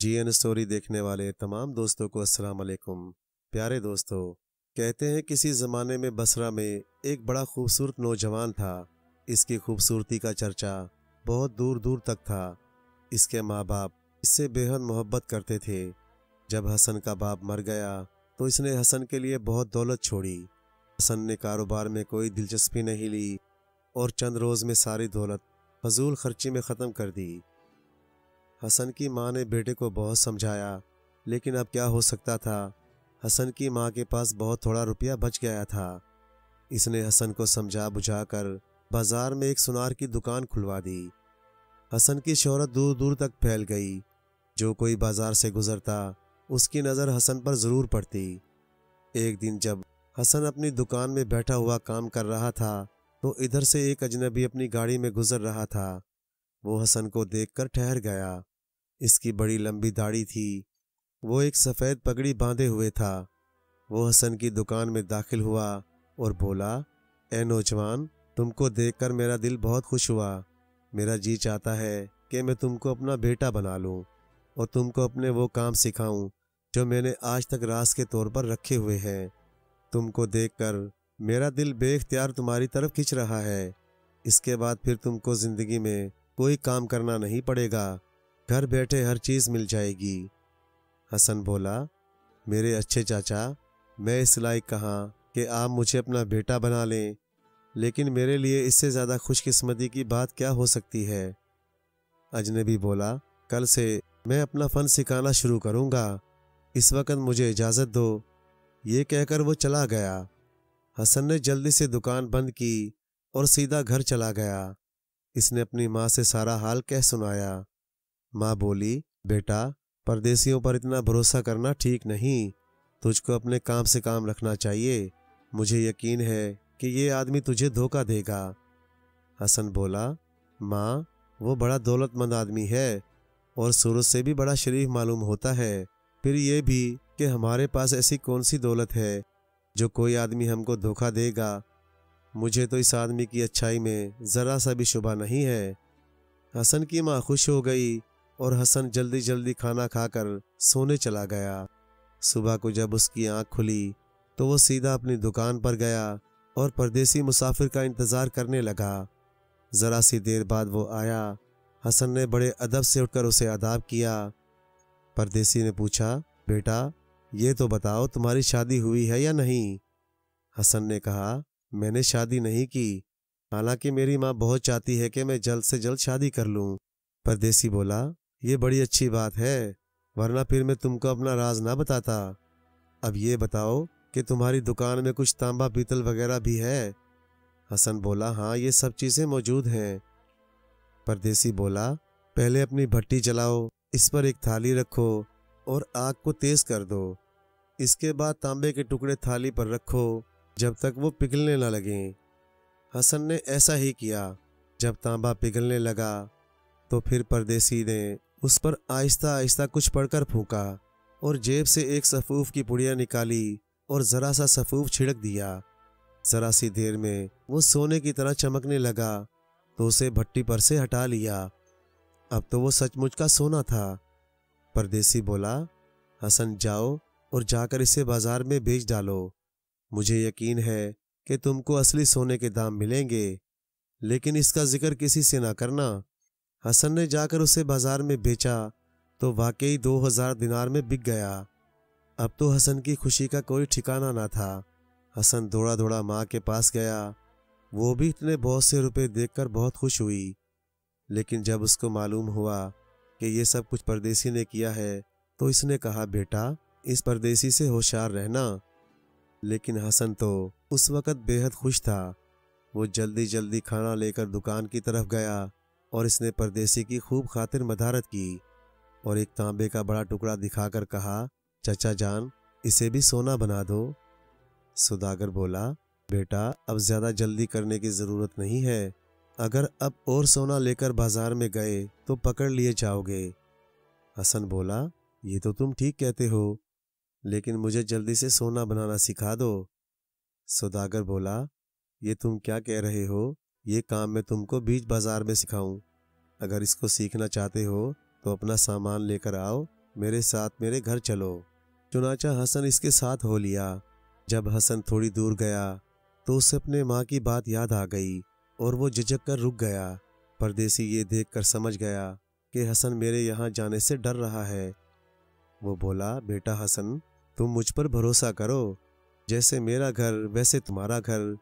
GN story देखने वाले तमाम दोस्तों को अस्सलाम वालेकुम प्यारे दोस्तों, कहते हैं किसी ज़माने में बसरा में एक बड़ा खूबसूरत नौजवान था। इसकी खूबसूरती का चर्चा बहुत दूर दूर तक था। इसके माँ बाप इससे बेहद मोहब्बत करते थे। जब हसन का बाप मर गया तो इसने हसन के लिए बहुत दौलत छोड़ी। हसन ने कारोबार में कोई दिलचस्पी नहीं ली और चंद रोज़ में सारी दौलत फजूल खर्ची में ख़त्म कर दी। हसन की माँ ने बेटे को बहुत समझाया, लेकिन अब क्या हो सकता था? हसन की माँ के पास बहुत थोड़ा रुपया बच गया था। इसने हसन को समझा बुझाकर बाज़ार में एक सुनार की दुकान खुलवा दी। हसन की शोहरत दूर दूर तक फैल गई। जो कोई बाज़ार से गुजरता, उसकी नज़र हसन पर ज़रूर पड़ती। एक दिन जब हसन अपनी दुकान में बैठा हुआ काम कर रहा था तो इधर से एक अजनबी अपनी गाड़ी में गुजर रहा था। वो हसन को देखकर ठहर गया। इसकी बड़ी लंबी दाढ़ी थी। वो एक सफ़ेद पगड़ी बांधे हुए था। वो हसन की दुकान में दाखिल हुआ और बोला, ए नौजवान, तुमको देखकर मेरा दिल बहुत खुश हुआ। मेरा जी चाहता है कि मैं तुमको अपना बेटा बना लूँ और तुमको अपने वो काम सिखाऊं जो मैंने आज तक रास के तौर पर रखे हुए हैं। तुमको देखकर मेरा दिल बेख्तियार तुम्हारी तरफ़ खिंच रहा है। इसके बाद फिर तुमको ज़िंदगी में कोई काम करना नहीं पड़ेगा। घर बैठे हर चीज़ मिल जाएगी। हसन बोला, मेरे अच्छे चाचा, मैं इस लायक कहाँ कि आप मुझे अपना बेटा बना लें, लेकिन मेरे लिए इससे ज़्यादा खुशकिस्मती की बात क्या हो सकती है? अजनबी बोला, कल से मैं अपना फ़न सिखाना शुरू करूँगा। इस वक्त मुझे इजाज़त दो। ये कहकर वो चला गया। हसन ने जल्दी से दुकान बंद की और सीधा घर चला गया। इसने अपनी माँ से सारा हाल कह सुनाया। माँ बोली, बेटा परदेशियों पर इतना भरोसा करना ठीक नहीं। तुझको अपने काम से काम रखना चाहिए। मुझे यकीन है कि ये आदमी तुझे धोखा देगा। हसन बोला, माँ, वो बड़ा दौलतमंद आदमी है और सूरज से भी बड़ा शरीफ मालूम होता है। फिर ये भी कि हमारे पास ऐसी कौन सी दौलत है जो कोई आदमी हमको धोखा देगा। मुझे तो इस आदमी की अच्छाई में ज़रा सा भी शुबा नहीं है। हसन की माँ खुश हो गई। और हसन जल्दी जल्दी खाना खाकर सोने चला गया। सुबह को जब उसकी आँख खुली तो वो सीधा अपनी दुकान पर गया और परदेसी मुसाफिर का इंतज़ार करने लगा। ज़रा सी देर बाद वो आया। हसन ने बड़े अदब से उठकर उसे अदाब किया। परदेसी ने पूछा, बेटा, ये तो बताओ तुम्हारी शादी हुई है या नहीं? हसन ने कहा, मैंने शादी नहीं की। हालाँकि मेरी माँ बहुत चाहती है कि मैं जल्द से जल्द शादी कर लूँ। परदेसी बोला ये बड़ी अच्छी बात है, वरना फिर मैं तुमको अपना राज ना बताता। अब ये बताओ कि तुम्हारी दुकान में कुछ तांबा पीतल वगैरह भी है? हसन बोला हाँ ये सब चीज़ें मौजूद हैं। परदेसी बोला, पहले अपनी भट्टी जलाओ, इस पर एक थाली रखो और आग को तेज कर दो। इसके बाद तांबे के टुकड़े थाली पर रखो, जब तक वो पिघलने न लगे। हसन ने ऐसा ही किया, जब तांबा पिघलने लगा तो फिर परदेसी ने उस पर आहिस्ता आहिस्ता कुछ पढ़कर फूका और जेब से एक सफूफ की पुड़िया निकाली और ज़रा सा सफूफ छिड़क दिया। ज़रा सी देर में वो सोने की तरह चमकने लगा तो उसे भट्टी पर से हटा लिया। अब तो वो सचमुच का सोना था। परदेसी बोला, हसन, जाओ और जाकर इसे बाज़ार में बेच डालो। मुझे यकीन है कि तुमको असली सोने के दाम मिलेंगे, लेकिन इसका ज़िक्र किसी से ना करना। हसन ने जाकर उसे बाज़ार में बेचा तो वाकई दो हज़ार दिनार में बिक गया। अब तो हसन की खुशी का कोई ठिकाना ना था। हसन दौड़ा दौड़ा माँ के पास गया। वो भी इतने बहुत से रुपए देखकर बहुत खुश हुई। लेकिन जब उसको मालूम हुआ कि ये सब कुछ परदेसी ने किया है तो इसने कहा, बेटा, इस परदेसी से होशियार रहना। लेकिन हसन तो उस वक़्त बेहद खुश था। वो जल्दी जल्दी खाना लेकर दुकान की तरफ़ गया। और इसने परदेसी की खूब खातिर मदारत की और एक तांबे का बड़ा टुकड़ा दिखाकर कहा, चचा जान, इसे भी सोना बना दो। सुदागर बोला, बेटा, अब ज़्यादा जल्दी करने की ज़रूरत नहीं है। अगर अब और सोना लेकर बाज़ार में गए तो पकड़ लिए जाओगे। हसन बोला, ये तो तुम ठीक कहते हो, लेकिन मुझे जल्दी से सोना बनाना सिखा दो। सौदागर बोला, ये तुम क्या कह रहे हो? ये काम मैं तुमको बीच बाज़ार में सिखाऊं। अगर इसको सीखना चाहते हो तो अपना सामान लेकर आओ, मेरे साथ मेरे घर चलो। चुनाचा हसन इसके साथ हो लिया। जब हसन थोड़ी दूर गया तो उसे अपने माँ की बात याद आ गई, और वो झिझक कर रुक गया। परदेसी ये देख कर समझ गया कि हसन मेरे यहाँ जाने से डर रहा है। वो बोला, बेटा हसन, तुम मुझ पर भरोसा करो। जैसे मेरा घर, वैसे तुम्हारा घर।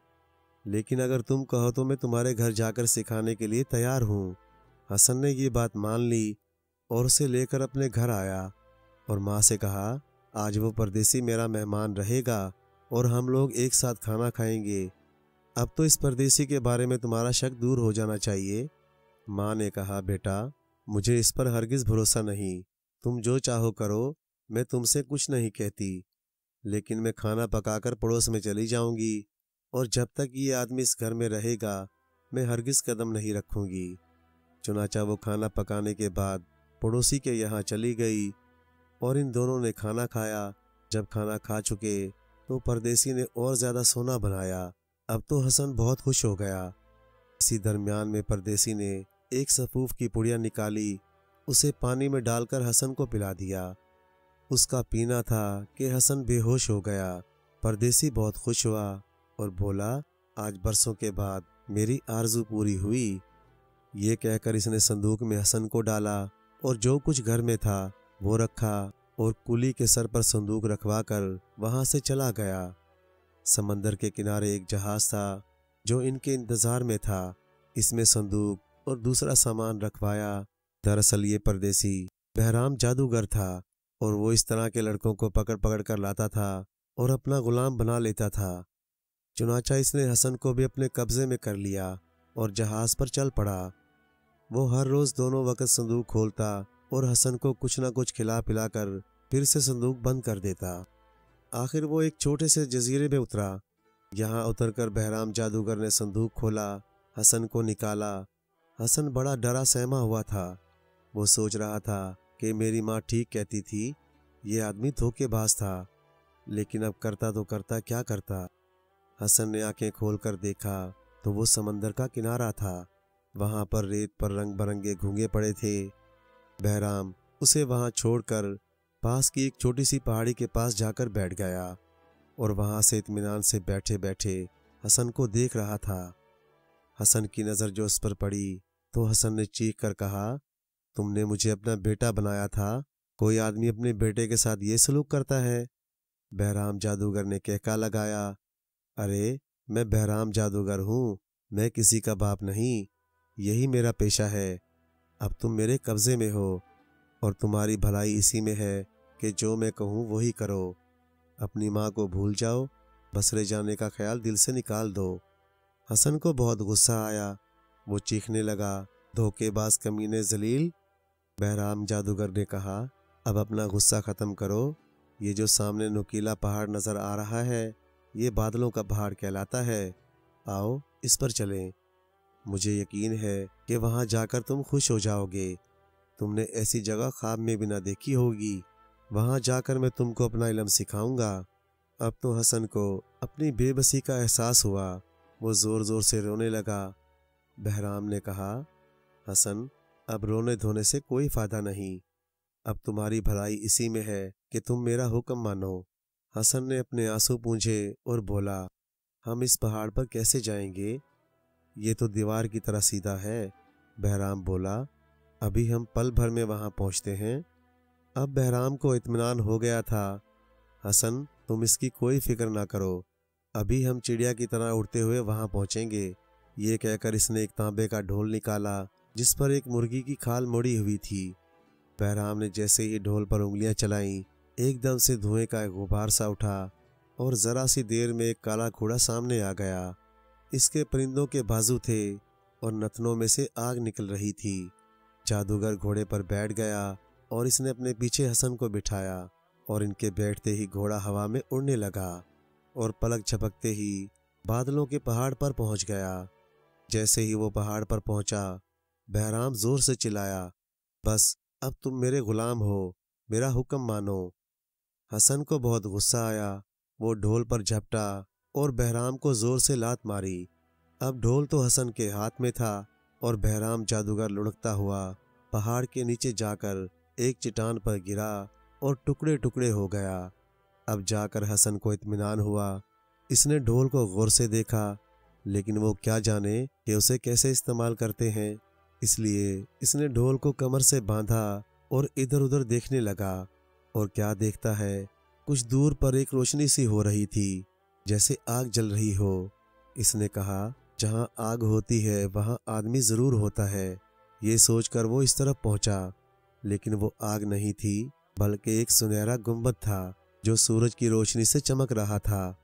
लेकिन अगर तुम कहो तो मैं तुम्हारे घर जाकर सिखाने के लिए तैयार हूँ। हसन ने ये बात मान ली और उसे लेकर अपने घर आया और माँ से कहा, आज वो परदेसी मेरा मेहमान रहेगा और हम लोग एक साथ खाना खाएँगे। अब तो इस परदेसी के बारे में तुम्हारा शक दूर हो जाना चाहिए। माँ ने कहा, बेटा, मुझे इस पर हरगिज भरोसा नहीं। तुम जो चाहो करो, मैं तुमसे कुछ नहीं कहती, लेकिन मैं खाना पकाकर पड़ोस में चली जाऊँगी। और जब तक ये आदमी इस घर में रहेगा, मैं हरगिज कदम नहीं रखूँगी। चुनाचा वो खाना पकाने के बाद पड़ोसी के यहाँ चली गई और इन दोनों ने खाना खाया। जब खाना खा चुके तो परदेसी ने और ज़्यादा सोना बनाया। अब तो हसन बहुत खुश हो गया। इसी दरमियान में परदेसी ने एक सफूफ की पुड़िया निकाली, उसे पानी में डालकर हसन को पिला दिया। उसका पीना था कि हसन बेहोश हो गया। परदेसी बहुत खुश हुआ। और बोला, आज बरसों के बाद मेरी आरज़ू पूरी हुई। ये कहकर इसने संदूक में हसन को डाला और जो कुछ घर में था, वो रखा और कुली के सर पर संदूक रखवा कर वहाँ से चला गया। समंदर के किनारे एक जहाज़ था, जो इनके इंतज़ार में था। इसमें संदूक और दूसरा सामान रखवाया। दरअसल ये परदेसी, बहराम जादूगर था और वो इस तरह के लड़कों को पकड़ पकड़ कर लाता था और अपना गुलाम बना लेता था। चुनाचा इसने हसन को भी अपने कब्जे में कर लिया और जहाज़ पर चल पड़ा। वो हर रोज दोनों वक्त संदूक खोलता और हसन को कुछ ना कुछ खिला पिलाकर फिर से संदूक बंद कर देता। आखिर वो एक छोटे से जजीरे में उतरा। यहाँ उतरकर बहराम जादूगर ने संदूक खोला, हसन को निकाला। हसन बड़ा डरा सहमा हुआ था। वो सोच रहा था कि मेरी माँ ठीक कहती थी, ये आदमी धोखेबाज था। लेकिन अब करता तो करता क्या करता? हसन ने आँखें खोलकर देखा तो वो समंदर का किनारा था। वहाँ पर रेत पर रंग बरंगे घूँगे पड़े थे। बहराम उसे वहाँ छोड़कर पास की एक छोटी सी पहाड़ी के पास जाकर बैठ गया और वहाँ से इतमान से बैठे बैठे हसन को देख रहा था। हसन की नज़र जो उस पर पड़ी तो हसन ने चीख कर कहा, तुमने मुझे अपना बेटा बनाया था। कोई आदमी अपने बेटे के साथ ये सलूक करता है? बहराम जादूगर ने कहका लगाया अरे, मैं बहराम जादूगर हूँ, मैं किसी का बाप नहीं, यही मेरा पेशा है। अब तुम मेरे कब्जे में हो, और तुम्हारी भलाई इसी में है कि जो मैं कहूँ वही करो। अपनी माँ को भूल जाओ, बसरे जाने का ख्याल दिल से निकाल दो। हसन को बहुत गुस्सा आया, वो चीखने लगा, धोखेबाज कमीने जलील। बहराम जादूगर ने कहा, अब अपना गुस्सा ख़त्म करो, ये जो सामने नुकीला पहाड़ नज़र आ रहा है ये बादलों का पहाड़ कहलाता है। आओ, इस पर चलें। मुझे यकीन है कि वहाँ जाकर तुम खुश हो जाओगे। तुमने ऐसी जगह ख्वाब में भी ना देखी होगी। वहाँ जाकर मैं तुमको अपना इलम सिखाऊँगा। अब तो हसन को अपनी बेबसी का एहसास हुआ। वो ज़ोर ज़ोर से रोने लगा। बहराम ने कहा, हसन, अब रोने धोने से कोई फ़ायदा नहीं। अब तुम्हारी भलाई इसी में है कि तुम मेरा हुक्म मानो। हसन ने अपने आँसू पूंझे और बोला, हम इस पहाड़ पर कैसे जाएँगे? ये तो दीवार की तरह सीधा है। बहराम बोला, अभी हम पल भर में वहाँ पहुँचते हैं। अब बहराम को इत्मीनान हो गया था। हसन, तुम इसकी कोई फ़िक्र ना करो। अभी हम चिड़िया की तरह उड़ते हुए वहाँ पहुँचेंगे। ये कहकर इसने एक तांबे का ढोल निकाला, जिस पर एक मुर्गी की खाल मुड़ी हुई थी। बहराम ने जैसे ही ढोल पर उंगलियाँ चलाई एकदम से धुएँ का एक गुबार सा उठा और जरा सी देर में एक काला घोड़ा सामने आ गया। इसके परिंदों के बाजू थे और नथनों में से आग निकल रही थी। जादूगर घोड़े पर बैठ गया और इसने अपने पीछे हसन को बिठाया और इनके बैठते ही घोड़ा हवा में उड़ने लगा और पलक झपकते ही बादलों के पहाड़ पर पहुँच गया। जैसे ही वो पहाड़ पर पहुँचा, बहराम ज़ोर से चिल्लाया, बस, अब तुम मेरे गुलाम हो, मेरा हुक्म मानो हसन को बहुत गुस्सा आया। वो ढोल पर झपटा और बहराम को ज़ोर से लात मारी। अब ढोल तो हसन के हाथ में था और बहराम जादूगर लुढ़कता हुआ पहाड़ के नीचे जाकर एक चिटान पर गिरा और टुकड़े टुकड़े हो गया। अब जाकर हसन को इत्मीनान हुआ। इसने ढोल को गौर से देखा, लेकिन वो क्या जाने कि उसे कैसे इस्तेमाल करते हैं। इसलिए इसने ढोल को कमर से बांधा और इधर उधर देखने लगा। और क्या देखता है, कुछ दूर पर एक रोशनी सी हो रही थी, जैसे आग जल रही हो। इसने कहा, जहाँ आग होती है, वहाँ आदमी ज़रूर होता है। ये सोचकर वो इस तरफ़ पहुँचा, लेकिन वो आग नहीं थी, बल्कि एक सुनहरा गुंबद था, जो सूरज की रोशनी से चमक रहा था।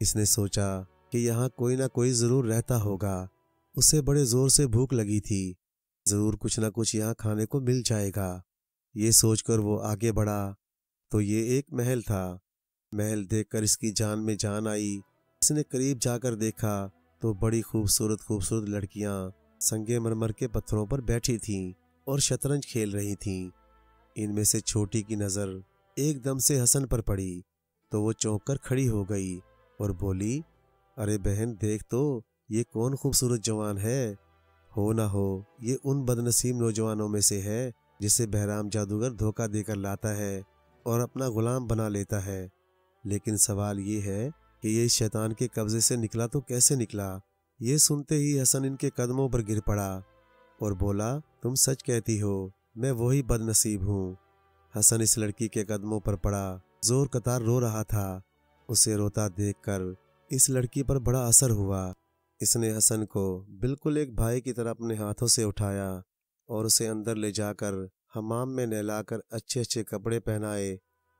इसने सोचा कि यहाँ कोई ना कोई ज़रूर रहता होगा। उसे बड़े ज़ोर से भूख लगी थी। ज़रूर कुछ ना कुछ यहाँ खाने को मिल जाएगा। ये सोचकर वो आगे बढ़ा तो ये एक महल था। महल देखकर इसकी जान में जान आई। इसने करीब जाकर देखा तो बड़ी खूबसूरत खूबसूरत लड़कियाँ संगे मरमर के पत्थरों पर बैठी थीं और शतरंज खेल रही थीं। इनमें से छोटी की नज़र एकदम से हसन पर पड़ी तो वो चौंक कर खड़ी हो गई और बोली, अरे बहन, देख तो ये कौन खूबसूरत जवान है? हो ना हो, ये उन बदनसीब नौजवानों में से है जिसे बहराम जादूगर धोखा देकर लाता है। और अपना गुलाम बना लेता है। लेकिन सवाल ये है कि ये शैतान के कब्जे से निकला तो कैसे निकला? ये सुनते ही हसन इनके कदमों पर गिर पड़ा और बोला, तुम सच कहती हो, मैं वही बदनसीब हूँ। हसन इस लड़की के कदमों पर पड़ा, ज़ोर कतार रो रहा था। उसे रोता देखकर इस लड़की पर बड़ा असर हुआ। इसने हसन को बिल्कुल एक भाई की तरह अपने हाथों से उठाया और उसे अंदर ले जाकर हमाम में नहलाकर अच्छे अच्छे कपड़े पहनाए।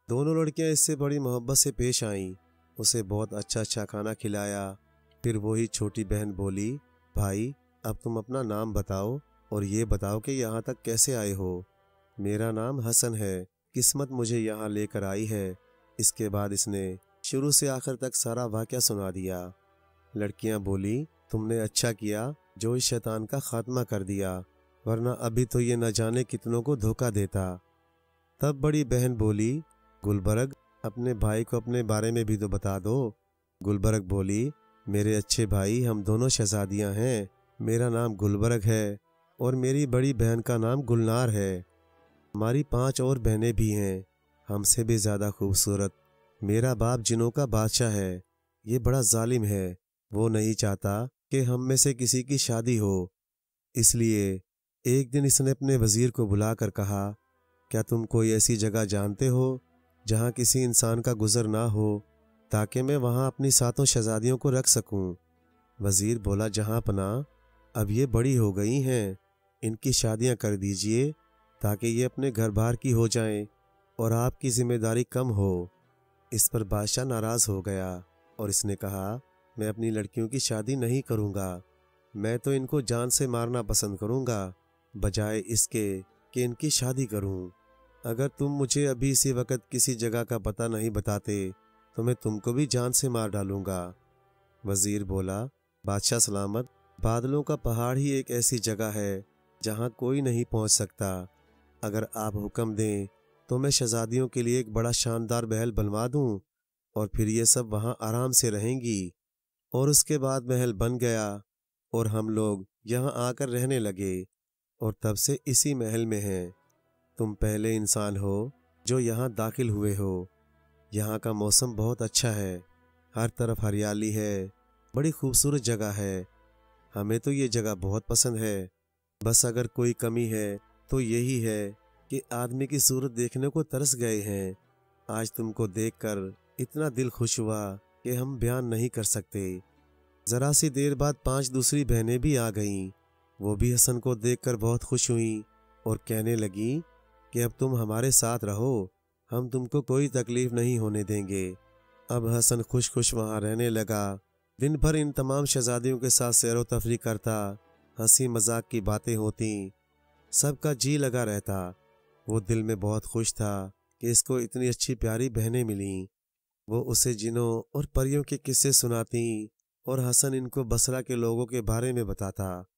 दोनों लड़कियाँ इससे बड़ी मोहब्बत से पेश आईं। उसे बहुत अच्छा अच्छा खाना खिलाया। फिर वही छोटी बहन बोली, भाई, अब तुम अपना नाम बताओ और ये बताओ कि यहाँ तक कैसे आए हो? मेरा नाम हसन है। किस्मत मुझे यहाँ लेकर आई है। इसके बाद इसने शुरू से आखिर तक सारा वाक्य सुना दिया। लड़कियाँ बोली, तुमने अच्छा किया जो इस शैतान का खात्मा कर दिया। वरना अभी तो ये न जाने कितनों को धोखा देता। तब बड़ी बहन बोली, गुलबर्ग, अपने भाई को अपने बारे में भी तो बता दो। गुलबर्ग बोली, मेरे अच्छे भाई, हम दोनों शहजादियाँ हैं। मेरा नाम गुलबर्ग है और मेरी बड़ी बहन का नाम गुलनार है। हमारी पाँच और बहनें भी हैं। हमसे भी ज़्यादा खूबसूरत। मेरा बाप जिनों का बादशाह है। ये बड़ा जालिम है। वो नहीं चाहता कि हम में से किसी की शादी हो। इसलिए एक दिन इसने अपने वज़ीर को बुलाकर कहा, क्या तुम कोई ऐसी जगह जानते हो, जहाँ किसी इंसान का गुजर ना हो, ताकि मैं वहाँ अपनी सातों शहजादियों को रख सकूँ। वज़ीर बोला, जहाँ पना, अब ये बड़ी हो गई हैं, इनकी शादियाँ कर दीजिए, ताकि ये अपने घर बार की हो जाएँ और आपकी ज़िम्मेदारी कम हो इस पर बादशाह नाराज़ हो गया और इसने कहा, मैं अपनी लड़कियों की शादी नहीं करूँगा, मैं तो इनको जान से मारना पसंद करूँगा बजाय इसके कि इनकी शादी करूँ। अगर तुम मुझे अभी इसी वक्त किसी जगह का पता नहीं बताते तो मैं तुमको भी जान से मार डालूँगा। वज़ीर बोला, बादशाह सलामत, बादलों का पहाड़ ही एक ऐसी जगह है, जहाँ कोई नहीं पहुँच सकता। अगर आप हुक्म दें तो मैं शहजादियों के लिए एक बड़ा शानदार महल बनवा दूँ, और फिर ये सब वहाँ आराम से रहेंगी। और उसके बाद महल बन गया, और हम लोग यहाँ आकर रहने लगे। और तब से इसी महल में हैं। तुम पहले इंसान हो, जो यहाँ दाखिल हुए हो। यहाँ का मौसम बहुत अच्छा है। हर तरफ़ हरियाली है। बड़ी खूबसूरत जगह है। हमें तो ये जगह बहुत पसंद है। बस अगर कोई कमी है तो यही है कि आदमी की सूरत देखने को तरस गए हैं। आज तुमको देखकर इतना दिल खुश हुआ कि हम बयान नहीं कर सकते। जरा सी देर बाद पाँच दूसरी बहनें भी आ गईं। वो भी हसन को देखकर बहुत खुश हुई और कहने लगी कि अब तुम हमारे साथ रहो, हम तुमको कोई तकलीफ़ नहीं होने देंगे। अब हसन खुश खुश वहाँ रहने लगा। दिन भर इन तमाम शहजादियों के साथ सैर तफरी करता, हँसी मज़ाक की बातें होती, सबका जी लगा रहता। वो दिल में बहुत खुश था कि इसको इतनी अच्छी प्यारी बहनें मिली। वो उसे जिनों और परियों के किस्से सुनाती और हसन इनको बसरा के लोगों के बारे में बताता।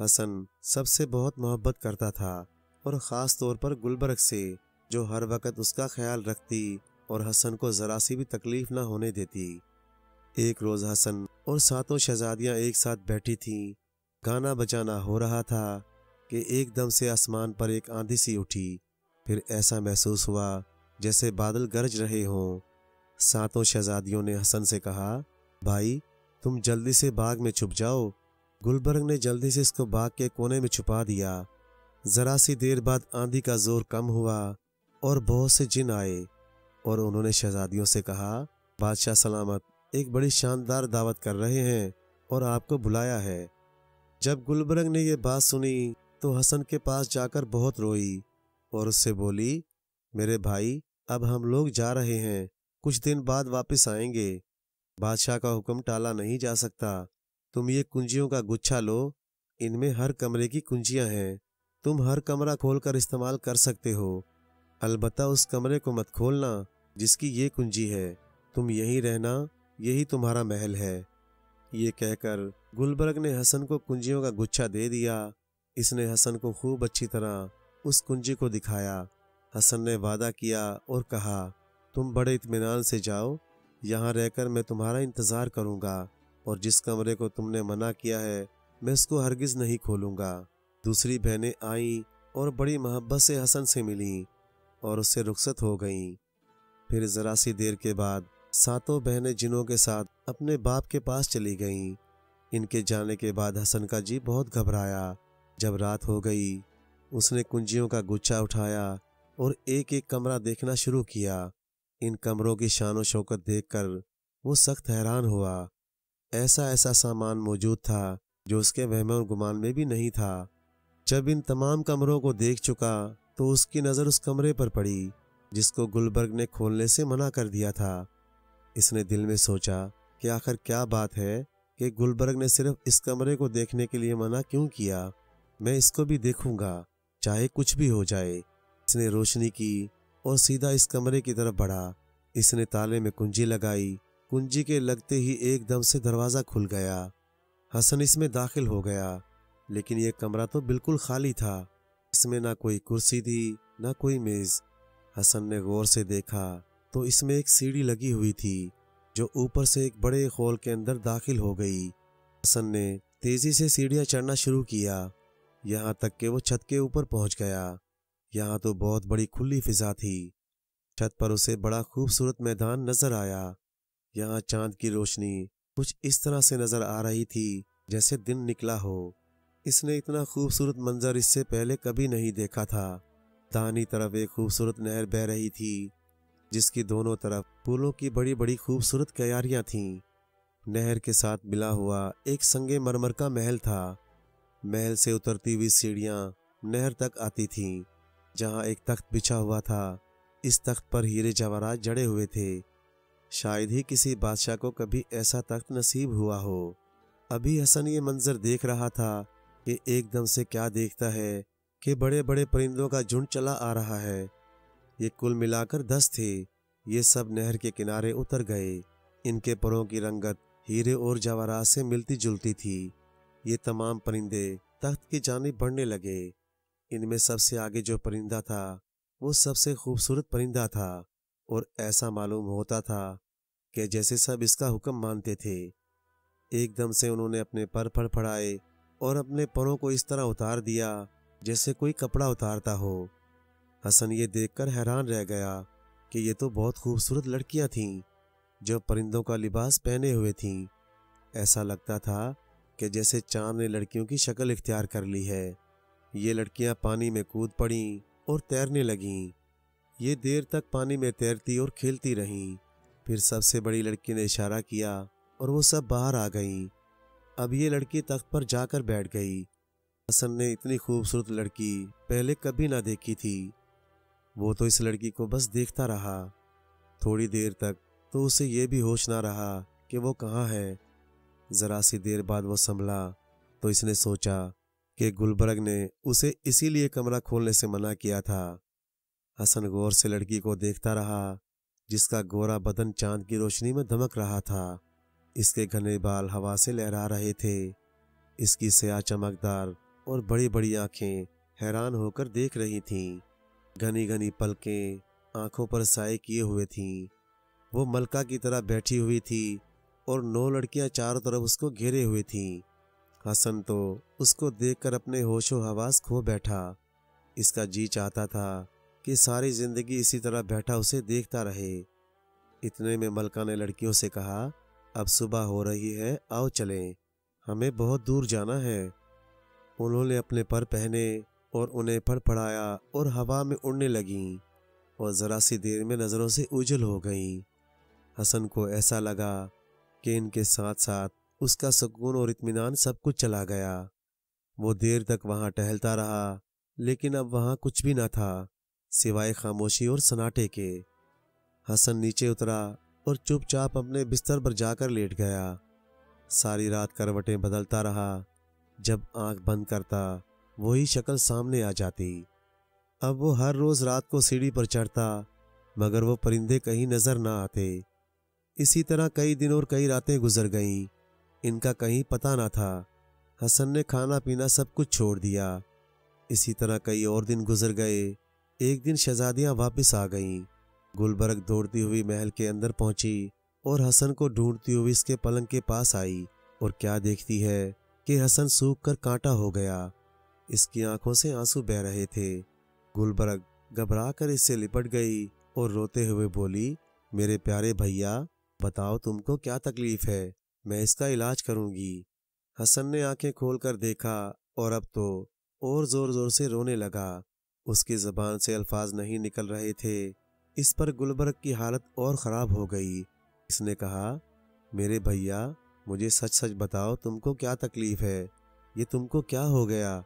हसन सबसे बहुत मोहब्बत करता था और ख़ास तौर पर गुलबर्ग से, जो हर वक्त उसका ख्याल रखती और हसन को ज़रा सी भी तकलीफ़ ना होने देती। एक रोज़ हसन और सातों शहजादियाँ एक साथ बैठी थीं। गाना बजाना हो रहा था कि एकदम से आसमान पर एक आंधी सी उठी। फिर ऐसा महसूस हुआ जैसे बादल गरज रहे हों। सातों शहजादियों ने हसन से कहा, भाई, तुम जल्दी से बाग में छुप जाओ गुलबर्ग ने जल्दी से इसको बाग के कोने में छुपा दिया। जरा सी देर बाद आंधी का ज़ोर कम हुआ और बहुत से जिन आए और उन्होंने शहजादियों से कहा, बादशाह सलामत, एक बड़ी शानदार दावत कर रहे हैं और आपको बुलाया है। जब गुलबर्ग ने यह बात सुनी तो हसन के पास जाकर बहुत रोई और उससे बोली, मेरे भाई, अब हम लोग जा रहे हैं, कुछ दिन बाद वापस आएँगे। बादशाह का हुक्म टाला नहीं जा सकता। तुम ये कुंजियों का गुच्छा लो। इनमें हर कमरे की कुंजियाँ हैं। तुम हर कमरा खोलकर इस्तेमाल कर सकते हो। अलबत्ता उस कमरे को मत खोलना, जिसकी ये कुंजी है। तुम यहीं रहना, यही तुम्हारा महल है। ये कहकर गुलबर्ग ने हसन को कुंजियों का गुच्छा दे दिया। इसने हसन को खूब अच्छी तरह उस कुंजी को दिखाया। हसन ने वादा किया और कहा, तुम बड़े इतमान से जाओ। यहाँ रहकर मैं तुम्हारा इंतज़ार करूँगा। और जिस कमरे को तुमने मना किया है, मैं उसको हरगिज़ नहीं खोलूँगा। दूसरी बहनें आईं और बड़ी मोहब्बत से हसन से मिलीं और उससे रुखसत हो गईं। फिर ज़रा सी देर के बाद सातों बहनें जिनों के साथ अपने बाप के पास चली गईं। इनके जाने के बाद हसन का जी बहुत घबराया। जब रात हो गई, उसने कुंजियों का गुच्छा उठाया और एक एक कमरा देखना शुरू किया। इन कमरों की शान शौकत देखकर वो सख्त हैरान हुआ। ऐसा ऐसा सामान मौजूद था, जो उसके वहम और गुमान में भी नहीं था। जब इन तमाम कमरों को देख चुका तो उसकी नज़र उस कमरे पर पड़ी, जिसको गुलबर्ग ने खोलने से मना कर दिया था। इसने दिल में सोचा, कि आखिर क्या बात है, कि गुलबर्ग ने सिर्फ़ इस कमरे को देखने के लिए मना क्यों किया? मैं इसको भी देखूँगा, चाहे कुछ भी हो जाए। इसने रोशनी की और सीधा इस कमरे की तरफ़ बढ़ा। इसने ताले में कुंजी लगाई कुंजी के लगते ही एकदम से दरवाज़ा खुल गया। हसन इसमें दाखिल हो गया, लेकिन यह कमरा तो बिल्कुल खाली था। इसमें ना कोई कुर्सी थी ना कोई मेज। हसन ने गौर से देखा तो इसमें एक सीढ़ी लगी हुई थी, जो ऊपर से एक बड़े हॉल के अंदर दाखिल हो गई। हसन ने तेज़ी से सीढ़ियाँ चढ़ना शुरू किया। यहाँ तक कि वो छत के ऊपर पहुँच गया। यहाँ तो बहुत बड़ी खुली फिजा थी। छत पर उसे बड़ा खूबसूरत मैदान नज़र आया। यहाँ चाँद की रोशनी कुछ इस तरह से नज़र आ रही थी जैसे दिन निकला हो। इसने इतना खूबसूरत मंजर इससे पहले कभी नहीं देखा था। दानी तरफ़ एक खूबसूरत नहर बह रही थी, जिसकी दोनों तरफ़ फूलों की बड़ी बड़ी खूबसूरत क्यारियाँ थीं। नहर के साथ मिला हुआ एक संगे मरमर का महल था। महल से उतरती हुई सीढ़ियाँ नहर तक आती थीं, जहाँ एक तख्त बिछा हुआ था। इस तख्त पर हीरे जवाहरात जड़े हुए थे। शायद ही किसी बादशाह को कभी ऐसा तख्त नसीब हुआ हो। अभी हसन ये मंजर देख रहा था कि एकदम से क्या देखता है कि बड़े बड़े परिंदों का झुंड चला आ रहा है। ये कुल मिलाकर दस थे। ये सब नहर के किनारे उतर गए। इनके परों की रंगत हीरे और जवाहरात से मिलती जुलती थी। ये तमाम परिंदे तख्त की जानी बढ़ने लगे। इनमें सबसे आगे जो परिंदा था, वो सबसे खूबसूरत परिंदा था। और ऐसा मालूम होता था कि जैसे सब इसका हुक्म मानते थे, एकदम से उन्होंने अपने पर फड़फड़ाए और अपने परों को इस तरह उतार दिया जैसे कोई कपड़ा उतारता हो। हसन ये देखकर हैरान रह गया कि ये तो बहुत खूबसूरत लड़कियाँ थीं, जो परिंदों का लिबास पहने हुए थीं। ऐसा लगता था कि जैसे चाँद ने लड़कियों की शक्ल इख्तियार कर ली है। ये लड़कियाँ पानी में कूद पड़ी और तैरने लगीं। ये देर तक पानी में तैरती और खेलती रहीं। फिर सबसे बड़ी लड़की ने इशारा किया और वो सब बाहर आ गईं। अब ये लड़की तख्त पर जाकर बैठ गई। हसन ने इतनी खूबसूरत लड़की पहले कभी ना देखी थी। वो तो इस लड़की को बस देखता रहा। थोड़ी देर तक तो उसे ये भी होश ना रहा कि वो कहाँ है। ज़रा सी देर बाद वो संभला तो इसने सोचा कि गुलबर्ग ने उसे इसीलिए कमरा खोलने से मना किया था। हसन गौर से लड़की को देखता रहा, जिसका गोरा बदन चाँद की रोशनी में धमक रहा था। इसके घने बाल हवा से लहरा रहे थे। इसकी स्याह चमकदार और बड़ी बड़ी आँखें हैरान होकर देख रही थीं। घनी घनी पलकें आँखों पर साए किए हुए थीं। वो मलका की तरह बैठी हुई थी और नौ लड़कियाँ चारों तरफ़ उसको घेरे हुए थीं। हसन तो उसको देखकर अपने होशो हवास खो बैठा। इसका जी चाहता था कि सारी ज़िंदगी इसी तरह बैठा उसे देखता रहे। इतने में मलका ने लड़कियों से कहा, अब सुबह हो रही है, आओ चलें। हमें बहुत दूर जाना है। उन्होंने अपने पर पहने और उन्हें फड़फड़ाया और हवा में उड़ने लगीं और ज़रा सी देर में नज़रों से उजल हो गईं। हसन को ऐसा लगा कि इनके साथ साथ उसका सुकून और इत्मीनान सब कुछ चला गया। वो देर तक वहाँ टहलता रहा, लेकिन अब वहाँ कुछ भी ना था। सिवाय खामोशी और सनाटे के। हसन नीचे उतरा और चुपचाप अपने बिस्तर पर जाकर लेट गया। सारी रात करवटें बदलता रहा। जब आँख बंद करता, वही शक्ल सामने आ जाती। अब वो हर रोज रात को सीढ़ी पर चढ़ता, मगर वो परिंदे कहीं नज़र ना आते। इसी तरह कई दिन और कई रातें गुजर गईं। इनका कहीं पता ना था। हसन ने खाना पीना सब कुछ छोड़ दिया। इसी तरह कई और दिन गुजर गए। एक दिन शहजादियाँ वापस आ गईं। गुलबर्ग दौड़ती हुई महल के अंदर पहुँची और हसन को ढूंढती हुई इसके पलंग के पास आई और क्या देखती है कि हसन सूख कर कांटा हो गया। इसकी आँखों से आँसू बह रहे थे। गुलबर्ग घबरा कर इससे लिपट गई और रोते हुए बोली, मेरे प्यारे भैया, बताओ तुमको क्या तकलीफ़ है? मैं इसका इलाज करूँगी। हसन ने आँखें खोलकर देखा और अब तो और ज़ोर ज़ोर से रोने लगा। उसकी जबान से अल्फाज नहीं निकल रहे थे। इस पर गुलबर्ग की हालत और ख़राब हो गई। इसने कहा, मेरे भैया, मुझे सच सच बताओ, तुमको क्या तकलीफ़ है? ये तुमको क्या हो गया?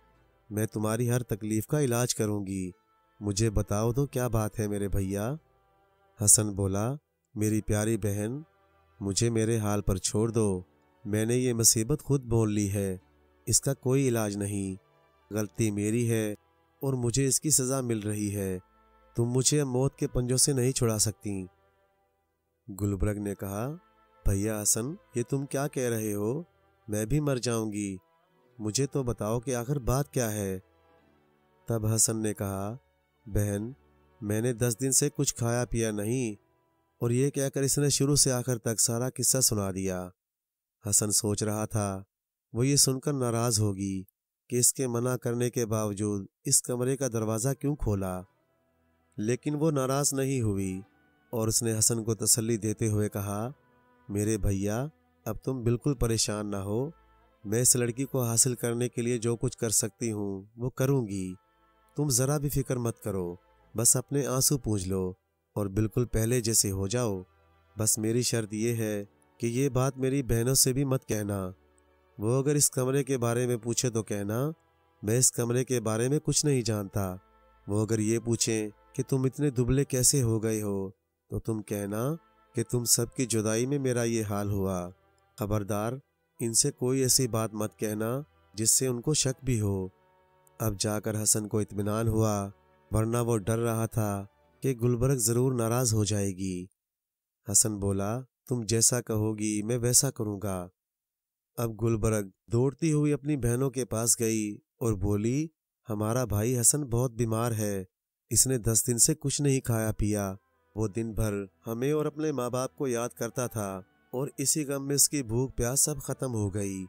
मैं तुम्हारी हर तकलीफ़ का इलाज करूँगी। मुझे बताओ तो क्या बात है मेरे भैया? हसन बोला, मेरी प्यारी बहन, मुझे मेरे हाल पर छोड़ दो। मैंने ये मुसीबत खुद बोल ली है। इसका कोई इलाज नहीं। गलती मेरी है। और मुझे इसकी सज़ा मिल रही है। तुम मुझे मौत के पंजों से नहीं छुड़ा सकती। गुलबर्ग ने कहा, भैया हसन, ये तुम क्या कह रहे हो? मैं भी मर जाऊँगी। मुझे तो बताओ कि आखिर बात क्या है? तब हसन ने कहा, बहन, मैंने दस दिन से कुछ खाया पिया नहीं, और ये कहकर इसने शुरू से आखिर तक सारा किस्सा सुना दिया। हसन सोच रहा था, वो ये सुनकर नाराज़ होगी। कि इसके मना करने के बावजूद इस कमरे का दरवाज़ा क्यों खोला? लेकिन वो नाराज़ नहीं हुई और उसने हसन को तसल्ली देते हुए कहा, मेरे भैया, अब तुम बिल्कुल परेशान ना हो। मैं इस लड़की को हासिल करने के लिए जो कुछ कर सकती हूँ, वो करूँगी। तुम ज़रा भी फ़िक्र मत करो। बस अपने आँसू पूछ लो और बिल्कुल पहले जैसे हो जाओ। बस मेरी शर्त यह है कि ये बात मेरी बहनों से भी मत कहना। वो अगर इस कमरे के बारे में पूछे तो कहना, मैं इस कमरे के बारे में कुछ नहीं जानता। वो अगर ये पूछें कि तुम इतने दुबले कैसे हो गए हो तो तुम कहना कि तुम सबकी जुदाई में मेरा ये हाल हुआ। खबरदार, इनसे कोई ऐसी बात मत कहना जिससे उनको शक भी हो। अब जाकर हसन को इत्मीनान हुआ, वरना वो डर रहा था कि गुलबर्ग ज़रूर नाराज़ हो जाएगी। हसन बोला, तुम जैसा कहोगी, मैं वैसा करूँगा। अब गुलबर्ग दौड़ती हुई अपनी बहनों के पास गई और बोली, हमारा भाई हसन बहुत बीमार है। इसने दस दिन से कुछ नहीं खाया पिया। वो दिन भर हमें और अपने माँ बाप को याद करता था और इसी गम में उसकी भूख प्यास सब खत्म हो गई।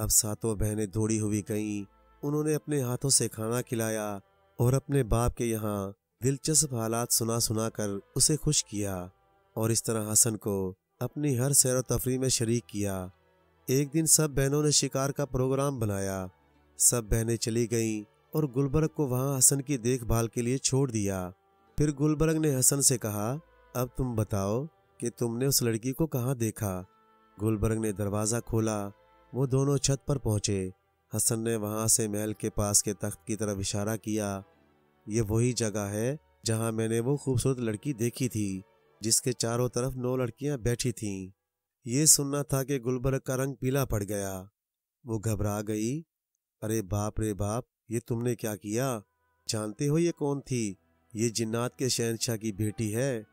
अब सातों बहनें दौड़ी हुई गईं। उन्होंने अपने हाथों से खाना खिलाया और अपने बाप के यहाँ दिलचस्प हालात सुना सुना कर उसे खुश किया और इस तरह हसन को अपनी हर सैर तफरी में शरीक किया। एक दिन सब बहनों ने शिकार का प्रोग्राम बनाया। सब बहनें चली गईं और गुलबर्ग को वहाँ हसन की देखभाल के लिए छोड़ दिया। फिर गुलबर्ग ने हसन से कहा, अब तुम बताओ कि तुमने उस लड़की को कहाँ देखा? गुलबर्ग ने दरवाज़ा खोला। वो दोनों छत पर पहुँचे। हसन ने वहाँ से महल के पास के तख्त की तरफ़ इशारा किया। ये वही जगह है जहाँ मैंने वो खूबसूरत लड़की देखी थी, जिसके चारों तरफ़ नौ लड़कियाँ बैठी थीं। ये सुनना था कि गुलबर्ग का रंग पीला पड़ गया। वो घबरा गई। अरे बाप रे बाप, ये तुमने क्या किया? जानते हो ये कौन थी? ये जिन्नात के शहनशाह की बेटी है।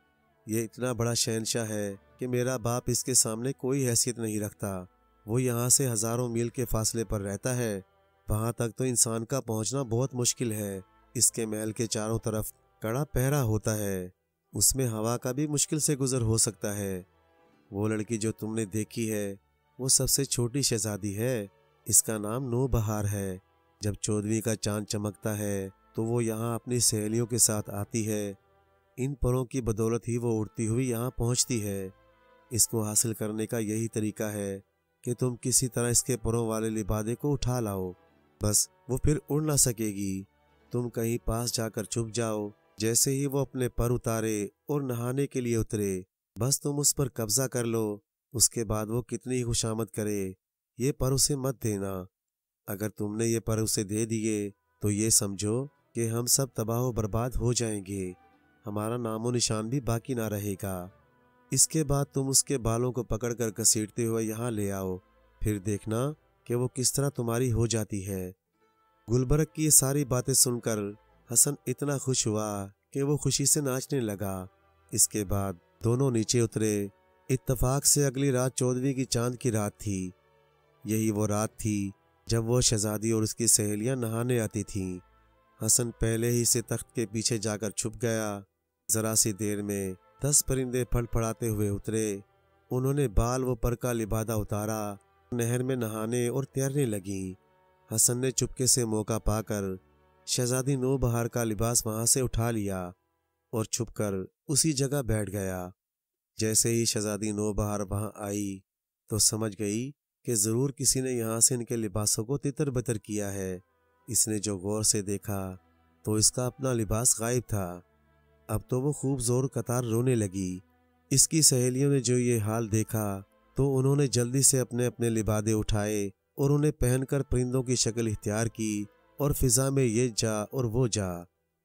ये इतना बड़ा शहनशाह है कि मेरा बाप इसके सामने कोई हैसियत नहीं रखता। वो यहाँ से हज़ारों मील के फासले पर रहता है। वहाँ तक तो इंसान का पहुँचना बहुत मुश्किल है। इसके महल के चारों तरफ़ कड़ा पहरा होता है। उसमें हवा का भी मुश्किल से गुजर हो सकता है। वो लड़की जो तुमने देखी है, वो सबसे छोटी शहजादी है। इसका नाम नो बहार है। जब चौदहवीं का चाँद चमकता है तो वो यहाँ अपनी सहेलियों के साथ आती है। इन परों की बदौलत ही वो उड़ती हुई यहाँ पहुँचती है। इसको हासिल करने का यही तरीका है कि तुम किसी तरह इसके परों वाले लिबादे को उठा लाओ। बस वो फिर उड़ ना सकेगी। तुम कहीं पास जाकर छुप जाओ, जैसे ही वो अपने पर उतारे और नहाने के लिए उतरे। बस तुम उस पर कब्जा कर लो, उसके बाद वो कितनी ही खुशामद करे, ये पर उसे मत देना। अगर तुमने ये पर उसे दे दिए तो ये समझो कि हम सब तबाह बर्बाद हो जाएँगे। हमारा नामो निशान भी बाकी ना रहेगा। इसके बाद तुम उसके बालों को पकड़कर घसीटते हुए यहाँ ले आओ, फिर देखना कि वो किस तरह तुम्हारी हो जाती है। गुलबर्ग की ये सारी बातें सुनकर हसन इतना खुश हुआ कि वो खुशी से नाचने लगा। इसके बाद दोनों नीचे उतरे। इत्तफाक से अगली रात चौदहवीं की चाँद की रात थी। यही वो रात थी जब वो शहजादी और उसकी सहेलियाँ नहाने आती थीं। हसन पहले ही से तख्त के पीछे जाकर छुप गया। जरा सी देर में दस परिंदे फड़फड़ाते हुए उतरे। उन्होंने बाल व पर का लिबादा उतारा। नहर में नहाने और तैरने लगी। हसन ने चुपके से मौका पाकर शहजादी नो बहार का लिबास वहाँ से उठा लिया। और छुपकर उसी जगह बैठ गया। जैसे ही शहजादी नो बहार वहाँ आई तो समझ गई कि ज़रूर किसी ने यहाँ से इनके लिबासों को तितर बतर किया है। इसने जो गौर से देखा तो इसका अपना लिबास गायब था। अब तो वो खूब ज़ोर कतार रोने लगी। इसकी सहेलियों ने जो ये हाल देखा तो उन्होंने जल्दी से अपने अपने लिबादे उठाए और उन्हें पहनकर परिंदों की शक्ल इख्तियार की और फिजा में ये जा और वो जा।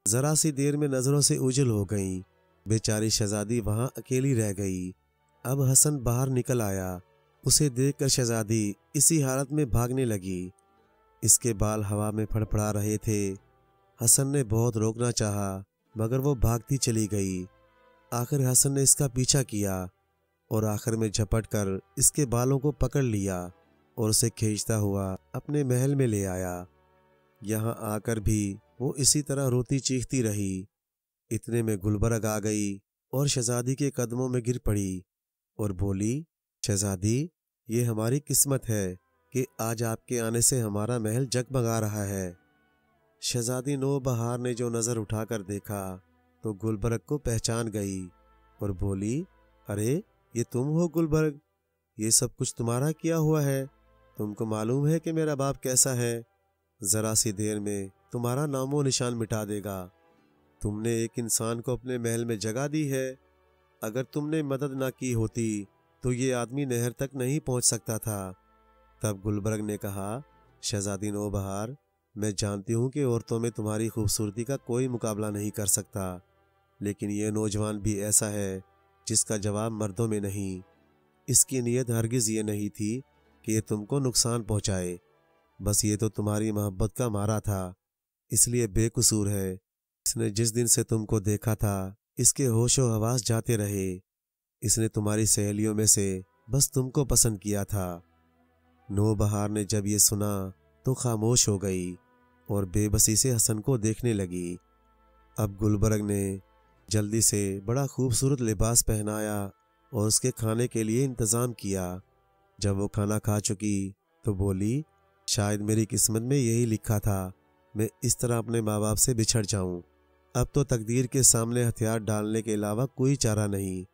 जरा सी देर में नज़रों से उजल हो गई। बेचारी शहजादी वहाँ अकेली रह गई। अब हसन बाहर निकल आया। उसे देखकर शहजादी इसी हालत में भागने लगी। इसके बाल हवा में फड़फड़ा रहे थे। हसन ने बहुत रोकना चाहा, मगर वो भागती चली गई। आखिर हसन ने इसका पीछा किया और आखिर में झपट कर इसके बालों को पकड़ लिया और उसे खींचता हुआ अपने महल में ले आया। यहाँ आकर भी वो इसी तरह रोती चीखती रही। इतने में गुलबर्ग आ गई और शहजादी के कदमों में गिर पड़ी और बोली, शहजादी, ये हमारी किस्मत है कि आज आपके आने से हमारा महल जगमगा रहा है। शहजादी नो बहार ने जो नज़र उठाकर देखा तो गुलबर्ग को पहचान गई और बोली, अरे, ये तुम हो गुलबर्ग? ये सब कुछ तुम्हारा किया हुआ है। तुमको मालूम है कि मेरा बाप कैसा है? जरा सी देर में तुम्हारा नामो निशान मिटा देगा। तुमने एक इंसान को अपने महल में जगह दी है। अगर तुमने मदद ना की होती तो ये आदमी नहर तक नहीं पहुँच सकता था। तब गुलबर्ग ने कहा शहजादी नो बहार, मैं जानती हूँ कि औरतों में तुम्हारी खूबसूरती का कोई मुकाबला नहीं कर सकता, लेकिन ये नौजवान भी ऐसा है, जिसका जवाब मर्दों में नहीं। इसकी नीयत हरगिज़ ये नहीं थी कि ये तुमको नुकसान पहुँचाए। बस ये तो तुम्हारी मोहब्बत का मारा था। इसलिए बेकसूर है। इसने जिस दिन से तुमको देखा था, इसके होशो हवास जाते रहे। इसने तुम्हारी सहेलियों में से बस तुमको पसंद किया था। नो बहार ने जब ये सुना तो खामोश हो गई और बेबसी से हसन को देखने लगी। अब गुलबर्ग ने जल्दी से बड़ा खूबसूरत लिबास पहनाया और उसके खाने के लिए इंतज़ाम किया। जब वो खाना खा चुकी तो बोली, शायद मेरी किस्मत में यही लिखा था। मैं इस तरह अपने माँ बाप से बिछड़ जाऊँ। अब तो तकदीर के सामने हथियार डालने के अलावा कोई चारा नहीं।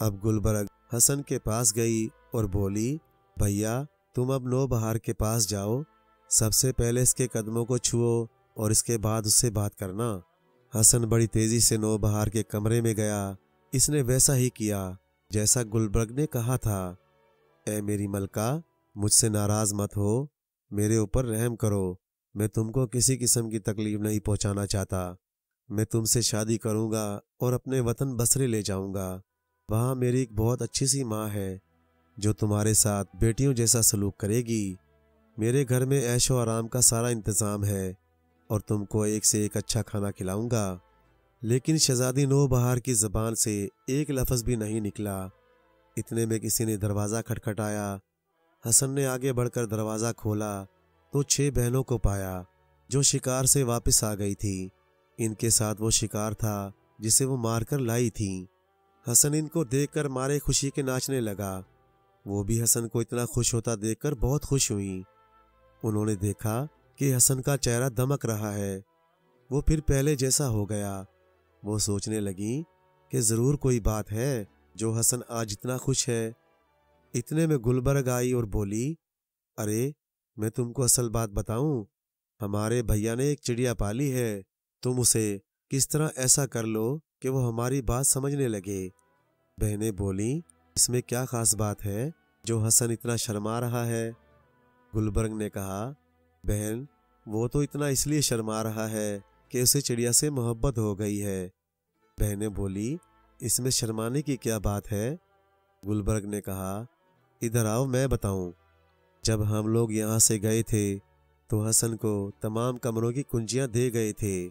अब गुलबर्ग हसन के पास गई और बोली, भैया, तुम अब नो बहार के पास जाओ। सबसे पहले इसके कदमों को छुओ और इसके बाद उससे बात करना। हसन बड़ी तेज़ी से नो बहार के कमरे में गया। इसने वैसा ही किया, जैसा गुलबर्ग ने कहा था। ए मेरी मलका, मुझसे नाराज़ मत हो। मेरे ऊपर रहम करो। मैं तुमको किसी किस्म की तकलीफ़ नहीं पहुंचाना चाहता। मैं तुमसे शादी करूँगा और अपने वतन बसरे ले जाऊँगा। वहाँ मेरी एक बहुत अच्छी सी माँ है, जो तुम्हारे साथ बेटियों जैसा सलूक करेगी। मेरे घर में ऐशो आराम का सारा इंतज़ाम है और तुमको एक से एक अच्छा खाना खिलाऊँगा। लेकिन शहजादी नो बहार की ज़बान से एक लफ्ज़ भी नहीं निकला। इतने में किसी ने दरवाज़ा खटखटाया। हसन ने आगे बढ़कर दरवाज़ा खोला तो छह बहनों को पाया, जो शिकार से वापस आ गई थी। इनके साथ वो शिकार था, जिसे वो मारकर लाई थी। हसन इनको देखकर मारे खुशी के नाचने लगा। वो भी हसन को इतना खुश होता देखकर बहुत खुश हुई। उन्होंने देखा कि हसन का चेहरा दमक रहा है। वो फिर पहले जैसा हो गया। वो सोचने लगी कि ज़रूर कोई बात है जो हसन आज इतना खुश है। इतने में गुलबर्ग आई और बोली, अरे मैं तुमको असल बात बताऊँ, हमारे भैया ने एक चिड़िया पाली है, तुम उसे किस तरह ऐसा कर लो कि वो हमारी बात समझने लगे? बहनें बोली, इसमें क्या खास बात है जो हसन इतना शर्मा रहा है? गुलबर्ग ने कहा, बहन, वो तो इतना इसलिए शर्मा रहा है कि उसे चिड़िया से मोहब्बत हो गई है। बहनें बोली, इसमें शर्माने की क्या बात है? गुलबर्ग ने कहा, इधर आओ, मैं बताऊँ। जब हम लोग यहाँ से गए थे तो हसन को तमाम कमरों की कुंजियाँ दे गए थे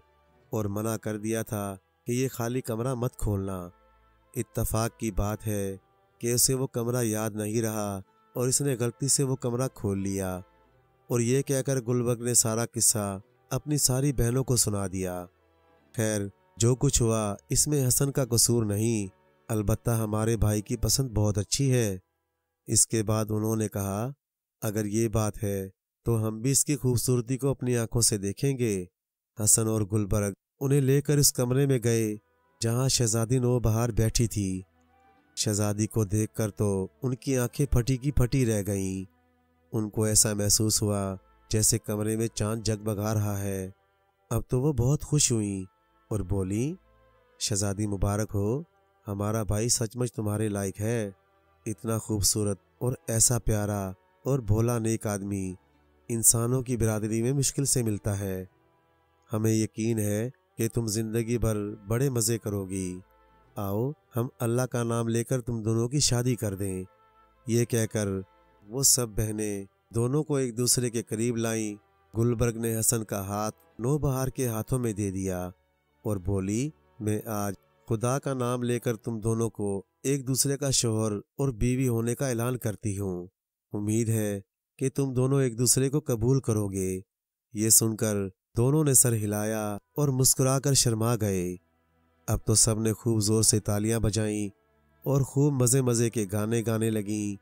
और मना कर दिया था कि ये खाली कमरा मत खोलना। इत्तफाक की बात है कि उसे वो कमरा याद नहीं रहा और इसने गलती से वो कमरा खोल लिया और ये कहकर गुलबर्ग ने सारा किस्सा अपनी सारी बहनों को सुना दिया। खैर, जो कुछ हुआ, इसमें हसन का कसूर नहीं, अलबत्ता हमारे भाई की पसंद बहुत अच्छी है। इसके बाद उन्होंने कहा अगर ये बात है तो हम भी इसकी खूबसूरती को अपनी आँखों से देखेंगे। हसन और गुलबर्ग उन्हें लेकर इस कमरे में गए, जहाँ शहजादी नो बाहर बैठी थी। शहजादी को देखकर तो उनकी आँखें फटी की फटी रह गईं। उनको ऐसा महसूस हुआ, जैसे कमरे में चाँद जगमगा रहा है। अब तो वो बहुत खुश हुई और बोली, शहजादी मुबारक हो, हमारा भाई सचमुच तुम्हारे लायक है। इतना खूबसूरत और ऐसा प्यारा और भोला नेक आदमी इंसानों की बिरादरी में मुश्किल से मिलता है। हमें यकीन है कि तुम ज़िंदगी भर बड़े मज़े करोगी। आओ, हम अल्लाह का नाम लेकर तुम दोनों की शादी कर दें। ये कहकर वो सब बहनें दोनों को एक दूसरे के करीब लाईं। गुलबर्ग ने हसन का हाथ नो बहार के हाथों में दे दिया और बोली, मैं आज खुदा का नाम लेकर तुम दोनों को एक दूसरे का शोहर और बीवी होने का ऐलान करती हूँ। उम्मीद है कि तुम दोनों एक दूसरे को कबूल करोगे। ये सुनकर दोनों ने सर हिलाया और मुस्कुराकर शर्मा गए। अब तो सबने खूब ज़ोर से तालियाँ बजाईं और खूब मज़े मज़े के गाने गाने लगीं।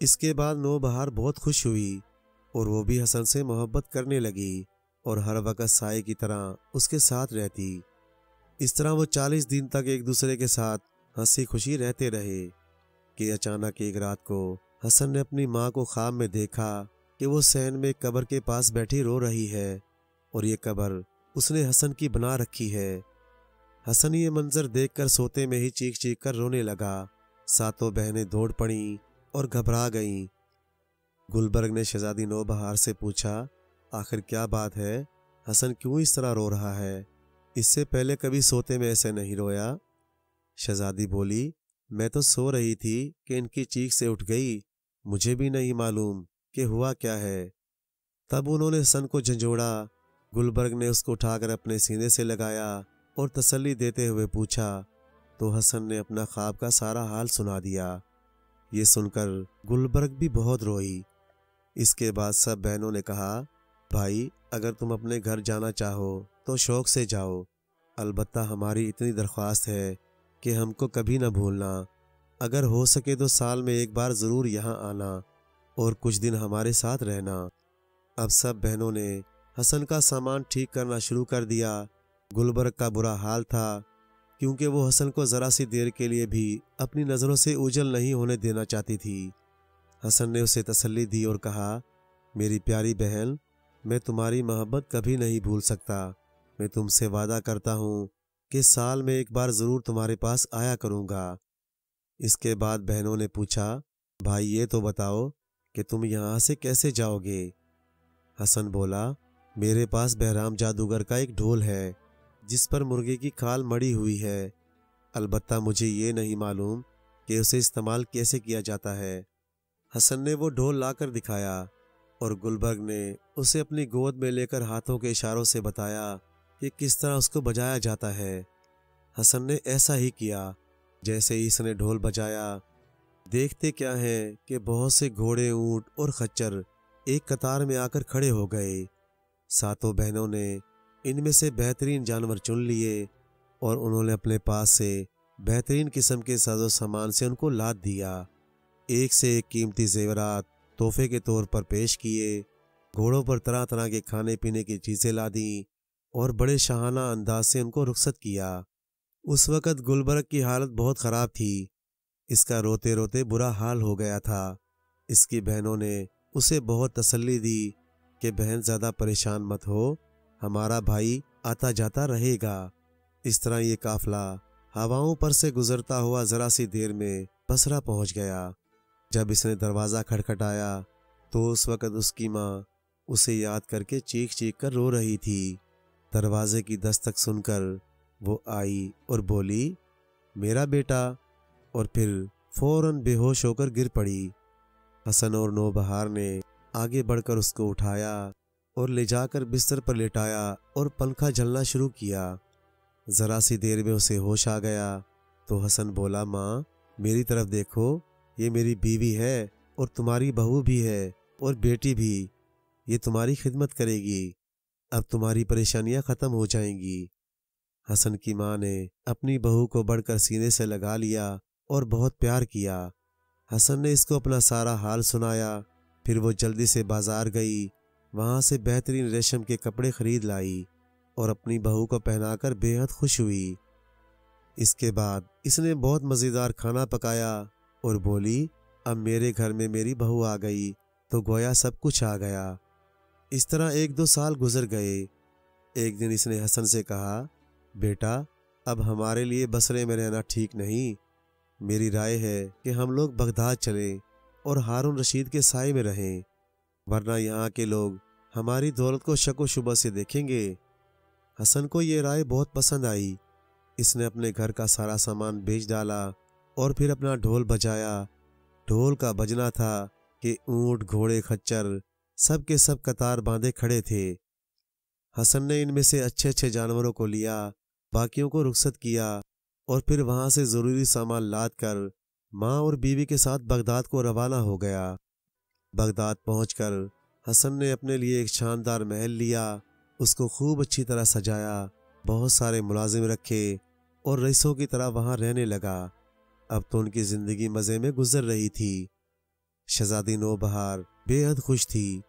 इसके बाद नो बहार बहुत खुश हुई और वो भी हसन से मोहब्बत करने लगी और हर वक्त साय की तरह उसके साथ रहती। इस तरह वो चालीस दिन तक एक दूसरे के साथ हँसी खुशी रहते रहे कि अचानक एक रात को हसन ने अपनी माँ को ख्वाब में देखा कि वो सैन में कबर के पास बैठी रो रही है, और ये कबर उसने हसन की बना रखी है। हसन ये मंजर देखकर सोते में ही चीख चीख कर रोने लगा। सातों बहनें दौड़ पड़ी और घबरा गईं। गुलबर्ग ने शहजादी नौबहार से पूछा, आखिर क्या बात है? हसन क्यों इस तरह रो रहा है? इससे पहले कभी सोते में ऐसे नहीं रोया? शहजादी बोली, मैं तो सो रही थी कि इनकी चीख से उठ गई। मुझे भी नहीं मालूम कि हुआ क्या है। तब उन्होंने हसन को झंझोड़ा, गुलबर्ग ने उसको उठाकर अपने सीने से लगाया और तसल्ली देते हुए पूछा तो हसन ने अपना ख्वाब का सारा हाल सुना दिया? ये सुनकर गुलबर्ग भी बहुत रोई। इसके बाद सब बहनों ने कहा, भाई, अगर तुम अपने घर जाना चाहो तो शौक से जाओ। अलबत्ता हमारी इतनी दरख्वास्त है कि हमको कभी ना भूलना। अगर हो सके तो साल में एक बार ज़रूर यहाँ आना और कुछ दिन हमारे साथ रहना। अब सब बहनों ने हसन का सामान ठीक करना शुरू कर दिया। गुलबर्ग का बुरा हाल था, क्योंकि वो हसन को ज़रा सी देर के लिए भी अपनी नज़रों से उजल नहीं होने देना चाहती थी। हसन ने उसे तसल्ली दी और कहा, मेरी प्यारी बहन, मैं तुम्हारी मोहब्बत कभी नहीं भूल सकता। मैं तुमसे वादा करता हूँ कि साल में एक बार ज़रूर तुम्हारे पास आया करूँगा। इसके बाद बहनों ने पूछा, भाई, ये तो बताओ कि तुम यहाँ से कैसे जाओगे? हसन बोला, मेरे पास बहराम जादूगर का एक ढोल है, जिस पर मुर्गे की खाल मड़ी हुई है। अलबत्ता मुझे ये नहीं मालूम कि उसे इस्तेमाल कैसे किया जाता है। हसन ने वो ढोल लाकर दिखाया और गुलबर्ग ने उसे अपनी गोद में लेकर हाथों के इशारों से बताया कि किस तरह उसको बजाया जाता है। हसन ने ऐसा ही किया जैसे ही इसने ढोल बजाया, देखते क्या है कि बहुत से घोड़े, ऊँट और खच्चर एक कतार में आकर खड़े हो गए। सातों बहनों ने इनमें से बेहतरीन जानवर चुन लिए और उन्होंने अपने पास से बेहतरीन किस्म के साजो सामान से उनको लाद दिया। एक से एक कीमती जेवरात तोहफे के तौर पर पेश किए, घोड़ों पर तरह तरह के खाने पीने की चीज़ें ला दी और बड़े शाहाना अंदाज से उनको रुखसत किया। उस वक़्त गुलबर्ग की हालत बहुत ख़राब थी। इसका रोते रोते बुरा हाल हो गया था। इसकी बहनों ने उसे बहुत तसल्ली दी कि, बहन, ज़्यादा परेशान मत हो। हमारा भाई आता जाता रहेगा। इस तरह ये काफिला हवाओं पर से गुजरता हुआ जरा सी देर में बसरा पहुँच गया। जब इसने दरवाज़ा खटखटाया तो उस वक़्त उसकी माँ उसे याद करके चीख चीख कर रो रही थी। दरवाजे की दस्तक सुनकर वो आई और बोली, मेरा बेटा। और फिर फ़ौरन बेहोश होकर गिर पड़ी। हसन और नौबहार ने आगे बढ़कर उसको उठाया और ले जाकर बिस्तर पर लेटाया और पंखा जलना शुरू किया। जरा सी देर में उसे होश आ गया तो हसन बोला, माँ, मेरी तरफ़ देखो, ये मेरी बीवी है और तुम्हारी बहू भी है और बेटी भी। ये तुम्हारी खिदमत करेगी। अब तुम्हारी परेशानियाँ खत्म हो जाएँगी। हसन की माँ ने अपनी बहू को बढ़कर सीने से लगा लिया और बहुत प्यार किया। हसन ने इसको अपना सारा हाल सुनाया, फिर वो जल्दी से बाज़ार गई, वहाँ से बेहतरीन रेशम के कपड़े खरीद लाई और अपनी बहू को पहनाकर बेहद खुश हुई। इसके बाद इसने बहुत मज़ेदार खाना पकाया और बोली, अब मेरे घर में मेरी बहू आ गई तो गोया सब कुछ आ गया। इस तरह एक दो साल गुजर गए। एक दिन इसने हसन से कहा बेटा, अब हमारे लिए बसरे में रहना ठीक नहीं। मेरी राय है कि हम लोग बगदाद चलें और हारून रशीद के साय में रहें, वरना यहाँ के लोग हमारी दौलत को शको शुबा से देखेंगे। हसन को ये राय बहुत पसंद आई। इसने अपने घर का सारा सामान बेच डाला और फिर अपना ढोल बजाया। ढोल का बजना था कि ऊँट, घोड़े, खच्चर, सब के सब कतार बांधे खड़े थे। हसन ने इनमें से अच्छे अच्छे जानवरों को लिया बाकियों को रुखसत किया और फिर वहाँ से ज़रूरी सामान लाद कर माँ और बीवी के साथ बगदाद को रवाना हो गया। बगदाद पहुंचकर हसन ने अपने लिए एक शानदार महल लिया, उसको खूब अच्छी तरह सजाया, बहुत सारे मुलाजिम रखे और रईसों की तरह वहाँ रहने लगा। अब तो उनकी ज़िंदगी मज़े में गुजर रही थी। शहजादी नौबहार बेहद खुश थी।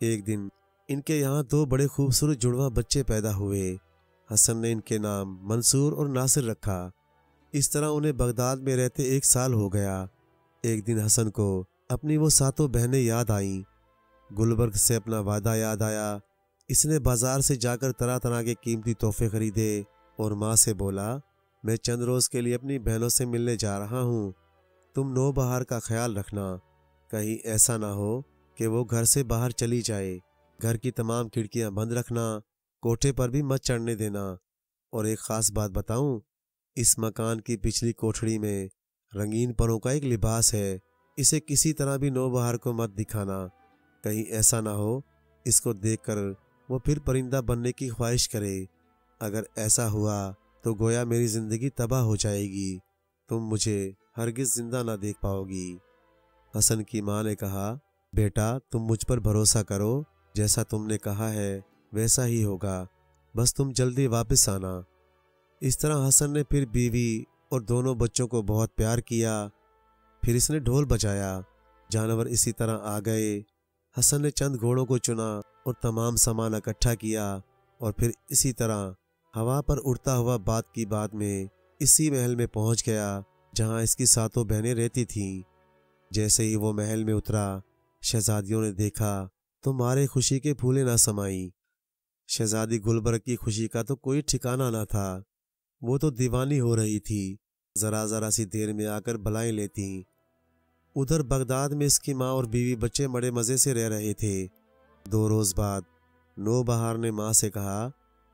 एक दिन इनके यहाँ दो बड़े खूबसूरत जुड़वा बच्चे पैदा हुए। हसन ने इनके नाम मंसूर और नासिर रखा। इस तरह उन्हें बगदाद में रहते एक साल हो गया। एक दिन हसन को अपनी वो सातों बहनें याद आईं। गुलबर्ग से अपना वादा याद आया। इसने बाज़ार से जाकर तरह तरह के कीमती तोहफे खरीदे और माँ से बोला, मैं चंद रोज़ के लिए अपनी बहनों से मिलने जा रहा हूँ। तुम नो बहार का ख्याल रखना। कहीं ऐसा ना हो कि वो घर से बाहर चली जाए। घर की तमाम खिड़कियाँ बंद रखना। कोठे पर भी मत चढ़ने देना। और एक ख़ास बात बताऊँ, इस मकान की पिछली कोठड़ी में रंगीन परों का एक लिबास है। इसे किसी तरह भी नौबहार को मत दिखाना। कहीं ऐसा ना हो, इसको देखकर वो फिर परिंदा बनने की ख्वाहिश करे। अगर ऐसा हुआ तो गोया मेरी ज़िंदगी तबाह हो जाएगी। तुम मुझे हरगिज ज़िंदा ना देख पाओगी। हसन की माँ ने कहा, बेटा, तुम मुझ पर भरोसा करो, जैसा तुमने कहा है। वैसा ही होगा। बस तुम जल्दी वापस आना। इस तरह हसन ने फिर बीवी और दोनों बच्चों को बहुत प्यार किया। फिर इसने ढोल बजाया। जानवर इसी तरह आ गए। हसन ने चंद घोड़ों को चुना और तमाम सामान इकट्ठा किया और फिर इसी तरह हवा पर उड़ता हुआ बात की बात में इसी महल में पहुँच गया, जहाँ इसकी सातों बहनें रहती थीं। जैसे ही वो महल में उतरा, शहजादियों ने देखा तो मारे खुशी के फूले ना समाई। शहजादी गुलबर्ग की खुशी का तो कोई ठिकाना ना था। वो तो दीवानी हो रही थी। जरा जरा सी देर में आकर बलाएँ लेती। उधर बगदाद में इसकी माँ और बीवी बच्चे बड़े मज़े से रह रहे थे। दो रोज़ बाद नो बहार ने माँ से कहा,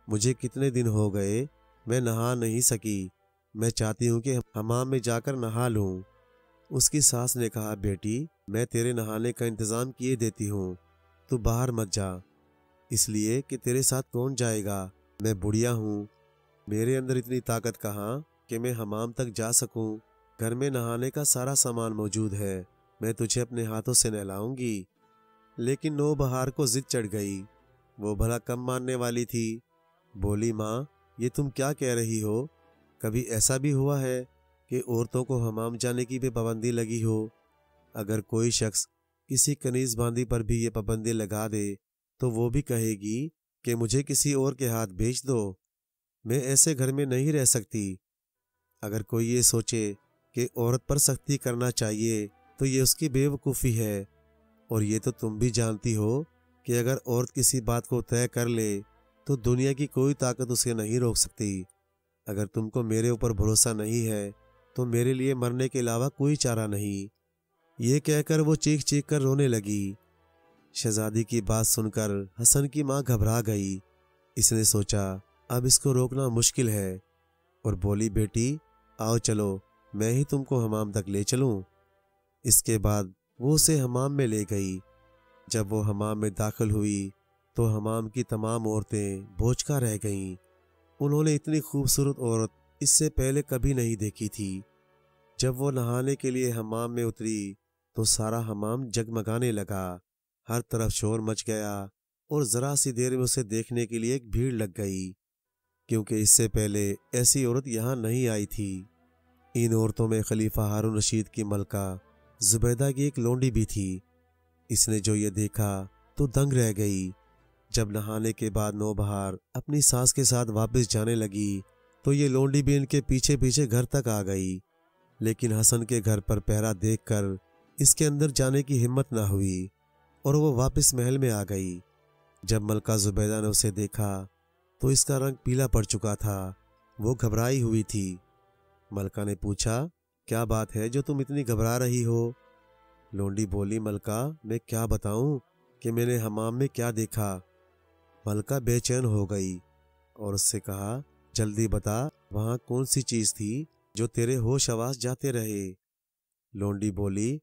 मुझे कितने दिन हो गए, मैं नहा नहीं सकी। मैं चाहती हूँ कि हमाम में जाकर नहा लूँ। उसकी सास ने कहा, बेटी, मैं तेरे नहाने का इंतज़ाम किए देती हूँ। तू बाहर मत जा। इसलिए कि तेरे साथ कौन जाएगा? मैं बुढ़िया हूँ। मेरे अंदर इतनी ताकत कहाँ कि मैं हमाम तक जा सकूँ। घर में नहाने का सारा सामान मौजूद है। मैं तुझे अपने हाथों से नहलाऊँगी। लेकिन नो बहार को जिद चढ़ गई। वो भला कम मानने वाली थी। बोली, माँ, ये तुम क्या कह रही हो? कभी ऐसा भी हुआ है कि औरतों को हमाम जाने की भी पाबंदी लगी हो? अगर कोई शख्स किसी कनीज बांदी पर भी ये पाबंदी लगा दे तो वो भी कहेगी कि मुझे किसी और के हाथ बेच दो। मैं ऐसे घर में नहीं रह सकती। अगर कोई ये सोचे कि औरत पर सख्ती करना चाहिए तो ये उसकी बेवकूफ़ी है। और ये तो तुम भी जानती हो कि अगर औरत किसी बात को तय कर ले तो दुनिया की कोई ताकत उसे नहीं रोक सकती। अगर तुमको मेरे ऊपर भरोसा नहीं है तो मेरे लिए मरने के अलावा कोई चारा नहीं। ये कहकर वो चीख चीख कर रोने लगी। शहजादी की बात सुनकर हसन की माँ घबरा गई। इसने सोचा, अब इसको रोकना मुश्किल है। और बोली, बेटी, आओ चलो, मैं ही तुमको हमाम तक ले चलूँ। इसके बाद वो उसे हमाम में ले गई। जब वो हमाम में दाखिल हुई तो हमाम की तमाम औरतें बोझका रह गईं। उन्होंने इतनी खूबसूरत औरत इससे पहले कभी नहीं देखी थी। जब वो नहाने के लिए हमाम में उतरी तो सारा हमाम जगमगाने लगा। हर तरफ़ शोर मच गया और ज़रा सी देर में उसे देखने के लिए एक भीड़ लग गई, क्योंकि इससे पहले ऐसी औरत यहाँ नहीं आई थी। इन औरतों में खलीफा हारून रशीद की मलका, जुबैदा की एक लोंडी भी थी। इसने जो ये देखा तो दंग रह गई। जब नहाने के बाद नौबहार अपनी सास के साथ वापस जाने लगी तो ये लोंडी भी इनके पीछे पीछे घर तक आ गई। लेकिन हसन के घर पर पहरा देखकर इसके अंदर जाने की हिम्मत ना हुई। और वो वापस महल में आ गई। जब मलका जुबैदा ने उसे देखा तो इसका रंग पीला पड़ चुका था। वो घबराई हुई थी। मलका ने पूछा, क्या बात है जो तुम इतनी घबरा रही हो? लोंडी बोली, मलका, मैं क्या बताऊँ कि मैंने हमाम में क्या देखा? मलका बेचैन हो गई और उससे कहा, जल्दी बता, वहाँ कौन सी चीज़ थी जो तेरे होश आवाज़ जाते रहे? लोंडी बोली,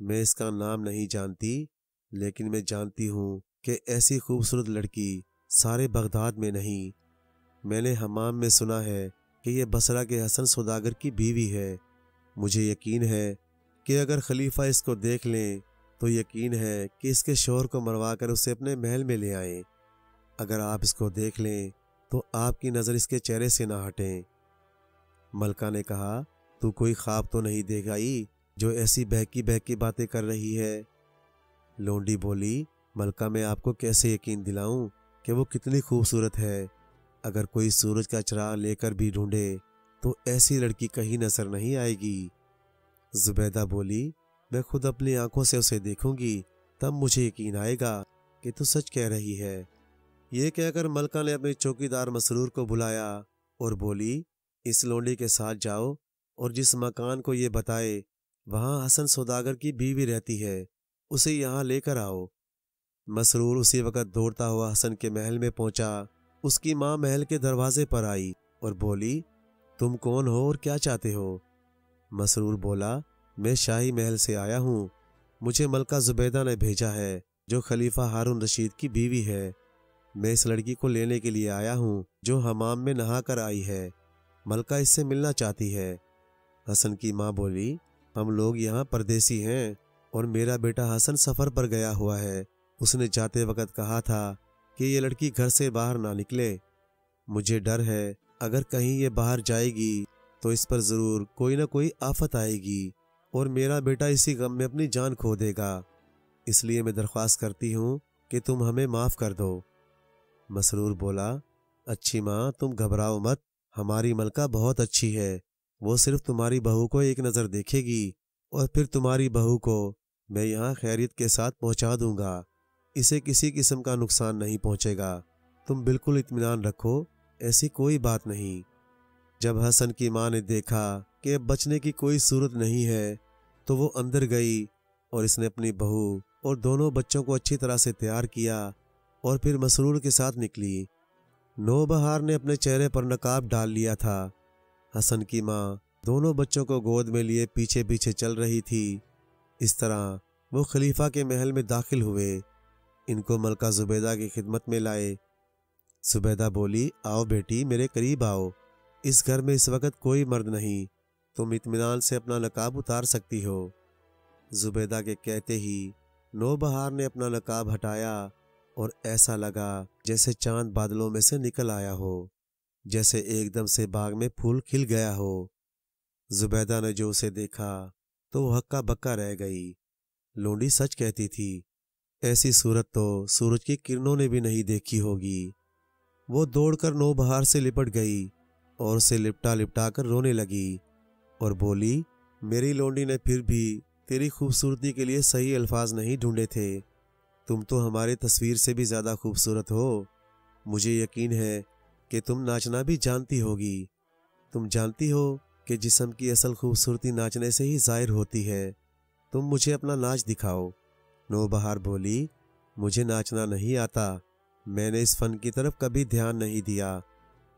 मैं इसका नाम नहीं जानती लेकिन मैं जानती हूँ कि ऐसी खूबसूरत लड़की सारे बगदाद में नहीं। मैंने हमाम में सुना है कि यह बसरा के हसन सौदागर की बीवी है। मुझे यकीन है कि अगर खलीफा इसको देख लें तो यकीन है कि इसके शोर को मरवा कर उसे अपने महल में ले आए। अगर आप इसको देख लें तो आपकी नज़र इसके चेहरे से ना हटें। मलका ने कहा, तू कोई ख्वाब तो नहीं देखाई जो ऐसी बहकी बहकी बातें कर रही है? लोंडी बोली, मलका मैं आपको कैसे यकीन दिलाऊं कि वो कितनी खूबसूरत है। अगर कोई सूरज का चराग लेकर भी ढूंढे तो ऐसी लड़की कहीं नज़र नहीं आएगी। जुबैदा बोली, मैं खुद अपनी आँखों से उसे देखूँगी, तब मुझे यकीन आएगा कि तू सच कह रही है। ये कहकर मलका ने अपने चौकीदार मसरूर को बुलाया और बोली, इस लोंडी के साथ जाओ और जिस मकान को ये बताए, वहाँ हसन सौदागर की बीवी रहती है। उसे यहाँ लेकर आओ। मसरूर उसी वक्त दौड़ता हुआ हसन के महल में पहुँचा। उसकी माँ महल के दरवाजे पर आई और बोली, तुम कौन हो और क्या चाहते हो? मसरूर बोला, मैं शाही महल से आया हूँ। मुझे मलका जुबैदा ने भेजा है, जो खलीफा हारून रशीद की बीवी है। मैं इस लड़की को लेने के लिए आया हूँ, जो हमाम में नहा कर आई है। मलका इससे मिलना चाहती है। हसन की माँ बोली, हम लोग यहाँ परदेसी हैं। और मेरा बेटा हसन सफ़र पर गया हुआ है। उसने जाते वक्त कहा था कि ये लड़की घर से बाहर ना निकले। मुझे डर है, अगर कहीं ये बाहर जाएगी तो इस पर ज़रूर कोई ना कोई आफत आएगी और मेरा बेटा इसी गम में अपनी जान खो देगा। इसलिए मैं दरख्वास्त करती हूँ कि तुम हमें माफ़ कर दो। मसरूर बोला, अच्छी माँ, तुम घबराओ मत। हमारी मलका बहुत अच्छी है। वो सिर्फ़ तुम्हारी बहू को एक नज़र देखेगी और फिर तुम्हारी बहू को मैं यहाँ खैरियत के साथ पहुँचा दूँगा। इसे किसी किस्म का नुकसान नहीं पहुँचेगा। तुम बिल्कुल इतमान रखो, ऐसी कोई बात नहीं। जब हसन की माँ ने देखा कि अब बचने की कोई सूरत नहीं है तो वो अंदर गई और इसने अपनी बहू और दोनों बच्चों को अच्छी तरह से तैयार किया और फिर मसरूर के साथ निकली। नौबहार ने अपने चेहरे पर नकाब डाल लिया था। हसन की माँ दोनों बच्चों को गोद में लिए पीछे पीछे चल रही थी। इस तरह वो खलीफा के महल में दाखिल हुए। इनको मलका जुबैदा की खिदमत में लाए। सुबैदा बोली, आओ बेटी, मेरे करीब आओ। इस घर में इस वक्त कोई मर्द नहीं। तुम इतमान से अपना नकाब उतार सकती हो। जुबैदा के कहते ही नौबहार ने अपना नकाब हटाया और ऐसा लगा जैसे चाँद बादलों में से निकल आया हो, जैसे एकदम से बाग में फूल खिल गया हो। जुबैदा ने जो उसे देखा तो वो हक्का बक्का रह गई। लोंडी सच कहती थी, ऐसी सूरत तो सूरज की किरणों ने भी नहीं देखी होगी। वो दौड़कर नौबहार से लिपट गई और उसे लिपटा लिपटा कर रोने लगी और बोली, मेरी लोंडी ने फिर भी तेरी खूबसूरती के लिए सही अल्फाज नहीं ढूंढे थे। तुम तो हमारी तस्वीर से भी ज़्यादा खूबसूरत हो। मुझे यकीन है कि तुम नाचना भी जानती होगी। तुम जानती हो कि जिसम की असल खूबसूरती नाचने से ही ज़ाहिर होती है। तुम मुझे अपना नाच दिखाओ। नौबहार बोली, मुझे नाचना नहीं आता। मैंने इस फन की तरफ़ कभी ध्यान नहीं दिया।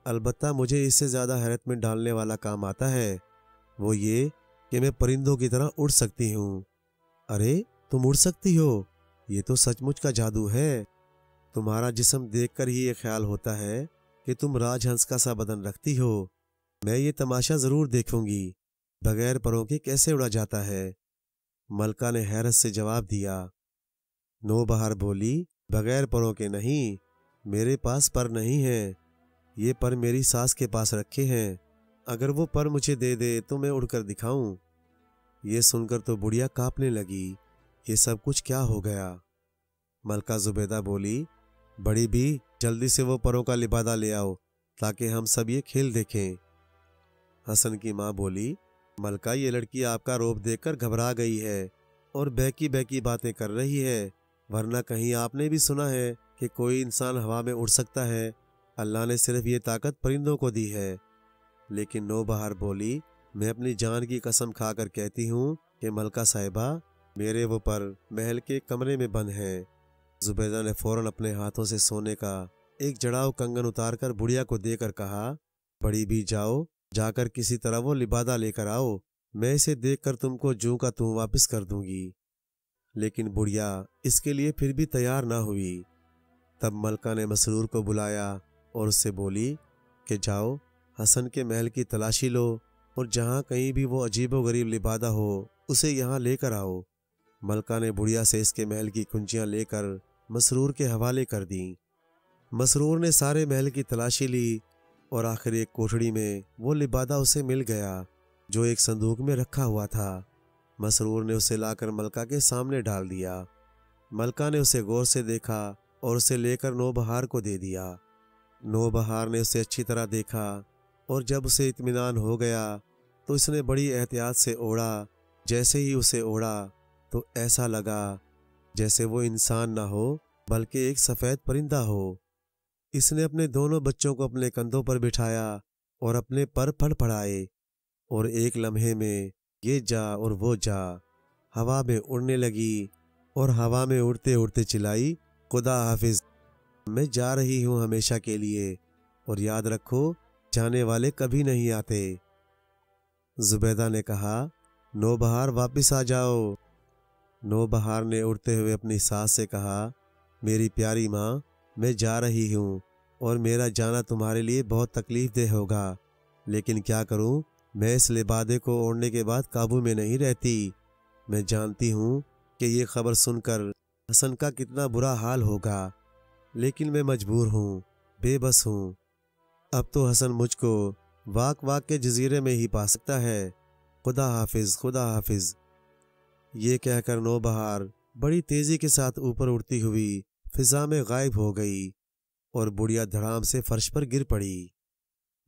अलबत्ता मुझे इससे ज़्यादा हैरत में डालने वाला काम आता है। वो ये कि मैं परिंदों की तरह उड़ सकती हूँ। अरे, तुम उड़ सकती हो? ये तो सचमुच का जादू है। तुम्हारा जिसम देखकर ही ये ख्याल होता है कि तुम राजहंस का सा बदन रखती हो। मैं ये तमाशा ज़रूर देखूँगी, बगैर परों के कैसे उड़ा जाता है? मलका ने हैरत से जवाब दिया, नौबहार बोली, बगैर परों के नहीं, मेरे पास पर नहीं है, ये पर मेरी सास के पास रखे हैं, अगर वो पर मुझे दे दे तो मैं उड़कर दिखाऊँ। ये सुनकर तो बुढ़िया कांपने लगी, ये सब कुछ क्या हो गया? मलका जुबेदा बोली, बड़ी भी, जल्दी से वो परों का लिबादा ले आओ, ताकि हम सब ये खेल देखें। हसन की माँ बोली, मलका, ये लड़की आपका रोप देखकर घबरा गई है और बहकी बहकी बातें कर रही है, वरना कहीं आपने भी सुना है कि कोई इंसान हवा में उड़ सकता है। अल्लाह ने सिर्फ़ ये ताकत परिंदों को दी है। लेकिन नो बहार बोली, मैं अपनी जान की कसम खाकर कहती हूँ कि मलका साहिबा, मेरे वो पर महल के कमरे में बंद हैं। जुबैदा ने फ़ौरन अपने हाथों से सोने का एक जड़ाव कंगन उतारकर बुढ़िया को देकर कहा, बड़ी भी जाओ जाकर किसी तरह वो लिबादा लेकर आओ, मैं इसे देखकर तुमको जू का तू वापस कर दूँगी। लेकिन बुढ़िया, इसके लिए फिर भी तैयार ना हुई। तब मलका ने मसरूर को बुलाया और उससे बोली कि जाओ, हसन के महल की तलाशी लो और जहाँ कहीं भी वो अजीब गरीब लिबादा हो, उसे यहाँ लेकर आओ। मलका ने बुढ़िया से इसके महल की कुंजियाँ लेकर मसरूर के हवाले कर दी। मसरूर ने सारे महल की तलाशी ली और आखिर एक कोठड़ी में वो लिबादा उसे मिल गया, जो एक संदूक में रखा हुआ था। मसरूर ने उसे लाकर मलका के सामने डाल दिया। मलका ने उसे गौर से देखा और उसे लेकर नौबहार को दे दिया। नौबहार ने उसे अच्छी तरह देखा और जब उसे इत्मीनान हो गया तो इसने बड़ी एहतियात से ओढ़ा। जैसे ही उसे ओढ़ा तो ऐसा लगा जैसे वो इंसान ना हो, बल्कि एक सफ़ेद परिंदा हो। इसने अपने दोनों बच्चों को अपने कंधों पर बिठाया और अपने पर फड़फड़ाए और एक लम्हे में ये जा और वो जा। हवा में उड़ने लगी और हवा में उड़ते उड़ते चिल्लाई, खुदा हाफिज, मैं जा रही हूँ हमेशा के लिए और याद रखो, जाने वाले कभी नहीं आते। जुबैदा ने कहा नो बहार वापिस आ जाओ। नो बहार ने उड़ते हुए अपनी सास से कहा, मेरी प्यारी माँ मैं जा रही हूँ और मेरा जाना तुम्हारे लिए बहुत तकलीफ़ दे होगा। लेकिन क्या करूँ? मैं इस लिबादे को ओढ़ने के बाद काबू में नहीं रहती। मैं जानती हूँ कि ये खबर सुनकर हसन का कितना बुरा हाल होगा। लेकिन मैं मजबूर हूँ, बेबस हूँ। अब तो हसन मुझको वाक वाक के जजीरे में ही पा सकता है। खुदा हाफिज खुदा हाफिज। ये कहकर नो बहार बड़ी तेज़ी के साथ ऊपर उड़ती हुई फिजा में गायब हो गई और बुढ़िया धड़ाम से फर्श पर गिर पड़ी।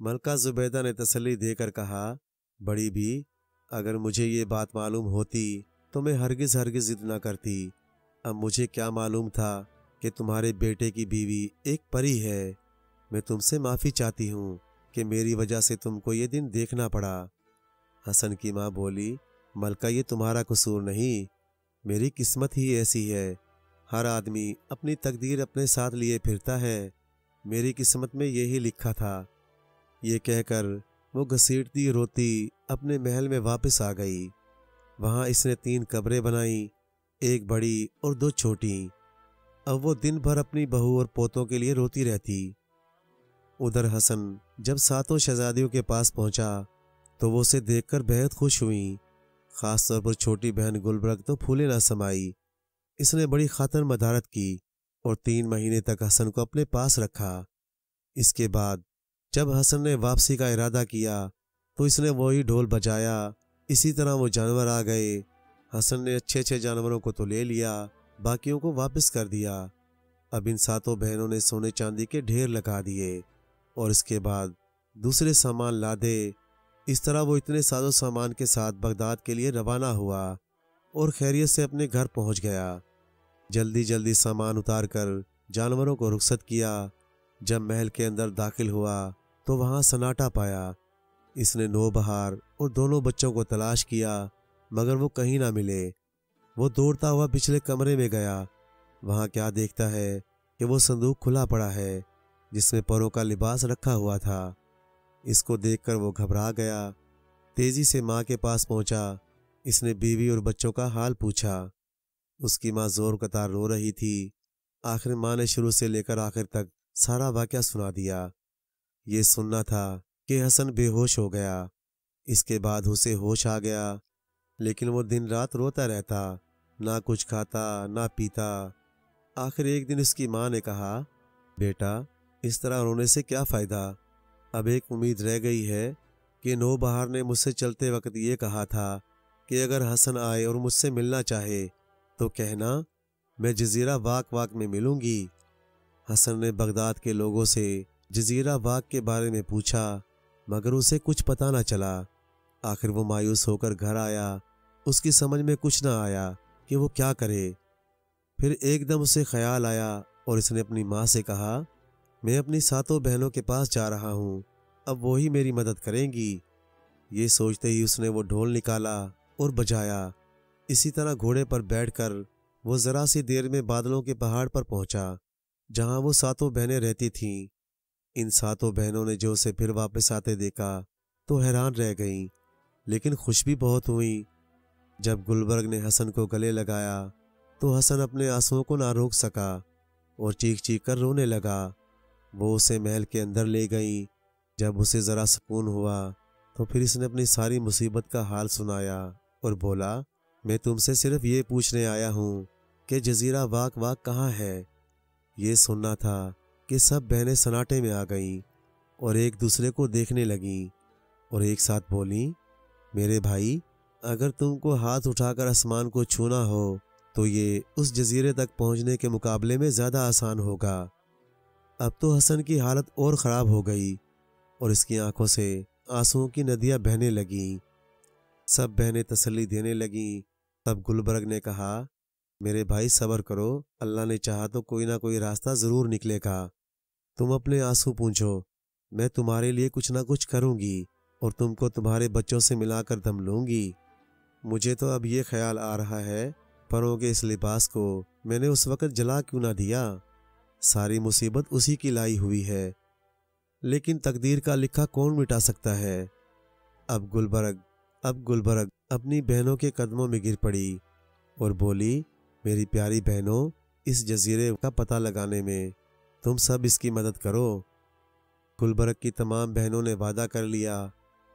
मलका जुबैदा ने तसली देकर कहा, बड़ी भी, अगर मुझे ये बात मालूम होती तो मैं हरगिज हरगिज जिद ना करती। अब मुझे क्या मालूम था कि तुम्हारे बेटे की बीवी एक परी है। मैं तुमसे माफ़ी चाहती हूँ कि मेरी वजह से तुमको ये दिन देखना पड़ा। हसन की माँ बोली, मलका, ये तुम्हारा कसूर नहीं। मेरी किस्मत ही ऐसी है हर आदमी अपनी तकदीर अपने साथ लिए फिरता है। मेरी किस्मत में यही लिखा था। ये कहकर वो घसीटती रोती अपने महल में वापस आ गई। वहाँ इसने तीन कब्रें बनाई, एक बड़ी और दो छोटी। अब वो दिन भर अपनी बहू और पोतों के लिए रोती रहती। उधर हसन जब सातों शहजादियों के पास पहुँचा तो वो उसे देखकर बेहद खुश हुई। खासतौर पर छोटी बहन गुलबर्ग तो फूले ना समाई। इसने बड़ी खातर मदारत की और तीन महीने तक हसन को अपने पास रखा। इसके बाद, जब हसन ने वापसी का इरादा किया तो इसने वही ढोल बजाया। इसी तरह वो जानवर आ गए। हसन ने अच्छे अच्छे जानवरों को तो ले लिया, बाकियों को वापस कर दिया। अब इन सातों बहनों ने सोने चांदी के ढेर लगा दिए और इसके बाद दूसरे सामान लादे। इस तरह वो इतने साजो सामान के साथ बगदाद के लिए रवाना हुआ। और खैरियत से अपने घर पहुँच गया। जल्दी जल्दी सामान उतार कर जानवरों को रुखसत किया। जब महल के अंदर दाखिल हुआ तो वहाँ सन्नाटा पाया। इसने नो बहार और दोनों बच्चों को तलाश किया, मगर वो कहीं ना मिले। वो दौड़ता हुआ पिछले कमरे में गया। वहाँ क्या देखता है कि वो संदूक खुला पड़ा है, जिसमें परों का लिबास रखा हुआ था। इसको देखकर वो घबरा गया। तेज़ी से माँ के पास पहुँचा। इसने बीवी और बच्चों का हाल पूछा। उसकी माँ ज़ोर कतार रो रही थी। आखिर माँ ने शुरू से लेकर आखिर तक सारा वाक्य सुना दिया। ये सुनना था कि हसन बेहोश हो गया। इसके बाद उसे होश आ गया, लेकिन वो दिन रात रोता रहता, ना कुछ खाता, ना पीता। आखिर एक दिन उसकी माँ ने कहा, बेटा, इस तरह रोने से क्या फ़ायदा? अब एक उम्मीद रह गई है कि नो बहार ने मुझसे चलते वक्त ये कहा था कि अगर हसन आए और मुझसे मिलना चाहे तो कहना, मैं जजीरा वाक वाक में मिलूँगी। हसन ने बगदाद के लोगों से जजीरा वाक के बारे में पूछा, मगर उसे कुछ पता ना चला। आखिर वो मायूस होकर घर आया। उसकी समझ में कुछ ना आया कि वो क्या करे। फिर एकदम उसे ख्याल आया और इसने अपनी माँ से कहा, मैं अपनी सातों बहनों के पास जा रहा हूँ। अब वो ही मेरी मदद करेंगी। ये सोचते ही उसने वो ढोल निकाला। और बजाया। इसी तरह घोड़े पर बैठकर वो जरा सी देर में बादलों के पहाड़ पर पहुँचा, जहाँ वो सातों बहनें रहती थीं। इन सातों बहनों ने जो उसे फिर वापस आते देखा तो हैरान रह गईं, लेकिन खुश भी बहुत हुई। जब गुलबर्ग ने हसन को गले लगाया तो हसन अपने आंसुओं को ना रोक सका और चीख चीख कर रोने लगा। वो उसे महल के अंदर ले गई। जब उसे ज़रा सुकून हुआ तो फिर इसने अपनी सारी मुसीबत का हाल सुनाया। और बोला, मैं तुमसे सिर्फ़ ये पूछने आया हूँ कि जजीरा वाक वाक कहाँ है? ये सुनना था कि सब बहनें सनाटे में आ गईं और एक दूसरे को देखने लगीं और एक साथ बोली, मेरे भाई, अगर तुमको हाथ उठाकर आसमान को छूना हो तो ये उस जजीरे तक पहुँचने के मुकाबले में ज़्यादा आसान होगा। अब तो हसन की हालत और ख़राब हो गई और इसकी आँखों से आंसुओं की नदियाँ बहने लगीं। सब बहनें तसल्ली देने लगीं। तब गुलबर्ग ने कहा, मेरे भाई, सबर करो। अल्लाह ने चाहा तो कोई ना कोई रास्ता ज़रूर निकलेगा तुम अपने आँसू पूछो। मैं तुम्हारे लिए कुछ ना कुछ करूँगी और तुमको तुम्हारे बच्चों से मिलाकर दम लूँगी। मुझे तो अब ये ख्याल आ रहा है, परों के इस लिबास को मैंने उस वक़्त जला क्यों ना दिया? सारी मुसीबत उसी की लाई हुई है। लेकिन तकदीर का लिखा कौन मिटा सकता है? अब गुलबर्ग अब गुलबर्ग अपनी बहनों के कदमों में गिर पड़ी और बोली, मेरी प्यारी बहनों, इस जजीरे का पता लगाने में तुम सब इसकी मदद करो। गुलबर्ग की तमाम बहनों ने वादा कर लिया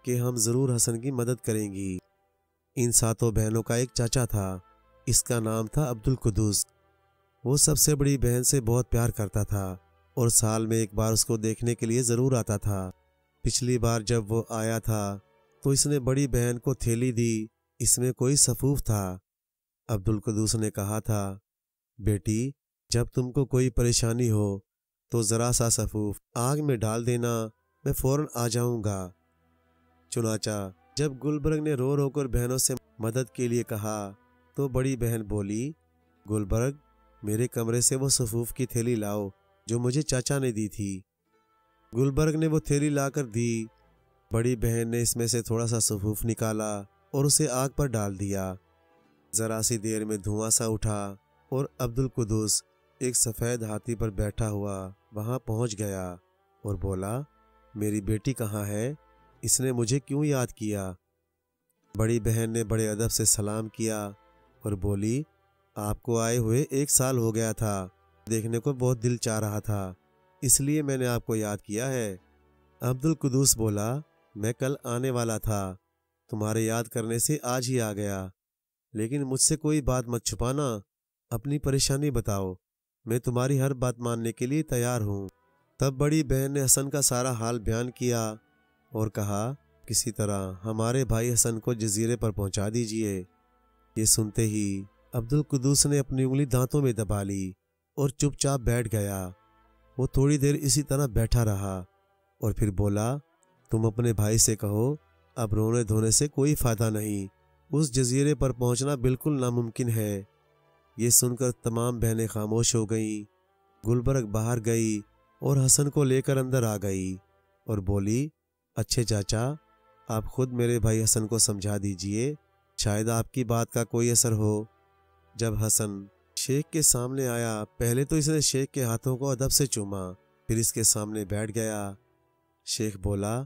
कि हम ज़रूर हसन की मदद करेंगी। इन सातों बहनों का एक चाचा था, इसका नाम था अब्दुल कुदूस। वो सबसे बड़ी बहन से बहुत प्यार करता था और साल में एक बार उसको देखने के लिए ज़रूर आता था। पिछली बार जब वो आया था तो इसने बड़ी बहन को थैली दी, इसमें कोई सफूफ था। अब्दुल कदूस ने कहा था, बेटी, जब तुमको कोई परेशानी हो तो ज़रा सा सफूफ आग में डाल देना, मैं फ़ौरन आ जाऊँगा। चुनाचा जब गुलबर्ग ने रो रो कर बहनों से मदद के लिए कहा तो बड़ी बहन बोली, गुलबर्ग, मेरे कमरे से वो सफूफ की थैली लाओ, जो मुझे चाचा ने दी थी। गुलबर्ग ने वो थैली लाकर दी बड़ी बहन ने इसमें से थोड़ा सा सफूफ निकाला और उसे आग पर डाल दिया। ज़रा सी देर में धुआँ सा उठा और अब्दुल कुदूस एक सफ़ेद हाथी पर बैठा हुआ वहाँ पहुँच गया और बोला, मेरी बेटी कहाँ है? इसने मुझे क्यों याद किया? बड़ी बहन ने बड़े अदब से सलाम किया और बोली, आपको आए हुए एक साल हो गया था। देखने को बहुत दिल चाह रहा था, इसलिए मैंने आपको याद किया है। अब्दुल कुदूस बोला मैं कल आने वाला था। तुम्हारे याद करने से आज ही आ गया। लेकिन मुझसे कोई बात मत छुपाना। अपनी परेशानी बताओ। मैं तुम्हारी हर बात मानने के लिए तैयार हूँ। तब बड़ी बहन ने हसन का सारा हाल बयान किया और कहा, किसी तरह हमारे भाई हसन को जजीरे पर पहुँचा दीजिए। ये सुनते ही अब्दुल कुदूस ने अपनी उंगली दांतों में दबा ली और चुपचाप बैठ गया। वो थोड़ी देर इसी तरह बैठा रहा और फिर बोला तुम अपने भाई से कहो, अब रोने धोने से कोई फ़ायदा नहीं। उस जजीरे पर पहुँचना बिल्कुल नामुमकिन है। ये सुनकर तमाम बहनें खामोश हो गईं, गुलबर्ग बाहर गई और हसन को लेकर अंदर आ गई और बोली, अच्छे चाचा, आप खुद मेरे भाई हसन को समझा दीजिए, शायद आपकी बात का कोई असर हो। जब हसन शेख के सामने आया, पहले तो इसने शेख के हाथों को अदब से चूमा, फिर इसके सामने बैठ गया। शेख बोला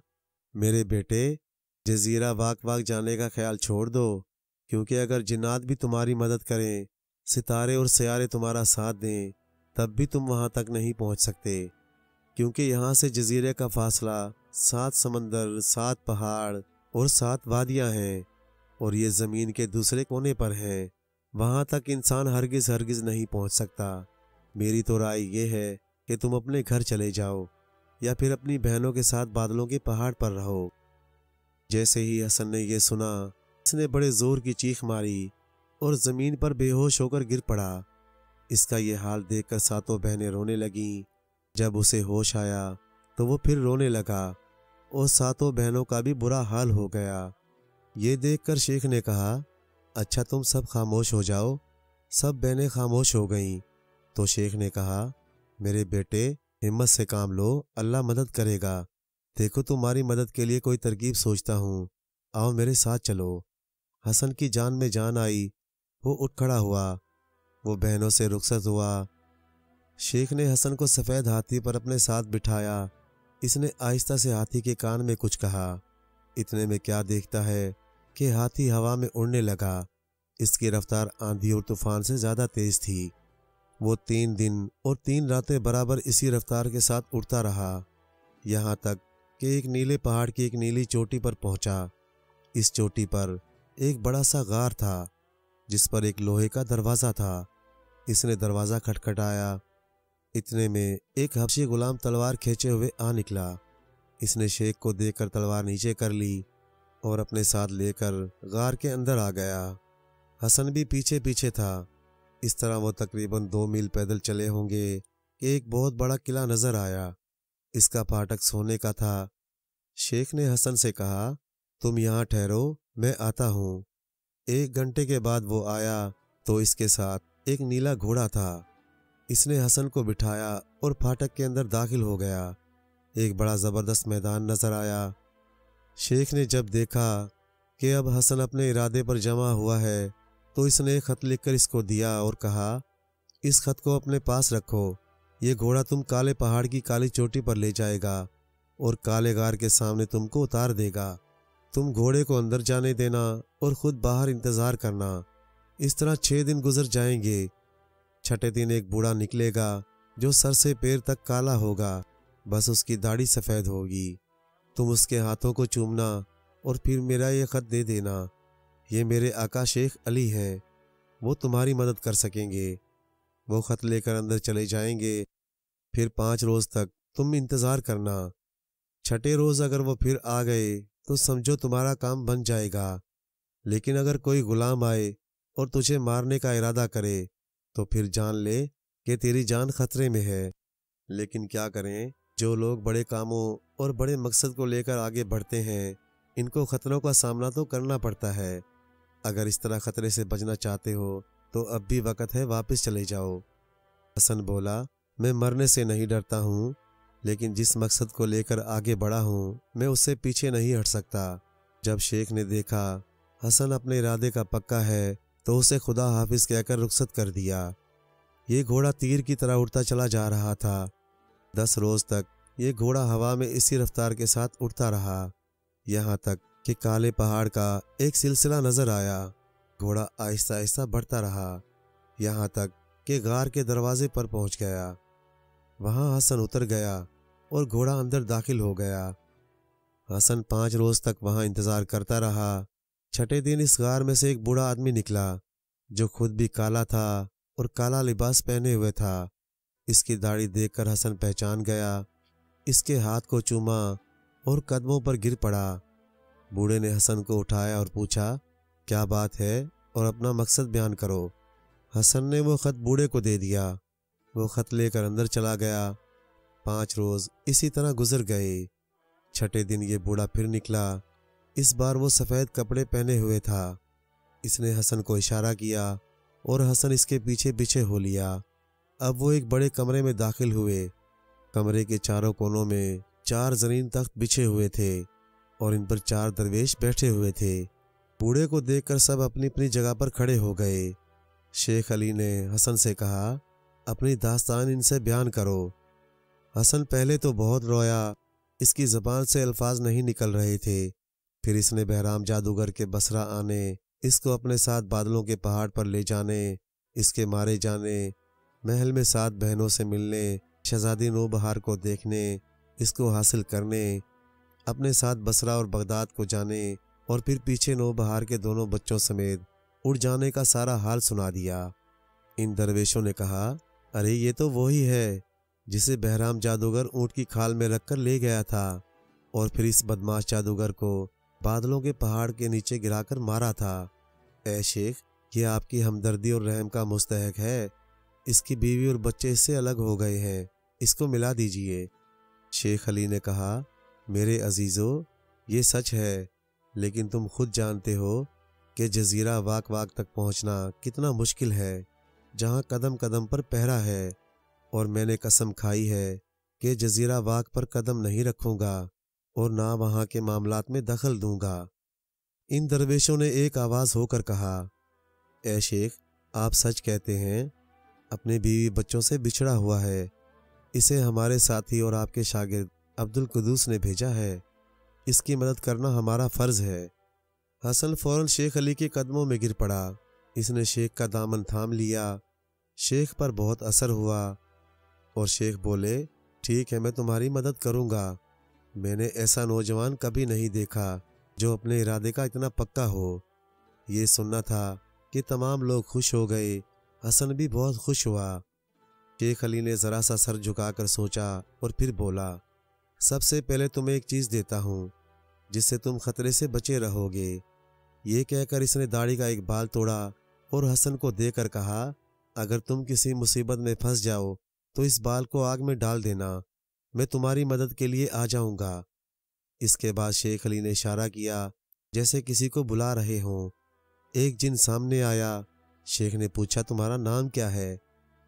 मेरे बेटे, जजीरा वाक वाक जाने का ख्याल छोड़ दो, क्योंकि अगर जिन्नात भी तुम्हारी मदद करें, सितारे और सियारे तुम्हारा साथ दें, तब भी तुम वहाँ तक नहीं पहुँच सकते। क्योंकि यहाँ से जजीरे का फासला सात समंदर, सात पहाड़ और सात वादियाँ हैं, और ये ज़मीन के दूसरे कोने पर हैं। वहाँ तक इंसान हरगिज हरगिज नहीं पहुँच सकता। मेरी तो राय यह है कि तुम अपने घर चले जाओ। या फिर अपनी बहनों के साथ बादलों के पहाड़ पर रहो। जैसे ही हसन ने यह सुना, इसने बड़े ज़ोर की चीख मारी और ज़मीन पर बेहोश होकर गिर पड़ा। इसका यह हाल देखकर सातों बहनें रोने लगीं। जब उसे होश आया तो वो फिर रोने लगा और सातों बहनों का भी बुरा हाल हो गया। ये देखकर शेख ने कहा अच्छा तुम सब खामोश हो जाओ। सब बहनें खामोश हो गईं। तो शेख ने कहा, मेरे बेटे हिम्मत से काम लो, अल्लाह मदद करेगा। देखो तुम्हारी मदद के लिए कोई तरकीब सोचता हूँ। आओ मेरे साथ चलो। हसन की जान में जान आई। वो उठ खड़ा हुआ। वो बहनों से रुखसत हुआ। शेख ने हसन को सफ़ेद हाथी पर अपने साथ बिठाया। इसने आहिस्ता से हाथी के कान में कुछ कहा। इतने में क्या देखता है कि हाथी हवा में उड़ने लगा। इसकी रफ्तार आंधी और तूफ़ान से ज़्यादा तेज थी। वो तीन दिन और तीन रातें बराबर इसी रफ्तार के साथ उड़ता रहा। यहाँ तक कि एक नीले पहाड़ की एक नीली चोटी पर पहुँचा। इस चोटी पर एक बड़ा सा गार था, जिस पर एक लोहे का दरवाज़ा था। इसने दरवाज़ा खटखटाया। इतने में एक हबशी गुलाम तलवार खींचे हुए आ निकला। इसने शेख को देखकर तलवार नीचे कर ली और अपने साथ लेकर गार के अंदर आ गया। हसन भी पीछे पीछे था। इस तरह वो तकरीबन दो मील पैदल चले होंगे कि एक बहुत बड़ा किला नज़र आया। इसका फाटक सोने का था। शेख ने हसन से कहा, तुम यहाँ ठहरो, मैं आता हूँ। एक घंटे के बाद वो आया तो इसके साथ एक नीला घोड़ा था। इसने हसन को बिठाया और फाटक के अंदर दाखिल हो गया। एक बड़ा ज़बरदस्त मैदान नज़र आया। शेख ने जब देखा कि अब हसन अपने इरादे पर जमा हुआ है तो इसने खत लिखकर इसको दिया और कहा, इस खत को अपने पास रखो। ये घोड़ा तुम काले पहाड़ की काली चोटी पर ले जाएगा और काले गार के सामने तुमको उतार देगा। तुम घोड़े को अंदर जाने देना और खुद बाहर इंतज़ार करना। इस तरह छह दिन गुजर जाएँगे। छठे दिन एक बूढ़ा निकलेगा जो सर से पैर तक काला होगा। बस उसकी दाढ़ी सफ़ेद होगी। तुम उसके हाथों को चूमना और फिर मेरा ये ख़त दे देना। ये मेरे आका शेख अली हैं। वो तुम्हारी मदद कर सकेंगे। वो ख़त लेकर अंदर चले जाएँगे। फिर पाँच रोज़ तक तुम इंतज़ार करना। छठे रोज़ अगर वो फिर आ गए तो समझो तुम्हारा काम बन जाएगा। लेकिन अगर कोई गुलाम आए और तुझे मारने का इरादा करे तो फिर जान ले कि तेरी जान खतरे में है। लेकिन क्या करें? जो लोग बड़े कामों और बड़े मकसद को लेकर आगे बढ़ते हैं, इनको खतरों का सामना तो करना पड़ता है। अगर इस तरह खतरे से बचना चाहते हो तो अब भी वक़्त है वापस चले जाओ। हसन बोला, मैं मरने से नहीं डरता हूँ, लेकिन जिस मकसद को लेकर आगे बढ़ा हूँ, मैं उससे पीछे नहीं हट सकता। जब शेख ने देखा, हसन अपने इरादे का पक्का है तो उसे खुदा हाफिज कहकर रुखसत कर दिया। ये घोड़ा तीर की तरह उड़ता चला जा रहा था। दस रोज तक ये घोड़ा हवा में इसी रफ्तार के साथ उड़ता रहा। यहाँ तक कि काले पहाड़ का एक सिलसिला नज़र आया। घोड़ा आहिस्ता आहिस्ता बढ़ता रहा, यहाँ तक कि गार के दरवाजे पर पहुँच गया। वहाँ हसन उतर गया और घोड़ा अंदर दाखिल हो गया। हसन पाँच रोज तक वहाँ इंतज़ार करता रहा। छठे दिन इस गार में से एक बूढ़ा आदमी निकला, जो खुद भी काला था और काला लिबास पहने हुए था। इसकी दाढ़ी देखकर हसन पहचान गया। इसके हाथ को चूमा और कदमों पर गिर पड़ा। बूढ़े ने हसन को उठाया और पूछा, क्या बात है? और अपना मकसद बयान करो। हसन ने वो खत बूढ़े को दे दिया। वो खत लेकर अंदर चला गया। पाँच रोज इसी तरह गुजर गए। छठे दिन ये बूढ़ा फिर निकला। इस बार वो सफ़ेद कपड़े पहने हुए था। इसने हसन को इशारा किया और हसन इसके पीछे पीछे हो लिया। अब वो एक बड़े कमरे में दाखिल हुए। कमरे के चारों कोनों में चार ज़मीन तख्त बिछे हुए थे। और इन पर चार दरवेश बैठे हुए थे। बूढ़े को देखकर सब अपनी अपनी जगह पर खड़े हो गए। शेख अली ने हसन से कहा, अपनी दास्तान इनसे बयान करो। हसन पहले तो बहुत रोया, इसकी जबान से अल्फाज नहीं निकल रहे थे। फिर इसने बहराम जादूगर के बसरा आने, इसको अपने साथ बादलों के पहाड़ पर ले जाने, इसके मारे जाने, महल में सात बहनों से मिलने, शहजादी नौबहार को देखने, इसको हासिल करने अपने साथ बसरा और बगदाद को जाने और फिर पीछे नौबहार के दोनों बच्चों समेत उड़ जाने का सारा हाल सुना दिया। इन दरवेशों ने कहा, अरे, ये तो वही है जिसे बहराम जादूगर ऊँट की खाल में रखकर ले गया था और फिर इस बदमाश जादूगर को बादलों के पहाड़ के नीचे गिराकर मारा था। ए शेख, ये आपकी हमदर्दी और रहम का मुस्तक है। इसकी बीवी और बच्चे इससे अलग हो गए हैं। इसको मिला दीजिए। शेख अली ने कहा मेरे अजीज़ो, ये सच है, लेकिन तुम खुद जानते हो कि जजीरा वाक वाक तक पहुँचना कितना मुश्किल है, जहाँ कदम कदम पर पहरा है, और मैंने कसम खाई है कि जजीरा वाक पर कदम नहीं रखूँगा और ना वहाँ के मामलात में दखल दूँगा। इन दरवेशों ने एक आवाज़ होकर कहा, ए शेख, आप सच कहते हैं, अपने बीवी बच्चों से बिछड़ा हुआ है, इसे हमारे साथी और आपके शागिर्द अब्दुल कुदूस ने भेजा है। इसकी मदद करना हमारा फ़र्ज़ है। हसन फ़ौरन शेख अली के कदमों में गिर पड़ा। इसने शेख का दामन थाम लिया। शेख पर बहुत असर हुआ और शेख बोले, ठीक है, मैं तुम्हारी मदद करूँगा। मैंने ऐसा नौजवान कभी नहीं देखा जो अपने इरादे का इतना पक्का हो। ये सुनना था कि तमाम लोग खुश हो गए। हसन भी बहुत खुश हुआ। शेख अली ने ज़रा सा सर झुकाकर सोचा और फिर बोला सबसे पहले तुम्हें एक चीज़ देता हूँ, जिससे तुम खतरे से बचे रहोगे। ये कहकर इसने दाढ़ी का एक बाल तोड़ा और हसन को देकर कहा, अगर तुम किसी मुसीबत में फंस जाओ तो इस बाल को आग में डाल देना। मैं तुम्हारी मदद के लिए आ जाऊँगा। इसके बाद शेख अली ने इशारा किया, जैसे किसी को बुला रहे हों। एक जिन सामने आया, शेख ने पूछा, तुम्हारा नाम क्या है?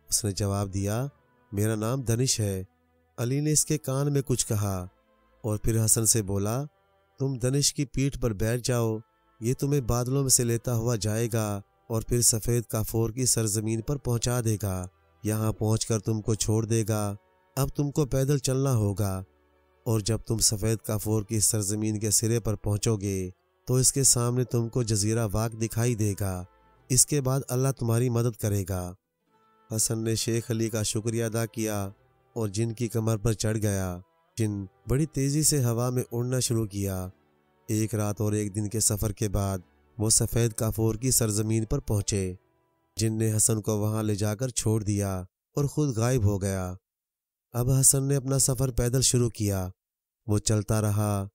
उसने जवाब दिया, मेरा नाम दनिश है। अली ने इसके कान में कुछ कहा और फिर हसन से बोला, तुम दनिश की पीठ पर बैठ जाओ, ये तुम्हें बादलों में से लेता हुआ जाएगा और फिर सफ़ेद काफोर की सरजमीन पर पहुँचा देगा। यहाँ पहुंचकर तुमको छोड़ देगा। अब तुमको पैदल चलना होगा और जब तुम सफ़ेद काफोर की सरजमीन के सिरे पर पहुंचोगे तो इसके सामने तुमको जजीरा वाक दिखाई देगा। इसके बाद अल्लाह तुम्हारी मदद करेगा। हसन ने शेख अली का शुक्रिया अदा किया और जिन की कमर पर चढ़ गया, जिन बड़ी तेज़ी से हवा में उड़ना शुरू किया। एक रात और एक दिन के सफ़र के बाद वो सफ़ेद काफोर की सरजमीन पर पहुँचे जिन ने हसन को वहाँ ले जाकर छोड़ दिया और ख़ुद गायब हो गया। अब हसन ने अपना सफ़र पैदल शुरू किया। वो चलता रहा।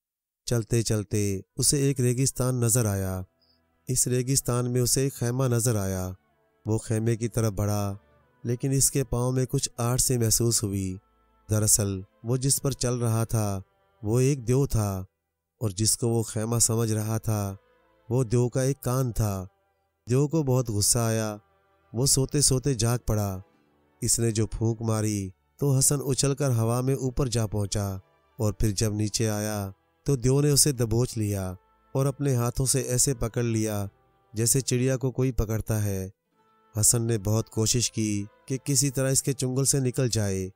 चलते चलते उसे एक रेगिस्तान नज़र आया। इस रेगिस्तान में उसे एक खैमा नज़र आया। वो खेमे की तरफ़ बढ़ा लेकिन इसके पाँव में कुछ आठ से महसूस हुई। दरअसल, वो जिस पर चल रहा था, वो एक देव था, और जिसको वो खैमा समझ रहा था, वो देव का एक कान था। देव को बहुत गुस्सा आया। वो सोते सोते जाग पड़ा। इसने जो फूंक मारी तो हसन उछलकर हवा में ऊपर जा पहुँचा, और फिर जब नीचे आया तो देव ने उसे दबोच लिया, और अपने हाथों से ऐसे पकड़ लिया, जैसे चिड़िया को कोई पकड़ता है। हसन ने बहुत कोशिश की कि किसी तरह इसके चुंगल से निकल जाए।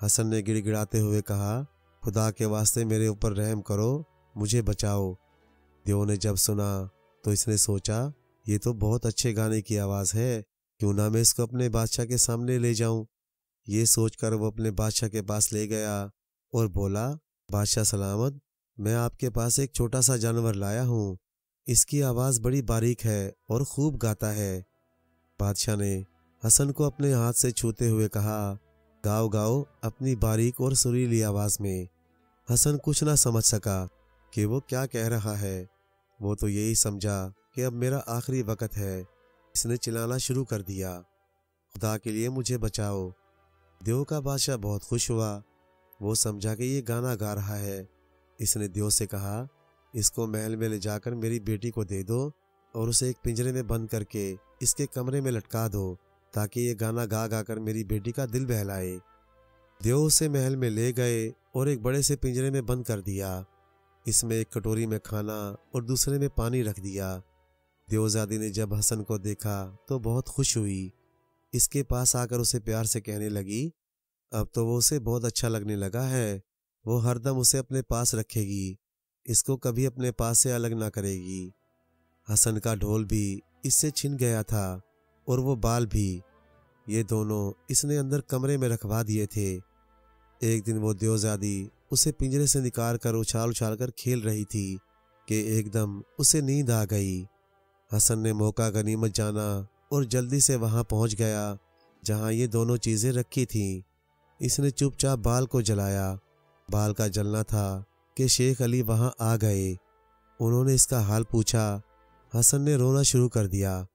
हसन ने गिड़गिड़ाते हुए कहा, खुदा के वास्ते मेरे ऊपर रहम करो, मुझे बचाओ। देव ने जब सुना तो इसने सोचा, ये तो बहुत अच्छे गाने की आवाज़ है, क्यों ना मैं इसको अपने बादशाह के सामने ले जाऊँ? ये सोचकर वो अपने बादशाह के पास ले गया और बोला, बादशाह सलामत, मैं आपके पास एक छोटा सा जानवर लाया हूँ। इसकी आवाज़ बड़ी बारीक है और खूब गाता है। बादशाह ने हसन को अपने हाथ से छूते हुए कहा, गाओ गाओ, अपनी बारीक और सुरीली आवाज़ में। हसन कुछ ना समझ सका कि वो क्या कह रहा है। वो तो यही समझा कि अब मेरा आखिरी वक्त है, इसने चिल्लाना शुरू कर दिया। खुदा के लिए मुझे बचाओ। देव का बादशाह बहुत खुश हुआ। वो समझा कि ये गाना गा रहा है। इसने देव से कहा, इसको महल में ले जाकर मेरी बेटी को दे दो और उसे एक पिंजरे में बंद करके इसके कमरे में लटका दो, ताकि ये गाना गा गा कर मेरी बेटी का दिल बहलाए। देव उसे महल में ले गए और एक बड़े से पिंजरे में बंद कर दिया। इसमें एक कटोरी में खाना और दूसरे में पानी रख दिया। देवजादी ने जब हसन को देखा तो बहुत खुश हुई। इसके पास आकर उसे प्यार से कहने लगी, अब तो वो उसे बहुत अच्छा लगने लगा है। वो हरदम उसे अपने पास रखेगी। इसको कभी अपने पास से अलग ना करेगी। हसन का ढोल भी इससे छिन गया था और वो बाल भी। ये दोनों इसने अंदर कमरे में रखवा दिए थे। एक दिन वो देवजादी उसे पिंजरे से निकाल कर उछाल उछाल कर खेल रही थी कि एकदम उसे नींद आ गई। हसन ने मौका गनीमत जाना और जल्दी से वहाँ पहुँच गया, जहाँ ये दोनों चीज़ें रखी थीं। इसने चुपचाप बाल को जलाया। बाल का जलना था कि शेख अली वहाँ आ गए। उन्होंने इसका हाल पूछा हसन ने रोना शुरू कर दिया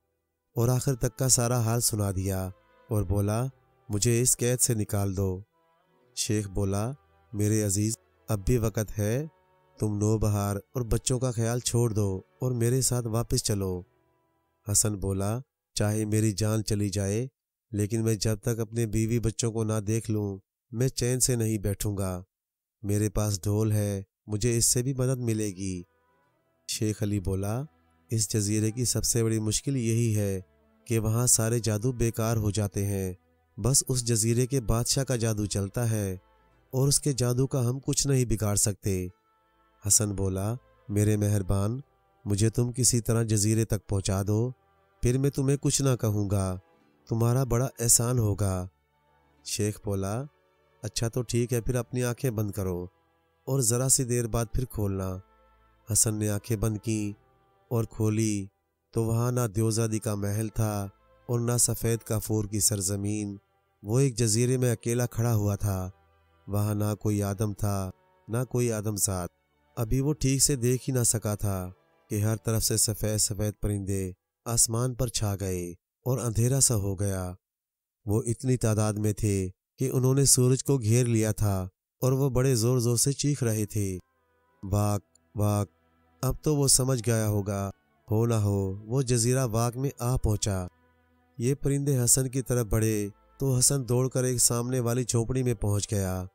और आखिर तक का सारा हाल सुना दिया और बोला, मुझे इस कैद से निकाल दो। शेख बोला, मेरे अज़ीज़, अब भी वक़्त है। तुम नो बहार और बच्चों का ख्याल छोड़ दो और मेरे साथ वापस चलो। हसन बोला, चाहे मेरी जान चली जाए, लेकिन मैं जब तक अपने बीवी बच्चों को ना देख लूँ, मैं चैन से नहीं बैठूँगा। मेरे पास ढोल है, मुझे इससे भी मदद मिलेगी। शेख अली बोला इस जजीरे की सबसे बड़ी मुश्किल यही है कि वहाँ सारे जादू बेकार हो जाते हैं। बस उस जजीरे के बादशाह का जादू चलता है और उसके जादू का हम कुछ नहीं बिगाड़ सकते। हसन बोला, मेरे मेहरबान, मुझे तुम किसी तरह जजीरे तक पहुँचा दो, फिर मैं तुम्हें कुछ ना कहूँगा। तुम्हारा बड़ा एहसान होगा। शेख बोला अच्छा तो ठीक है, फिर अपनी आँखें बंद करो और ज़रा सी देर बाद फिर खोलना। हसन ने आँखें बंद की और खोली तो वहाँ ना द्योजादी का महल था और ना सफ़ेद काफूर की सरजमीन। वो एक जजीरे में अकेला खड़ा हुआ था। वहाँ ना कोई आदम था, ना कोई आदमजात अभी वो ठीक से देख ही ना सका था कि हर तरफ़ से सफ़ेद सफ़ेद परिंदे आसमान पर छा गए और अंधेरा सा हो गया। वो इतनी तादाद में थे कि उन्होंने सूरज को घेर लिया था और वो बड़े ज़ोर ज़ोर से चीख रहे थे। वाक वाक अब तो वो समझ गया होगा। हो ना हो, वो जजीरा वाक में आ पहुँचा। ये परिंदे हसन की तरफ़ बढ़े तो हसन दौड़कर एक सामने वाली झोपड़ी में पहुँच गया।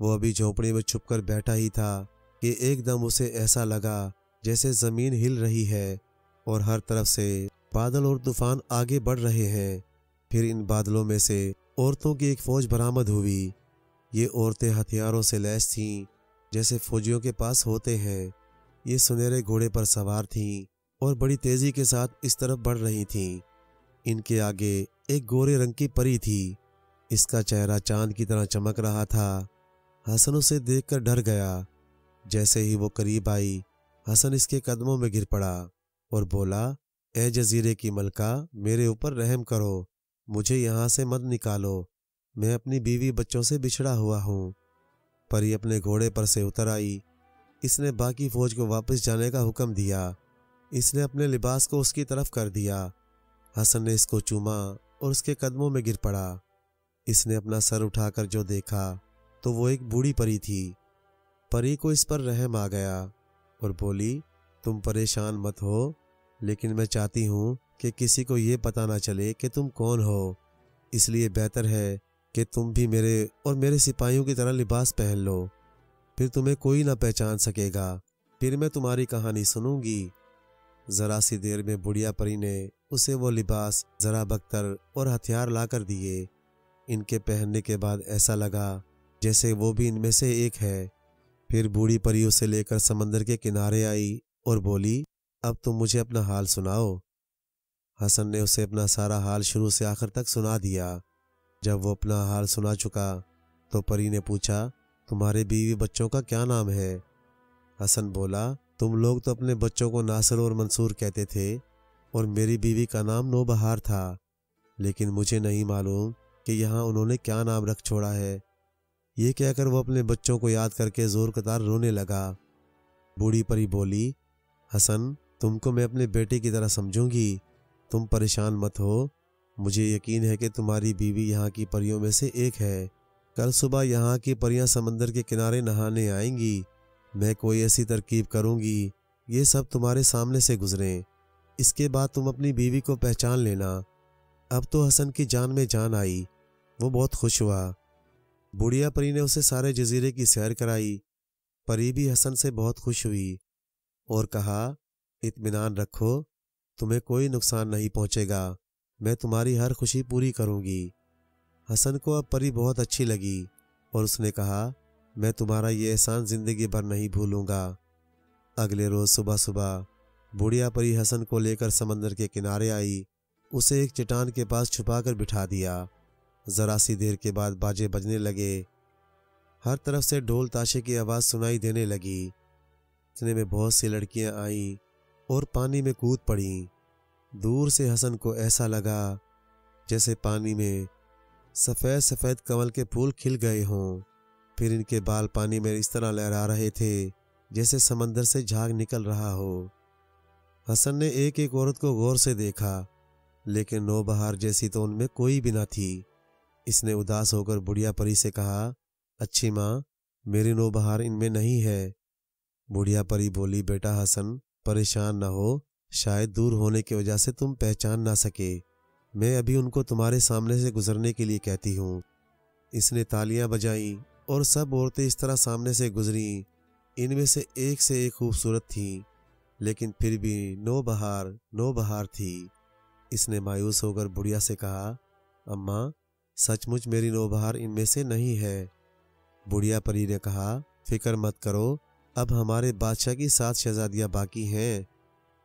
वो अभी झोपड़ी में छुपकर बैठा ही था कि एकदम उसे ऐसा लगा जैसे ज़मीन हिल रही है और हर तरफ़ से बादल और तूफ़ान आगे बढ़ रहे हैं। फिर इन बादलों में से औरतों की एक फौज बरामद हुई। ये औरतें हथियारों से लैस थीं, जैसे फौजियों के पास होते हैं। ये सुनहरे घोड़े पर सवार थीं और बड़ी तेज़ी के साथ इस तरफ़ बढ़ रही थीं। इनके आगे एक गोरे रंग की परी थी। इसका चेहरा चाँद की तरह चमक रहा था। हसन उसे देखकर डर गया। जैसे ही वो करीब आई, हसन इसके कदमों में गिर पड़ा और बोला, ए जजीरे की मलका, मेरे ऊपर रहम करो। मुझे यहाँ से मत निकालो। मैं अपनी बीवी बच्चों से बिछड़ा हुआ हूँ। परी अपने घोड़े पर से उतर आई इसने बाकी फौज को वापस जाने का हुक्म दिया। इसने अपने लिबास को उसकी तरफ़ कर दिया। हसन ने इसको चूमा और उसके कदमों में गिर पड़ा। इसने अपना सर उठाकर जो देखा तो वो एक बूढ़ी परी थी। परी को इस पर रहम आ गया और बोली, तुम परेशान मत हो, लेकिन मैं चाहती हूँ कि किसी को ये पता ना चले कि तुम कौन हो। इसलिए बेहतर है कि तुम भी मेरे और मेरे सिपाहियों की तरह लिबास पहन लो। फिर तुम्हें कोई ना पहचान सकेगा। फिर मैं तुम्हारी कहानी सुनूँगी। जरा सी देर में बुढ़िया परी ने उसे वो लिबास जरा बख्तर और हथियार ला कर दिए। इनके पहनने के बाद ऐसा लगा जैसे वो भी इनमें से एक है। फिर बूढ़ी परी उसे लेकर समंदर के किनारे आई और बोली, अब तुम मुझे अपना हाल सुनाओ। हसन ने उसे अपना सारा हाल शुरू से आखिर तक सुना दिया। जब वो अपना हाल सुना चुका तो परी ने पूछा तुम्हारे बीवी बच्चों का क्या नाम है? हसन बोला, तुम लोग तो अपने बच्चों को नासर और मंसूर कहते थे, और मेरी बीवी का नाम नोबहार था। लेकिन मुझे नहीं मालूम कि यहाँ उन्होंने क्या नाम रख छोड़ा है। ये कहकर वो अपने बच्चों को याद करके ज़ोर कतार रोने लगा। बूढ़ी परी बोली, हसन, तुमको मैं अपने बेटे की तरह समझूँगी। तुम परेशान मत हो। मुझे यकीन है कि तुम्हारी बीवी यहाँ की परियों में से एक है। कल सुबह यहाँ की परियाँ समंदर के किनारे नहाने आएँगी। मैं कोई ऐसी तरकीब करूँगी। ये सब तुम्हारे सामने से गुजरे। इसके बाद तुम अपनी बीवी को पहचान लेना। अब तो हसन की जान में जान आई। वो बहुत खुश हुआ। बुढ़िया परी ने उसे सारे जजीरे की सैर कराई। परी भी हसन से बहुत खुश हुई और कहा, इत्मीनान रखो, तुम्हें कोई नुकसान नहीं पहुंचेगा। मैं तुम्हारी हर खुशी पूरी करूँगी। हसन को अब परी बहुत अच्छी लगी और उसने कहा, मैं तुम्हारा ये एहसान ज़िंदगी भर नहीं भूलूँगा। अगले रोज सुबह सुबह बुढ़िया परी हसन को लेकर समंदर के किनारे आई, उसे एक चट्टान के पास छुपाकर बिठा दिया। जरा सी देर के बाद बाजे बजने लगे। हर तरफ़ से ढोल ताशे की आवाज़ सुनाई देने लगी। इतने में बहुत सी लड़कियाँ आईं और पानी में कूद पड़ी। दूर से हसन को ऐसा लगा जैसे पानी में सफ़ेद सफ़ेद कमल के फूल खिल गए हों। फिर इनके बाल पानी में इस तरह लहरा रहे थे, जैसे समंदर से झाग निकल रहा हो। हसन ने एक एक औरत को गौर से देखा, लेकिन नौबहार जैसी तो उनमें कोई भी ना थी। इसने उदास होकर बुढ़िया परी से कहा, अच्छी माँ, मेरी नौबहार इनमें नहीं है। बुढ़िया परी बोली, बेटा हसन, परेशान ना हो, शायद दूर होने की वजह से तुम पहचान ना सके। मैं अभी उनको तुम्हारे सामने से गुजरने के लिए कहती हूँ। इसने तालियाँ बजाई और सब औरतें इस तरह सामने से गुजरी। इनमें से एक से एक खूबसूरत थी, लेकिन फिर भी नो बहार नो बहार थी। इसने मायूस होकर बुढ़िया से कहा, अम्मा, सचमुच मेरी नौबहार इनमें से नहीं है। बुढ़िया परी ने कहा, फ़िक्र मत करो, अब हमारे बादशाह की सात शहजादियाँ बाकी हैं,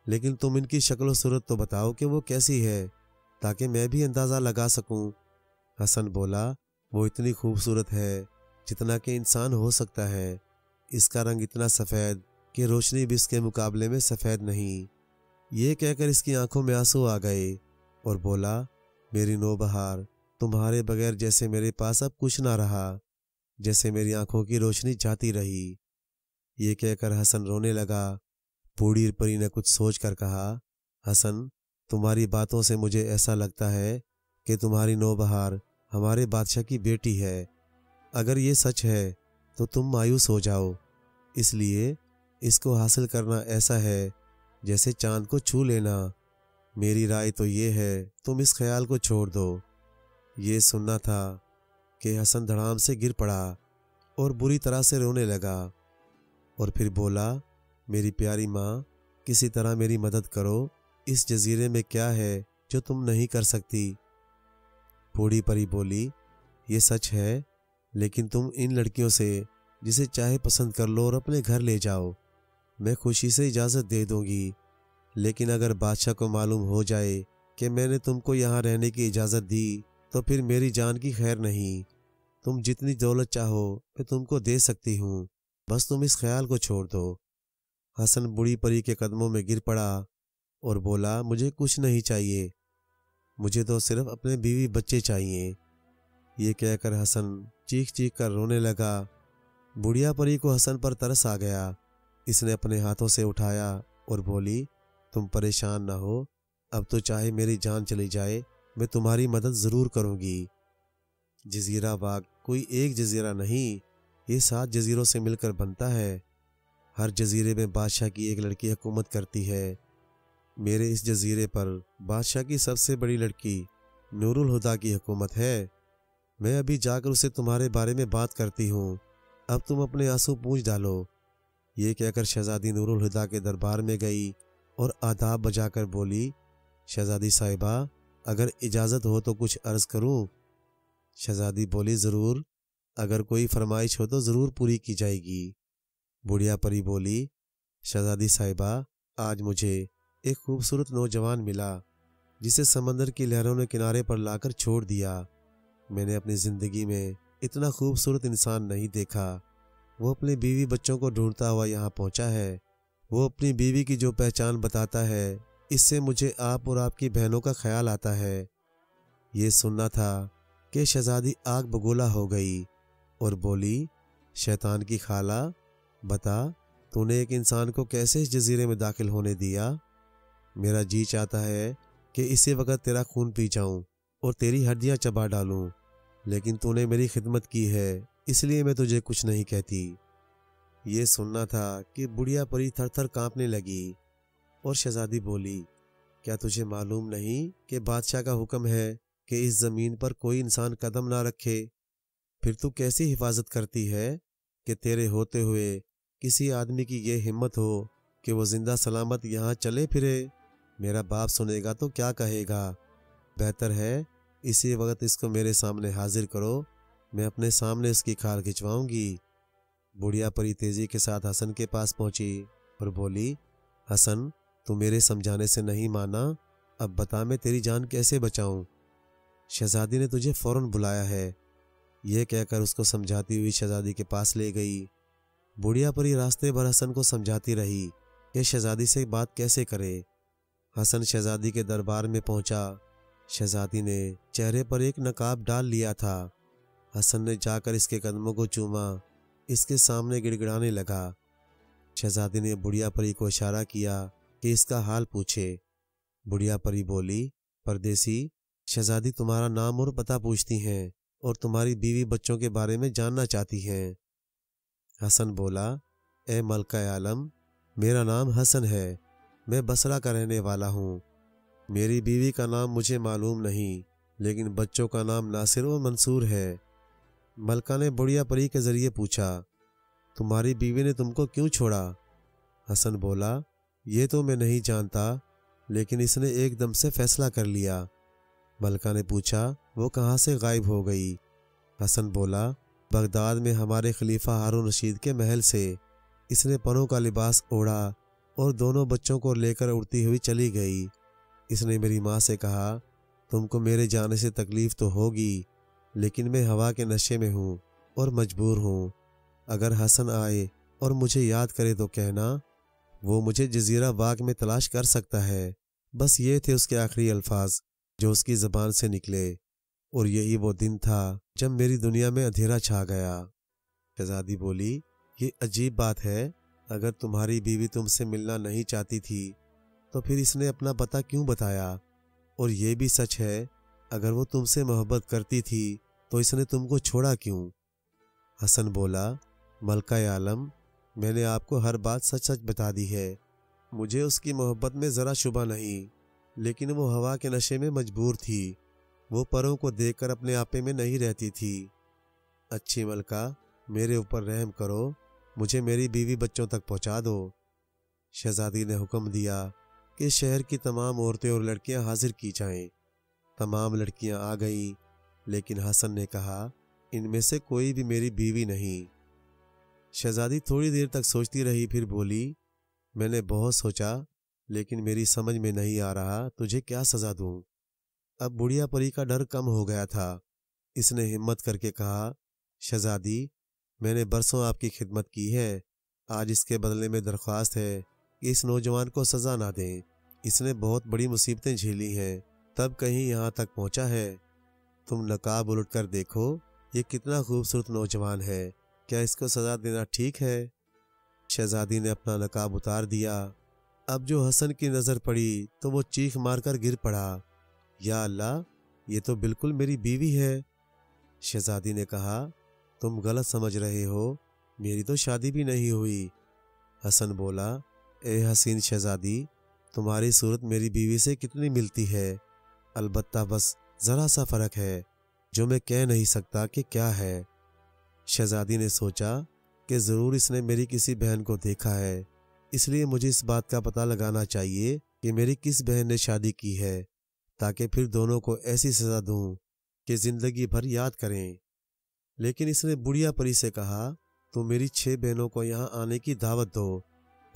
लेकिन तुम इनकी शक्ल सूरत तो बताओ कि वो कैसी है। ताकि मैं भी अंदाज़ा लगा सकूँ। हसन बोला, वो इतनी खूबसूरत है, जितना कि इंसान हो सकता है। इसका रंग इतना सफ़ेद कि रोशनी भी इसके मुकाबले में सफ़ेद नहीं। ये कहकर इसकी आँखों में आँसू आ गए और बोला, मेरी नौबहार, तुम्हारे बगैर जैसे मेरे पास अब कुछ ना रहा, जैसे मेरी आँखों की रोशनी जाती रही। ये कहकर हसन रोने लगा। बूढ़ी परी ने कुछ सोच कर कहा, हसन तुम्हारी बातों से मुझे ऐसा लगता है कि तुम्हारी नौबहार हमारे बादशाह की बेटी है। अगर ये सच है तो तुम मायूस हो जाओ। इसलिए इसको हासिल करना ऐसा है, जैसे चाँद को छू लेना। मेरी राय तो ये है, तुम इस ख्याल को छोड़ दो। ये सुनना था कि हसन धड़ाम से गिर पड़ा और बुरी तरह से रोने लगा और फिर बोला, मेरी प्यारी माँ, किसी तरह मेरी मदद करो इस जजीरे में क्या है जो तुम नहीं कर सकती? बूढ़ी परी बोली, ये सच है, लेकिन तुम इन लड़कियों से, जिसे चाहे पसंद कर लो और अपने घर ले जाओ, मैं खुशी से इजाज़त दे दूँगी। लेकिन अगर बादशाह को मालूम हो जाए कि मैंने तुमको यहाँ रहने की इजाज़त दी तो फिर मेरी जान की खैर नहीं। तुम जितनी दौलत चाहो, मैं तुमको दे सकती हूँ। बस तुम इस ख्याल को छोड़ दो। हसन बुढ़ी परी के कदमों में गिर पड़ा। और बोला, मुझे कुछ नहीं चाहिए। मुझे तो सिर्फ़ अपने बीवी बच्चे चाहिए। ये कहकर हसन चीख चीख कर रोने लगा। बुढ़िया परी को हसन पर तरस आ गया। इसने अपने हाथों से उठाया और बोली, तुम परेशान ना हो। अब तो चाहे मेरी जान चली जाए, मैं तुम्हारी मदद ज़रूर करूँगी। जजीरा बाग कोई एक जजीरा नहीं, ये सात जजीरों से मिलकर बनता है। हर जजीरे में बादशाह की एक लड़की हुकूमत करती है। मेरे इस जजीरे पर बादशाह की सबसे बड़ी लड़की नूरुल हुदा की हुकूमत है। मैं अभी जाकर उसे तुम्हारे बारे में बात करती हूँ। अब तुम अपने आँसू पूछ डालो। ये कहकर शहजादी नूरुल हुदा के दरबार में गई और आदाब बजाकर बोली, शहजादी साहिबा, अगर इजाज़त हो तो कुछ अर्ज़ करूँ? शहजादी बोली, ज़रूर। अगर कोई फरमाइश हो तो ज़रूर पूरी की जाएगी। बुढ़िया परी बोली, शहजादी साहिबा, आज मुझे एक खूबसूरत नौजवान मिला, जिसे समंदर की लहरों ने किनारे पर लाकर छोड़ दिया। मैंने अपनी ज़िंदगी में इतना खूबसूरत इंसान नहीं देखा। वो अपने बीवी बच्चों को ढूंढता हुआ यहाँ पहुँचा है। वो अपनी बीवी की जो पहचान बताता है, इससे मुझे आप और आपकी बहनों का ख्याल आता है। ये सुनना था कि शहजादी आग बगोला हो गई और बोली, शैतान की खाला, बता, तूने एक इंसान को कैसे इस जजीरे में दाखिल होने दिया? मेरा जी चाहता है कि इसी वक्त तेरा खून पी जाऊँ और तेरी हड्डियाँ चबा डालूं, लेकिन तूने मेरी खिदमत की है, इसलिए मैं तुझे कुछ नहीं कहती। ये सुनना था कि बुढ़िया परी थर थर कांपने लगी और शहजादी बोली, क्या तुझे मालूम नहीं कि बादशाह का हुक्म है कि इस ज़मीन पर कोई इंसान कदम ना रखे? फिर तू कैसी हिफाजत करती है कि तेरे होते हुए किसी आदमी की ये हिम्मत हो कि वो ज़िंदा सलामत यहाँ चले फिरे? मेरा बाप सुनेगा तो क्या कहेगा? बेहतर है, इसी वक्त इसको मेरे सामने हाजिर करो, मैं अपने सामने इसकी खाल खिंचवाऊँगी। बुढ़िया परी तेज़ी के साथ हसन के पास पहुँची और बोली, हसन, तू मेरे समझाने से नहीं माना, अब बता मैं तेरी जान कैसे बचाऊं? शहजादी ने तुझे फ़ौरन बुलाया है। यह कहकर उसको समझाती हुई शहजादी के पास ले गई। बुढ़िया परी रास्ते भर हसन को समझाती रही कि शहजादी से बात कैसे करे? हसन शहजादी के दरबार में पहुँचा। शहजादी ने चेहरे पर एक नकाब डाल लिया था। हसन ने जाकर इसके कदमों को चूमा। इसके सामने गिड़गिड़ाने लगा। शहजादी ने बुढ़िया परी को इशारा किया कि इसका हाल पूछे। बुढ़िया परी बोली, परदेसी, शहजादी तुम्हारा नाम और पता पूछती हैं और तुम्हारी बीवी बच्चों के बारे में जानना चाहती हैं। हसन बोला, ए मलका आलम, मेरा नाम हसन है। मैं बसरा का रहने वाला हूँ। मेरी बीवी का नाम मुझे मालूम नहीं, लेकिन बच्चों का नाम नासिर और मंसूर है। मलका ने बुढ़िया परी के ज़रिए पूछा, तुम्हारी बीवी ने तुमको क्यों छोड़ा? हसन बोला, ये तो मैं नहीं जानता, लेकिन इसने एकदम से फैसला कर लिया। मलका ने पूछा, वो कहाँ से गायब हो गई? हसन बोला, बगदाद में हमारे खलीफा हारून रशीद के महल से। इसने पनों का लिबास ओढ़ा और दोनों बच्चों को लेकर उड़ती हुई चली गई। इसने मेरी माँ से कहा, तुमको मेरे जाने से तकलीफ़ तो होगी, लेकिन मैं हवा के नशे में हूँ और मजबूर हूँ। अगर हसन आए और मुझे याद करे तो कहना, वो मुझे जजीरा बाग में तलाश कर सकता है। बस ये थे उसके आखिरी अल्फाज, जो उसकी जबान से निकले, और यही वो दिन था जब मेरी दुनिया में अंधेरा छा गया। शहजादी बोली, ये अजीब बात है अगर तुम्हारी बीवी तुमसे मिलना नहीं चाहती थी तो फिर इसने अपना पता क्यों बताया? और ये भी सच है, अगर वो तुमसे मोहब्बत करती थी तो इसने तुमको छोड़ा क्यों? हसन बोला मलका आलम, मैंने आपको हर बात सच सच बता दी है। मुझे उसकी मोहब्बत में ज़रा शुबा नहीं, लेकिन वो हवा के नशे में मजबूर थी। वो परों को देखकर अपने आपे में नहीं रहती थी। अच्छी मलका, मेरे ऊपर रहम करो मुझे मेरी बीवी बच्चों तक पहुँचा दो। शहजादी ने हुक्म दिया कि शहर की तमाम औरतें और लड़कियाँ हाजिर की जाएँ। तमाम लड़कियाँ आ गईं, लेकिन हसन ने कहा, इनमें से कोई भी मेरी बीवी नहीं। शहजादी थोड़ी देर तक सोचती रही, फिर बोली, मैंने बहुत सोचा, लेकिन मेरी समझ में नहीं आ रहा, तुझे क्या सजा दूँ? अब बुढ़िया परी का डर कम हो गया था। इसने हिम्मत करके कहा, शहजादी मैंने बरसों आपकी खिदमत की है। आज इसके बदले में दरख्वास्त है कि इस नौजवान को सजा ना दें। इसने बहुत बड़ी मुसीबतें झेली हैं। तब कहीं यहाँ तक पहुँचा है। तुम नकाब उलट कर देखो, ये कितना खूबसूरत नौजवान है। क्या इसको सजा देना ठीक है? शहजादी ने अपना नकाब उतार दिया। अब जो हसन की नज़र पड़ी तो वो चीख मारकर गिर पड़ा। या अल्लाह, ये तो बिल्कुल मेरी बीवी है। शहजादी ने कहा तुम गलत समझ रहे हो। मेरी तो शादी भी नहीं हुई। हसन बोला, ए हसीन शहजादी, तुम्हारी सूरत मेरी बीवी से कितनी मिलती है? अलबत्ता बस ज़रा सा फ़र्क है, जो मैं कह नहीं सकता कि क्या है। शहजादी ने सोचा कि ज़रूर इसने मेरी किसी बहन को देखा है। इसलिए मुझे इस बात का पता लगाना चाहिए कि मेरी किस बहन ने शादी की है, ताकि फिर दोनों को ऐसी सज़ा दूँ कि ज़िंदगी भर याद करें। लेकिन इसने बुढ़िया परी से कहा, तुम मेरी छह बहनों को यहाँ आने की दावत दो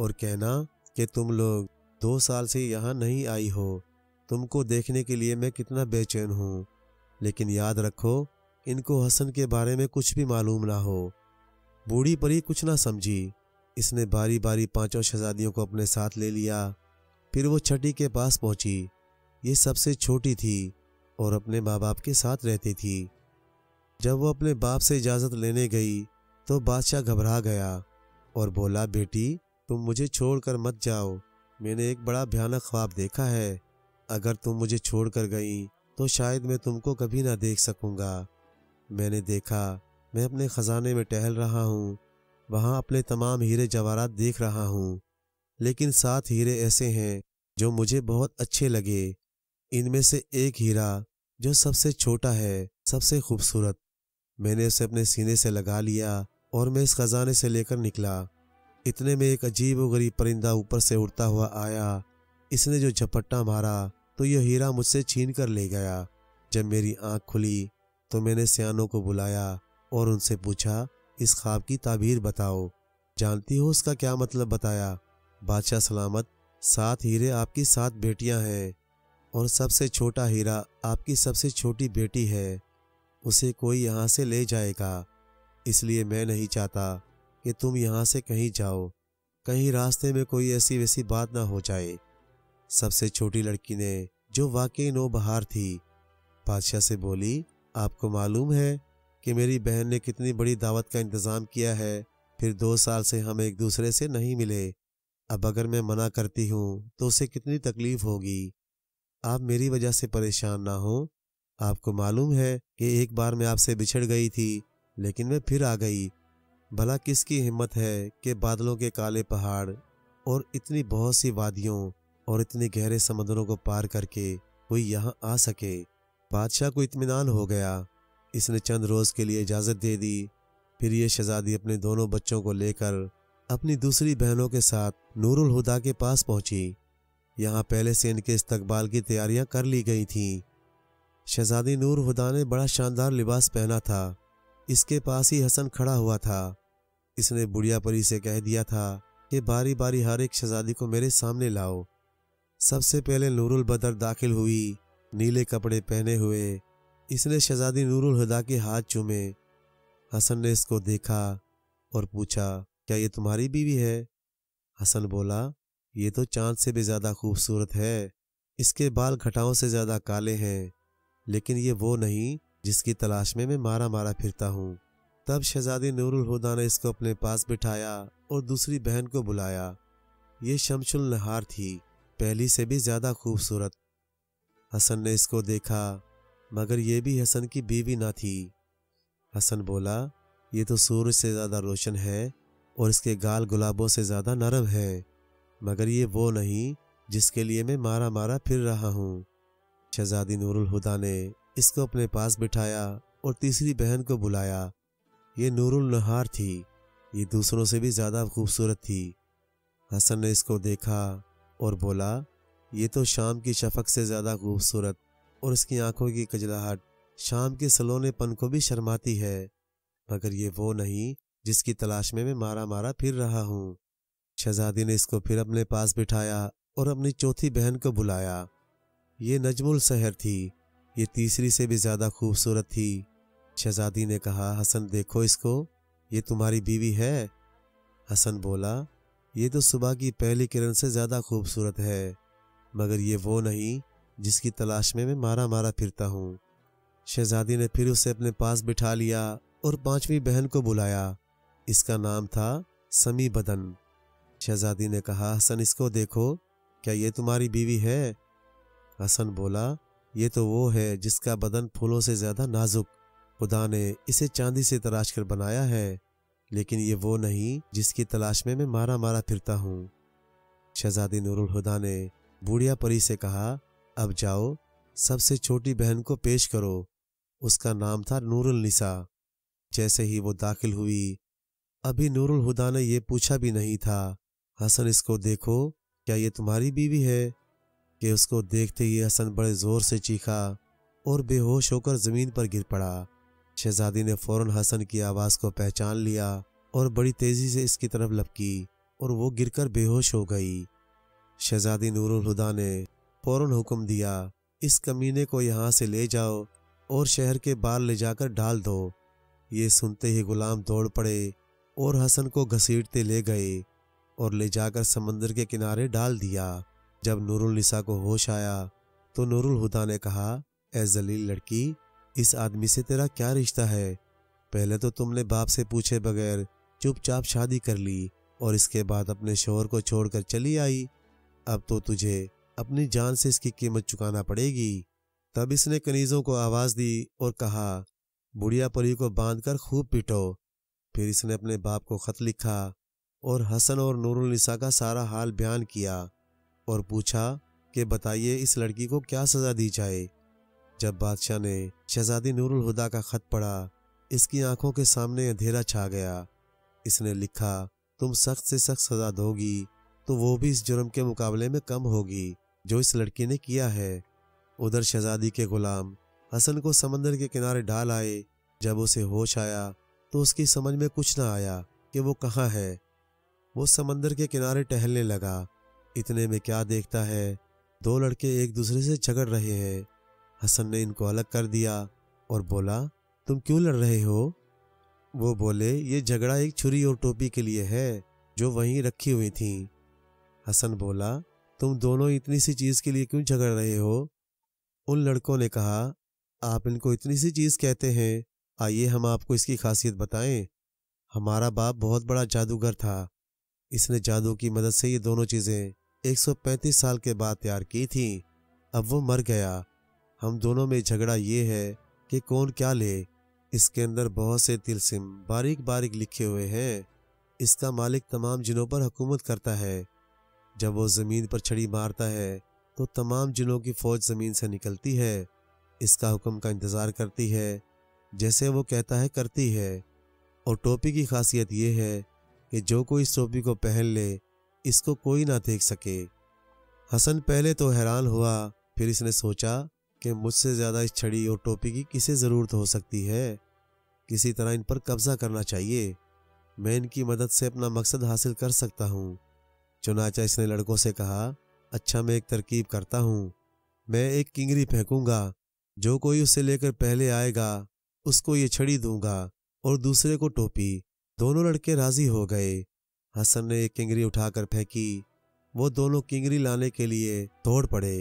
और कहना कि तुम लोग दो साल से यहाँ नहीं आई हो। तुमको देखने के लिए मैं कितना बेचैन हूँ। लेकिन याद रखो, इनको हसन के बारे में कुछ भी मालूम ना हो। बूढ़ी परी कुछ ना समझी। इसने बारी बारी पाँचों शहजादियों को अपने साथ ले लिया। फिर वो छठी के पास पहुँची। ये सबसे छोटी थी और अपने माँ बाप के साथ रहती थी। जब वो अपने बाप से इजाज़त लेने गई तो बादशाह घबरा गया और बोला, बेटी, तुम मुझे छोड़कर मत जाओ। मैंने एक बड़ा भयानक ख्वाब देखा है। अगर तुम मुझे छोड़कर गई तो शायद मैं तुमको कभी ना देख सकूँगा। मैंने देखा, मैं अपने खजाने में टहल रहा हूँ, वहाँ अपने तमाम हीरे जवाहरात देख रहा हूँ। लेकिन सात हीरे ऐसे हैं, जो मुझे बहुत अच्छे लगे। इनमें से एक हीरा, जो सबसे छोटा है, सबसे खूबसूरत मैंने उसे अपने सीने से लगा लिया और मैं इस खजाने से लेकर निकला। इतने में एक अजीब व गरीब परिंदा ऊपर से उड़ता हुआ आया। इसने जो झपट्टा मारा तो यह हीरा मुझसे छीन कर ले गया। जब मेरी आँख खुली तो मैंने सियानों को बुलाया और उनसे पूछा, इस ख्वाब की ताबीर बताओ। जानती हो उसका क्या मतलब बताया? बादशाह सलामत, सात हीरे आपकी सात बेटियाँ हैं और सबसे छोटा हीरा आपकी सबसे छोटी बेटी है। उसे कोई यहाँ से ले जाएगा। इसलिए मैं नहीं चाहता कि तुम यहाँ से कहीं जाओ, कहीं रास्ते में कोई ऐसी वैसी बात ना हो जाए। सबसे छोटी लड़की ने, जो वाकई नो बहार थी, बादशाह से बोली, आपको मालूम है कि मेरी बहन ने कितनी बड़ी दावत का इंतज़ाम किया है, फिर दो साल से हम एक दूसरे से नहीं मिले। अब अगर मैं मना करती हूँ तो उसे कितनी तकलीफ़ होगी। आप मेरी वजह से परेशान ना हो आपको मालूम है कि एक बार मैं आपसे बिछड़ गई थी, लेकिन मैं फिर आ गई। भला किसकी हिम्मत है कि बादलों के काले पहाड़ और इतनी बहुत सी वादियों और इतने गहरे समुद्रों को पार करके कोई यहाँ आ सके? बादशाह को इत्मीनान हो गया। इसने चंद रोज के लिए इजाज़त दे दी। फिर ये शहजादी अपने दोनों बच्चों को लेकर अपनी दूसरी बहनों के साथ नूरुल हुदा के पास पहुँची। यहाँ पहले से इनके इस्तकबाल की तैयारियाँ कर ली गई थीं। शहजादी नूर हुदा ने बड़ा शानदार लिबास पहना था। इसके पास ही हसन खड़ा हुआ था। इसने बुढ़िया परी से कह दिया था कि बारी बारी हर एक शहजादी को मेरे सामने लाओ। सबसे पहले नूरुल बदर दाखिल हुई, नीले कपड़े पहने हुए। इसने शहजादी नूरुल हुदा के हाथ चूमे। हसन ने इसको देखा और पूछा, क्या ये तुम्हारी बीवी है? हसन बोला, ये तो चाँद से भी ज़्यादा खूबसूरत है। इसके बाल घटाओं से ज़्यादा काले हैं। लेकिन ये वो नहीं जिसकी तलाश में मैं मारा मारा फिरता हूँ। तब शहजादी नूरुल हुदा ने इसको अपने पास बिठाया और दूसरी बहन को बुलाया। ये शमशुल नहार थी, पहली से भी ज़्यादा खूबसूरत। हसन ने इसको देखा, मगर ये भी हसन की बीवी ना थी। हसन बोला, ये तो सूरज से ज़्यादा रोशन है और इसके गाल गुलाबों से ज़्यादा नरम है, मगर ये वो नहीं जिसके लिए मैं मारा मारा फिर रहा हूँ। शहजादी नूरुल हुदा ने इसको अपने पास बिठाया और तीसरी बहन को बुलाया। ये नूरुल नहार थी, ये दूसरों से भी ज़्यादा खूबसूरत थी। हसन ने इसको देखा और बोला, ये तो शाम की शफक से ज़्यादा खूबसूरत और इसकी आँखों की कजलाहट शाम के सलोनेपन को भी शर्माती है, मगर ये वो नहीं जिसकी तलाश में मैं मारा मारा फिर रहा हूँ। शहजादी ने इसको फिर अपने पास बिठाया और अपनी चौथी बहन को बुलाया। ये नजमुल शहर थी। ये तीसरी से भी ज़्यादा खूबसूरत थी। शहजादी ने कहा, हसन, देखो इसको। ये तुम्हारी बीवी है। हसन बोला, ये तो सुबह की पहली किरण से ज़्यादा खूबसूरत है, मगर ये वो नहीं जिसकी तलाश में मैं मारा मारा फिरता हूँ। शहजादी ने फिर उसे अपने पास बिठा लिया और पांचवी बहन को बुलाया। इसका नाम था समी बदन शहजादी ने कहा, हसन, इसको देखो। क्या ये तुम्हारी बीवी है? हसन बोला, ये तो वो है जिसका बदन फूलों से ज़्यादा नाजुक। खुदा ने इसे चांदी से तराश कर बनाया है, लेकिन ये वो नहीं जिसकी तलाश में मैं मारा मारा फिरता हूँ। शहजादी नूरुल हुदा ने बूढ़िया परी से कहा, अब जाओ, सबसे छोटी बहन को पेश करो। उसका नाम था नूरुल निसा। जैसे ही वो दाखिल हुई, अभी नूरुल हुदा ने ये पूछा भी नहीं था। हसन, इसको देखो, क्या ये तुम्हारी बीवी है? कि उसको देखते ही हसन बड़े ज़ोर से चीखा और बेहोश होकर ज़मीन पर गिर पड़ा। शहजादी ने फ़ौरन हसन की आवाज़ को पहचान लिया और बड़ी तेज़ी से इसकी तरफ़ लपकी और वो गिरकर बेहोश हो गई। शहजादी नूरुल हुदा ने फ़ौरन हुक्म दिया, इस कमीने को यहाँ से ले जाओ और शहर के बाहर ले जाकर डाल दो। ये सुनते ही गुलाम दौड़ पड़े और हसन को घसीटते ले गए और ले जाकर समंदर के किनारे डाल दिया। जब नूरुल निसा को होश आया तो नूरुल हुदा ने कहा, ए जलील लड़की, इस आदमी से तेरा क्या रिश्ता है? पहले तो तुमने बाप से पूछे बगैर चुपचाप शादी कर ली और इसके बाद अपने शोहर को छोड़कर चली आई। अब तो तुझे अपनी जान से इसकी कीमत चुकाना पड़ेगी। तब इसने कनीजों को आवाज़ दी और कहा, बुढ़िया परी को बांधकर खूब पीटो। फिर इसने अपने बाप को खत लिखा और हसन और नूरुलनिसा का सारा हाल बयान किया। और पूछा कि बताइए इस लड़की को क्या सज़ा दी जाए। जब बादशाह ने शहजादी नूरुल हुदा का खत पढ़ा, इसकी आँखों के सामने अंधेरा छा गया। इसने लिखा, तुम सख्त से सख्त सज़ा दोगी तो वो भी इस जुर्म के मुकाबले में कम होगी, जो इस लड़की ने किया है। उधर शहजादी के गुलाम हसन को समंदर के किनारे डाल आए। जब उसे होश आया तो उसकी समझ में कुछ ना आया कि वो कहाँ है। वो समंदर के किनारे टहलने लगा। इतने में क्या देखता है? दो लड़के एक दूसरे से झगड़ रहे हैं। हसन ने इनको अलग कर दिया और बोला, तुम क्यों लड़ रहे हो? वो बोले, ये झगड़ा एक छुरी और टोपी के लिए है, जो वहीं रखी हुई थी। हसन बोला, तुम दोनों इतनी सी चीज़ के लिए क्यों झगड़ रहे हो? उन लड़कों ने कहा, आप इनको इतनी सी चीज़ कहते हैं। आइए हम आपको इसकी खासियत बताएँ। हमारा बाप बहुत बड़ा जादूगर था। इसने जादू की मदद से ये दोनों चीज़ें 135 साल के बाद तैयार की थी। अब वो मर गया। हम दोनों में झगड़ा ये है कि कौन क्या ले। इसके अंदर बहुत से तिलसिम बारीक बारीक लिखे हुए हैं। इसका मालिक तमाम जिनों पर हुकूमत करता है। जब वो ज़मीन पर छड़ी मारता है तो तमाम जिनों की फौज ज़मीन से निकलती है। इसका हुक्म का इंतज़ार करती है, जैसे वो कहता है करती है। और टोपी की खासियत यह है कि जो कोई इस टोपी को पहन ले इसको कोई ना देख सके। हसन पहले तो हैरान हुआ, फिर इसने सोचा कि मुझसे ज़्यादा इस छड़ी और टोपी की किसे ज़रूरत हो सकती है? किसी तरह इन पर कब्जा करना चाहिए। मैं इनकी मदद से अपना मकसद हासिल कर सकता हूँ। चुनाचा इसने लड़कों से कहा अच्छा मैं एक तरकीब करता हूँ। मैं एक किंगरी फेंकूँगा। जो कोई उसे लेकर पहले आएगा, उसको ये छड़ी दूँगा और दूसरे को टोपी। दोनों लड़के राज़ी हो गए। हसन ने एक किंगरी उठाकर फेंकी। वो दोनों किंगरी लाने के लिए तोड़ पड़े।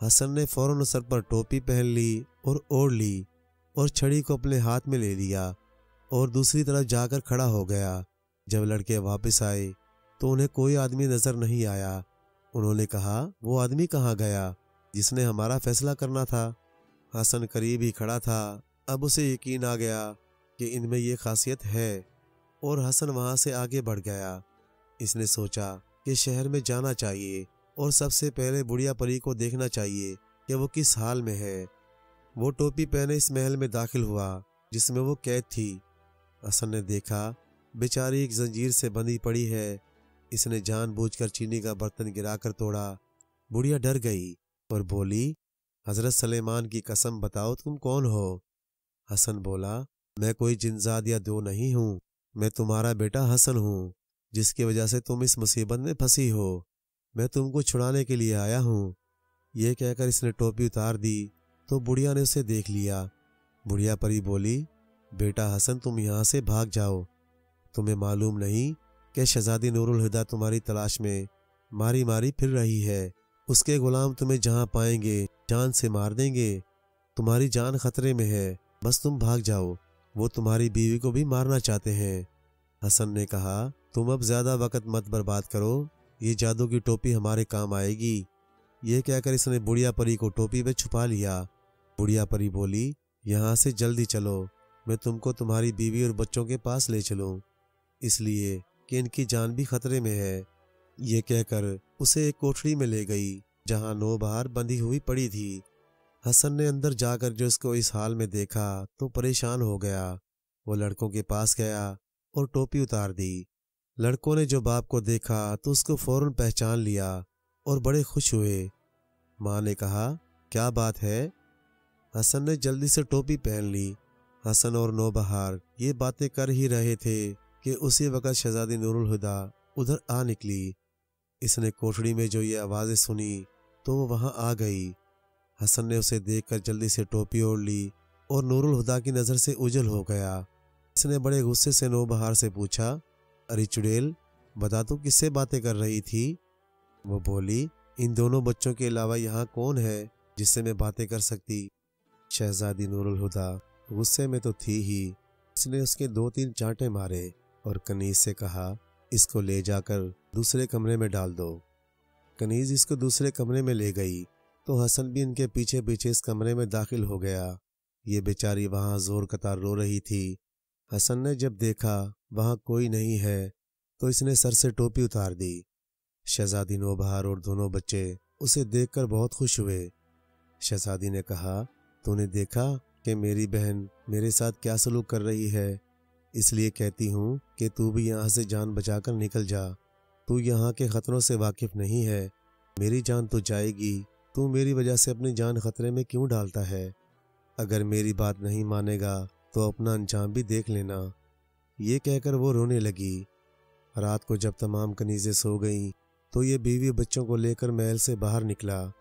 हसन ने फ़ौरन सर पर टोपी पहन ली और ओढ़ ली और छड़ी को अपने हाथ में ले लिया और दूसरी तरफ़ जाकर खड़ा हो गया। जब लड़के वापस आए तो उन्हें कोई आदमी नज़र नहीं आया। उन्होंने कहा, वो आदमी कहाँ गया जिसने हमारा फैसला करना था? हसन करीब ही खड़ा था। अब उसे यकीन आ गया कि इनमें यह खासियत है। और हसन वहाँ से आगे बढ़ गया। इसने सोचा कि शहर में जाना चाहिए और सबसे पहले बुढ़िया परी को देखना चाहिए कि वो किस हाल में है। वो टोपी पहने इस महल में दाखिल हुआ, जिसमें वो कैद थी। हसन ने देखा, बेचारी एक जंजीर से बंधी पड़ी है। इसने जानबूझकर चीनी का बर्तन गिराकर तोड़ा। बुढ़िया डर गई और बोली, हज़रत सलेमान की कसम बताओ तुम कौन हो? हसन बोला, मैं कोई जिनजाद या दो नहीं हूँ। मैं तुम्हारा बेटा हसन हूँ, जिसकी वजह से तुम इस मुसीबत में फंसी हो। मैं तुमको छुड़ाने के लिए आया हूँ। ये कहकर इसने टोपी उतार दी तो बुढ़िया ने उसे देख लिया। बुढ़िया परी बोली, बेटा हसन, तुम यहाँ से भाग जाओ। तुम्हें मालूम नहीं कि शहजादी नूरुल हुदा तुम्हारी तलाश में मारी मारी फिर रही है। उसके गुलाम तुम्हें जहाँ पाएँगे, जान से मार देंगे। तुम्हारी जान खतरे में है, बस तुम भाग जाओ। वो तुम्हारी बीवी को भी मारना चाहते हैं। हसन ने कहा, तुम अब ज़्यादा वक्त मत बर्बाद करो। ये जादू की टोपी हमारे काम आएगी। ये कहकर इसने बुढ़िया परी को टोपी में छुपा लिया। बुढ़िया परी बोली, यहाँ से जल्दी चलो। मैं तुमको तुम्हारी बीवी और बच्चों के पास ले चलूँ। इसलिए कि इनकी जान भी खतरे में है। ये कहकर उसे एक कोठड़ी में ले गई, जहाँ नो बाहर बंधी हुई पड़ी थी। हसन ने अंदर जाकर जो उसको इस हाल में देखा तो परेशान हो गया। वो लड़कों के पास गया और टोपी उतार दी। लड़कों ने जो बाप को देखा तो उसको फ़ौरन पहचान लिया और बड़े खुश हुए। माँ ने कहा, क्या बात है? हसन ने जल्दी से टोपी पहन ली। हसन और नौबहार ये बातें कर ही रहे थे कि उसी वक्त शहजादी नूरुल हुदा उधर आ निकली। इसने कोठड़ी में जो ये आवाज़ें सुनी तो वो वहाँ आ गई। हसन ने उसे देखकर जल्दी से टोपी ओढ़ ली और नूरुल हुदा की नज़र से उजल हो गया। इसने बड़े गुस्से से नौबहार से पूछा, अरे चुड़ैल, बता तू किससे बातें कर रही थी? वो बोली, इन दोनों बच्चों के अलावा यहाँ कौन है जिससे मैं बातें कर सकती? शहजादी नूरुल हुदा गुस्से में तो थी ही। इसने उसके दो तीन चांटे मारे और कनीज से कहा, इसको ले जाकर दूसरे कमरे में डाल दो। कनीज इसको दूसरे कमरे में ले गई तो हसन भी इनके पीछे पीछे इस कमरे में दाखिल हो गया। ये बेचारी वहाँ ज़ोर कतार रो रही थी। हसन ने जब देखा, वहाँ कोई नहीं है तो इसने सर से टोपी उतार दी। शहजादी नौबहार और दोनों बच्चे उसे देखकर बहुत खुश हुए। शहजादी ने कहा, तूने देखा कि मेरी बहन मेरे साथ क्या सलूक कर रही है? इसलिए कहती हूँ कि तू भी यहाँ से जान बचाकर निकल जा। तू यहाँ के खतरों से वाकिफ नहीं है। मेरी जान तो जाएगी। तू मेरी वजह से अपनी जान खतरे में क्यों डालता है? अगर मेरी बात नहीं मानेगा तो अपना अंजाम भी देख लेना। ये कहकर वो रोने लगी। रात को जब तमाम कनीजें सो गईं तो ये बीवी बच्चों को लेकर महल से बाहर निकला।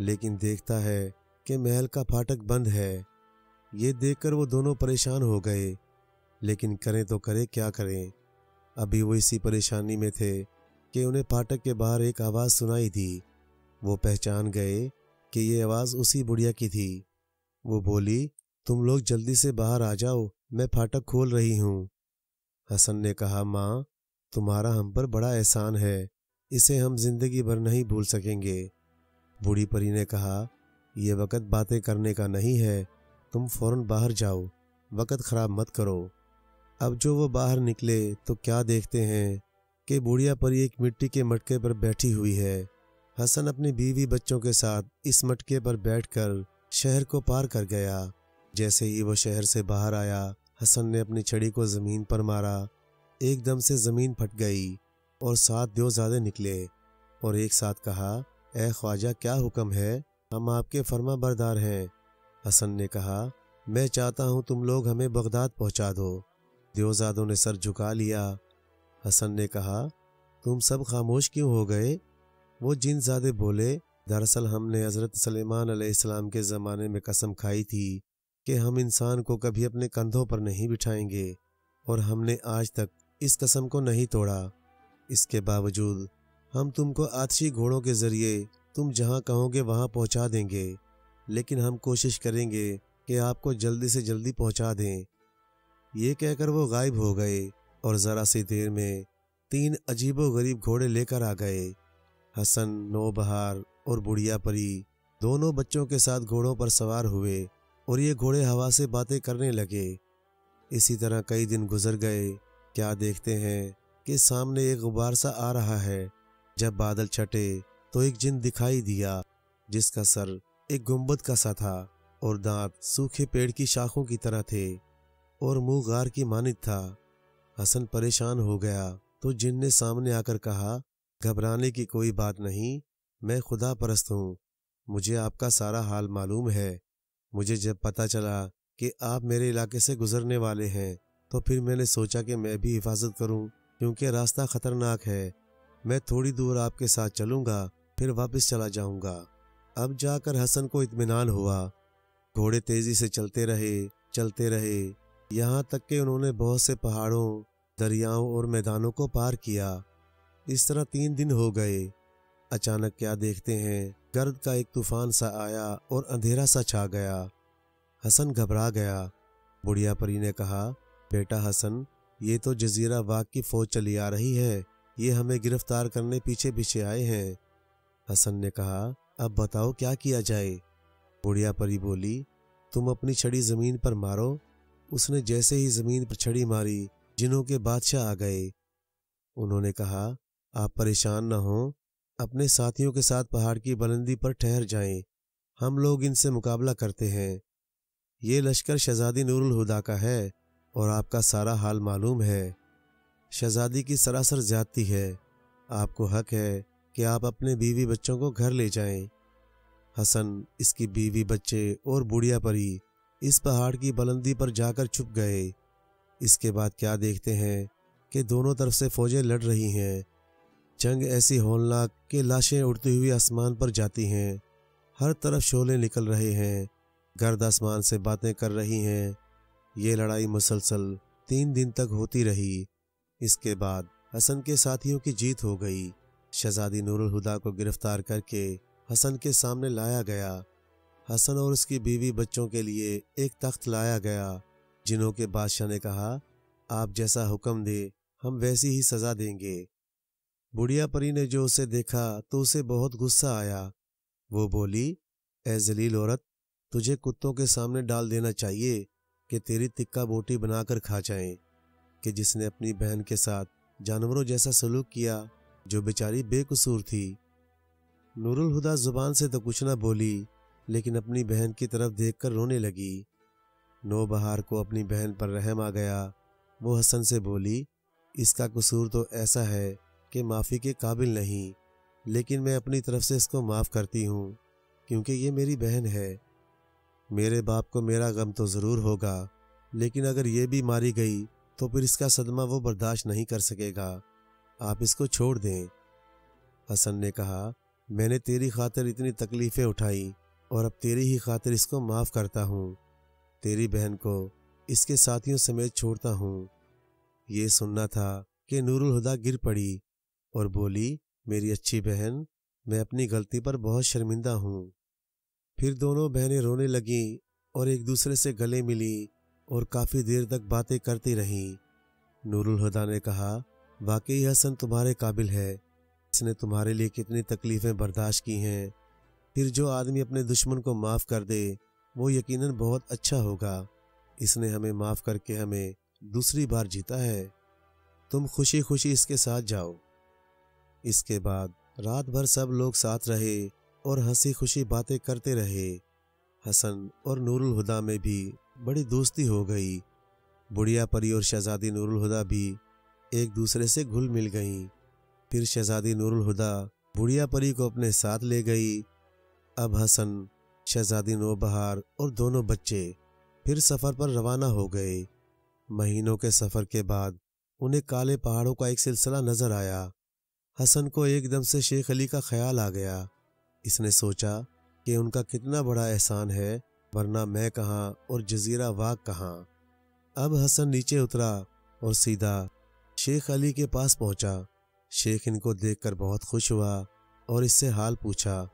लेकिन देखता है कि महल का फाटक बंद है। ये देखकर वो दोनों परेशान हो गए। लेकिन करें तो करें, क्या करें? अभी वो इसी परेशानी में थे कि उन्हें फाटक के बाहर एक आवाज़ सुनाई दी। वो पहचान गए कि ये आवाज़ उसी बुढ़िया की थी। वो बोली, तुम लोग जल्दी से बाहर आ जाओ, मैं फाटक खोल रही हूँ। हसन ने कहा, माँ, तुम्हारा हम पर बड़ा एहसान है, इसे हम ज़िंदगी भर नहीं भूल सकेंगे। बूढ़ी परी ने कहा यह वक़्त बातें करने का नहीं है, तुम फ़ौरन बाहर जाओ, वक़्त ख़राब मत करो। अब जो वो बाहर निकले तो क्या देखते हैं कि बुढ़िया परी एक मिट्टी के मटके पर बैठी हुई है। हसन अपनी बीवी बच्चों के साथ इस मटके पर बैठकर शहर को पार कर गया। जैसे ही वो शहर से बाहर आया, हसन ने अपनी छड़ी को ज़मीन पर मारा। एकदम से ज़मीन फट गई और सात दो ज़्यादा निकले और एक साथ कहा, ए ख्वाजा, क्या हुक्म है? हम आपके फर्मा बरदार हैं। हसन ने कहा, मैं चाहता हूँ तुम लोग हमें बगदाद पहुँचा दो। देवजादों ने सर झुका लिया। हसन ने कहा, तुम सब खामोश क्यों हो गए? वो जिन ज़्यादा बोले, दरअसल हमने हज़रत सलेमान अलैहिस्सलाम के ज़माने में कसम खाई थी कि हम इंसान को कभी अपने कंधों पर नहीं बिठाएँगे और हमने आज तक इस कसम को नहीं तोड़ा। इसके बावजूद हम तुमको आतशी घोड़ों के ज़रिए तुम जहाँ कहोगे वहाँ पहुँचा देंगे, लेकिन हम कोशिश करेंगे कि आपको जल्दी से जल्दी पहुँचा दें। ये कहकर वो गायब हो गए और ज़रा सी देर में तीन अजीबो गरीब घोड़े लेकर आ गए। हसन, नौबहार और बुढ़िया परी दोनों बच्चों के साथ घोड़ों पर सवार हुए और ये घोड़े हवा से बातें करने लगे। इसी तरह कई दिन गुजर गए। क्या देखते हैं कि सामने एक गुबार सा आ रहा है। जब बादल छटे तो एक जिन दिखाई दिया, जिसका सर एक गुंबद का सा था और दांत सूखे पेड़ की शाखों की तरह थे और मुँह गार की मानित था। हसन परेशान हो गया तो जिन ने सामने आकर कहा घबराने की कोई बात नहीं, मैं खुदा परस्त हूँ। मुझे आपका सारा हाल मालूम है। मुझे जब पता चला कि आप मेरे इलाके से गुजरने वाले हैं तो फिर मैंने सोचा कि मैं भी हिफाजत करूँ, क्योंकि रास्ता खतरनाक है। मैं थोड़ी दूर आपके साथ चलूँगा, फिर वापस चला जाऊँगा। अब जाकर हसन को इत्मीनान हुआ। घोड़े तेज़ी से चलते रहे चलते रहे। यहाँ तक कि उन्होंने बहुत से पहाड़ों, दरियाओं और मैदानों को पार किया। इस तरह तीन दिन हो गए। अचानक क्या देखते हैं? गर्द का एक तूफ़ान सा आया और अंधेरा सा छा गया। हसन घबरा गया। बुढ़िया परी ने कहा, बेटा हसन, ये तो जजीरा वाग की फौज चली आ रही है। ये हमें गिरफ़्तार करने पीछे पीछे आए हैं। हसन ने कहा, अब बताओ क्या किया जाए? बुढ़िया परी बोली, तुम अपनी छड़ी ज़मीन पर मारो। उसने जैसे ही ज़मीन पर छड़ी मारी, जिन्हों के बादशाह आ गए। उन्होंने कहा आप परेशान न हो। अपने साथियों के साथ पहाड़ की बुलंदी पर ठहर जाएँ। हम लोग इनसे मुकाबला करते हैं। ये लश्कर शहजादी नूरुल हुदा का है और आपका सारा हाल मालूम है। शहजादी की सरासर ज्यादती है। आपको हक है कि आप अपने बीवी बच्चों को घर ले जाएँ। हसन, इसकी बीवी बच्चे और बुढ़िया परी इस पहाड़ की बुलंदी पर जाकर छुप गए। इसके बाद क्या देखते हैं कि दोनों तरफ़ से फौजें लड़ रही हैं। जंग ऐसी होलनाक कि लाशें उड़ती हुई आसमान पर जाती हैं। हर तरफ़ शोले निकल रहे हैं। गर्द आसमान से बातें कर रही हैं। ये लड़ाई मुसलसल तीन दिन तक होती रही। इसके बाद हसन के साथियों की जीत हो गई। शहजादी नूरुल हुदा को गिरफ़्तार करके हसन के सामने लाया गया। हसन और उसकी बीवी बच्चों के लिए एक तख्त लाया गया। जिन्हों के बादशाह ने कहा, आप जैसा हुक्म दे, हम वैसी ही सजा देंगे। बुढ़िया परी ने जो उसे देखा तो उसे बहुत गुस्सा आया। वो बोली ए जलील औरत, तुझे कुत्तों के सामने डाल देना चाहिए कि तेरी तिक्का बोटी बनाकर खा जाएँ, कि जिसने अपनी बहन के साथ जानवरों जैसा सलूक किया, जो बेचारी बेकसूर थी। नूरुल हुदा ज़ुबान से तो कुछ ना बोली, लेकिन अपनी बहन की तरफ़ देखकर रोने लगी। नो बहार को अपनी बहन पर रहम आ गया। वो हसन से बोली, इसका कसूर तो ऐसा है कि माफ़ी के काबिल नहीं, लेकिन मैं अपनी तरफ़ से इसको माफ़ करती हूँ, क्योंकि ये मेरी बहन है। मेरे बाप को मेरा गम तो ज़रूर होगा, लेकिन अगर ये भी मारी गई तो फिर इसका सदमा वो बर्दाश्त नहीं कर सकेगा। आप इसको छोड़ दें। हसन ने कहा, मैंने तेरी खातिर इतनी तकलीफ़ें उठाई, और अब तेरी ही खातिर इसको माफ़ करता हूँ। तेरी बहन को इसके साथियों समेत छोड़ता हूँ। ये सुनना था कि नूरुल हुदा गिर पड़ी और बोली, मेरी अच्छी बहन, मैं अपनी गलती पर बहुत शर्मिंदा हूँ। फिर दोनों बहनें रोने लगीं और एक दूसरे से गले मिली और काफ़ी देर तक बातें करती रहीं। नूरुल हुदा ने कहा, वाकई हसन तुम्हारे काबिल है। इसने तुम्हारे लिए कितनी तकलीफ़ें बर्दाश्त की हैं। फिर जो आदमी अपने दुश्मन को माफ़ कर दे, वो यकीनन बहुत अच्छा होगा। इसने हमें माफ़ करके हमें दूसरी बार जीता है। तुम खुशी खुशी इसके साथ जाओ। इसके बाद रात भर सब लोग साथ रहे और हँसी खुशी बातें करते रहे। हसन और नूरुल हुदा में भी बड़ी दोस्ती हो गई। बुढ़िया परी और शहजादी नूरुल हुदा भी एक दूसरे से घुल मिल गईं। फिर शहजादी नूरुल हुदा बुढ़िया परी को अपने साथ ले गई। अब हसन, शहजादी नौबहार और दोनों बच्चे फिर सफ़र पर रवाना हो गए। महीनों के सफ़र के बाद उन्हें काले पहाड़ों का एक सिलसिला नज़र आया। हसन को एकदम से शेख अली का ख्याल आ गया। इसने सोचा कि उनका कितना बड़ा एहसान है, वरना मैं कहाँ और जजीरा वाग कहाँ। अब हसन नीचे उतरा और सीधा शेख अली के पास पहुँचा। शेख इनको देखकर बहुत खुश हुआ और इससे हाल पूछा।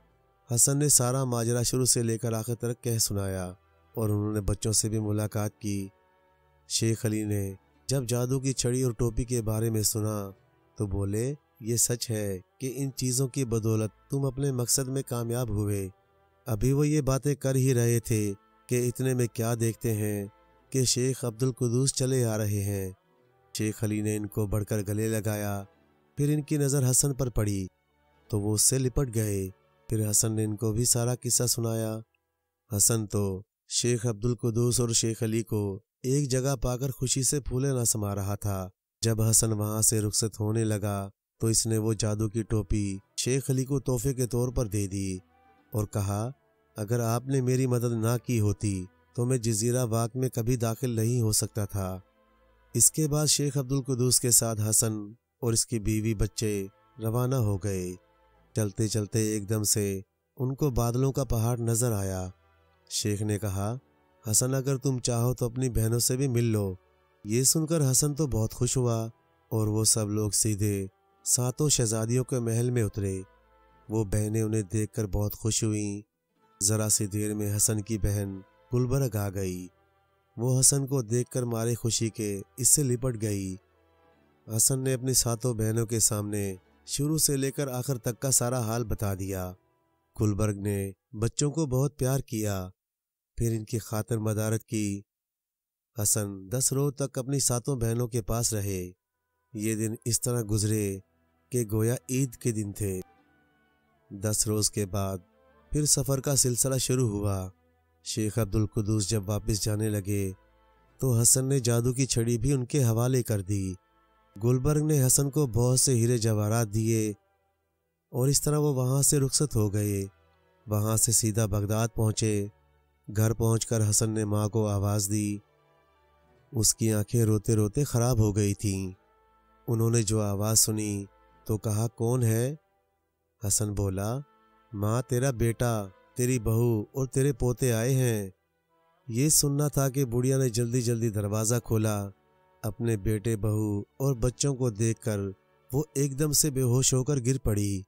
हसन ने सारा माजरा शुरू से लेकर आखिर तक कह सुनाया और उन्होंने बच्चों से भी मुलाकात की। शेख अली ने जब जादू की छड़ी और टोपी के बारे में सुना तो बोले ये सच है कि इन चीज़ों की बदौलत तुम अपने मकसद में कामयाब हुए। अभी वो ये बातें कर ही रहे थे कि इतने में क्या देखते हैं कि शेख अब्दुल कुदूस चले आ रहे हैं। शेख अली ने इनको बढ़कर गले लगाया, फिर इनकी नज़र हसन पर पड़ी तो वो उससे लिपट गए। फिर हसन ने इनको भी सारा किस्सा सुनाया। हसन तो शेख अब्दुल कुदूस और शेख अली को एक जगह पाकर खुशी से फूले न समा रहा था। जब हसन वहाँ से रुखसत होने लगा तो इसने वो जादू की टोपी शेख अली को तोहफे के तौर पर दे दी और कहा, अगर आपने मेरी मदद ना की होती तो मैं जजीरा वाक में कभी दाखिल नहीं हो सकता था। इसके बाद शेख अब्दुल कुदूस के साथ हसन और इसकी बीवी बच्चे रवाना हो गए। चलते चलते एकदम से उनको बादलों का पहाड़ नज़र आया। शेख ने कहा, हसन, अगर तुम चाहो तो अपनी बहनों से भी मिल लो। ये सुनकर हसन तो बहुत खुश हुआ और वो सब लोग सीधे सातों शहजादियों के महल में उतरे। वो बहनें उन्हें देखकर बहुत खुश हुईं। जरा सी देर में हसन की बहन गुलबर्ग आ गई। वो हसन को देखकर मारे खुशी के इससे लिपट गई। हसन ने अपनी सातों बहनों के सामने शुरू से लेकर आखिर तक का सारा हाल बता दिया। गुलबर्ग ने बच्चों को बहुत प्यार किया। फिर इनकी खातर मदारत की। हसन दस रोज तक अपनी सातों बहनों के पास रहे। ये दिन इस तरह गुजरे कि गोया ईद के दिन थे। दस रोज के बाद फिर सफ़र का सिलसिला शुरू हुआ। शेख अब्दुल कुदूस जब वापस जाने लगे तो हसन ने जादू की छड़ी भी उनके हवाले कर दी। गुलबर्ग ने हसन को बहुत से हीरे जवाहरात दिए और इस तरह वो वहाँ से रुखसत हो गए। वहाँ से सीधा बगदाद पहुँचे। घर पहुंचकर हसन ने माँ को आवाज़ दी। उसकी आँखें रोते रोते ख़राब हो गई थीं। उन्होंने जो आवाज़ सुनी तो कहा, कौन है? हसन बोला, माँ, तेरा बेटा, तेरी बहू और तेरे पोते आए हैं। ये सुनना था कि बुढ़िया ने जल्दी जल्दी दरवाज़ा खोला। अपने बेटे, बहू और बच्चों को देखकर वो एकदम से बेहोश होकर गिर पड़ी।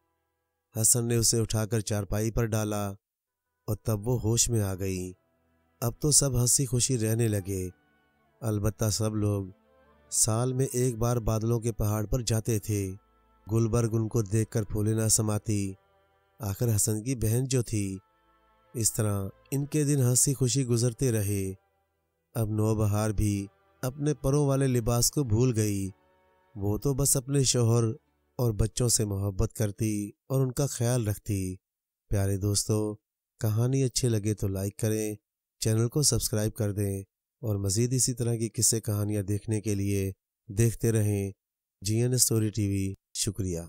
हसन ने उसे उठाकर चारपाई पर डाला और तब वो होश में आ गई। अब तो सब हँसी खुशी रहने लगे। अलबत्ता सब लोग साल में एक बार बादलों के पहाड़ पर जाते थे। गुलबर्ग उनको देखकर फूले ना समाती। आखिर हसन की बहन जो थी, इस तरह इनके दिन हँसी खुशी गुजरते रहे। अब नौबहार भी अपने परों वाले लिबास को भूल गई। वो तो बस अपने शोहर और बच्चों से मोहब्बत करती और उनका ख्याल रखती। प्यारे दोस्तों, कहानी अच्छी लगे तो लाइक करें, चैनल को सब्सक्राइब कर दें और मज़ीद इसी तरह की किस्से कहानियाँ देखने के लिए देखते रहें। G N story TV. शुक्रिया।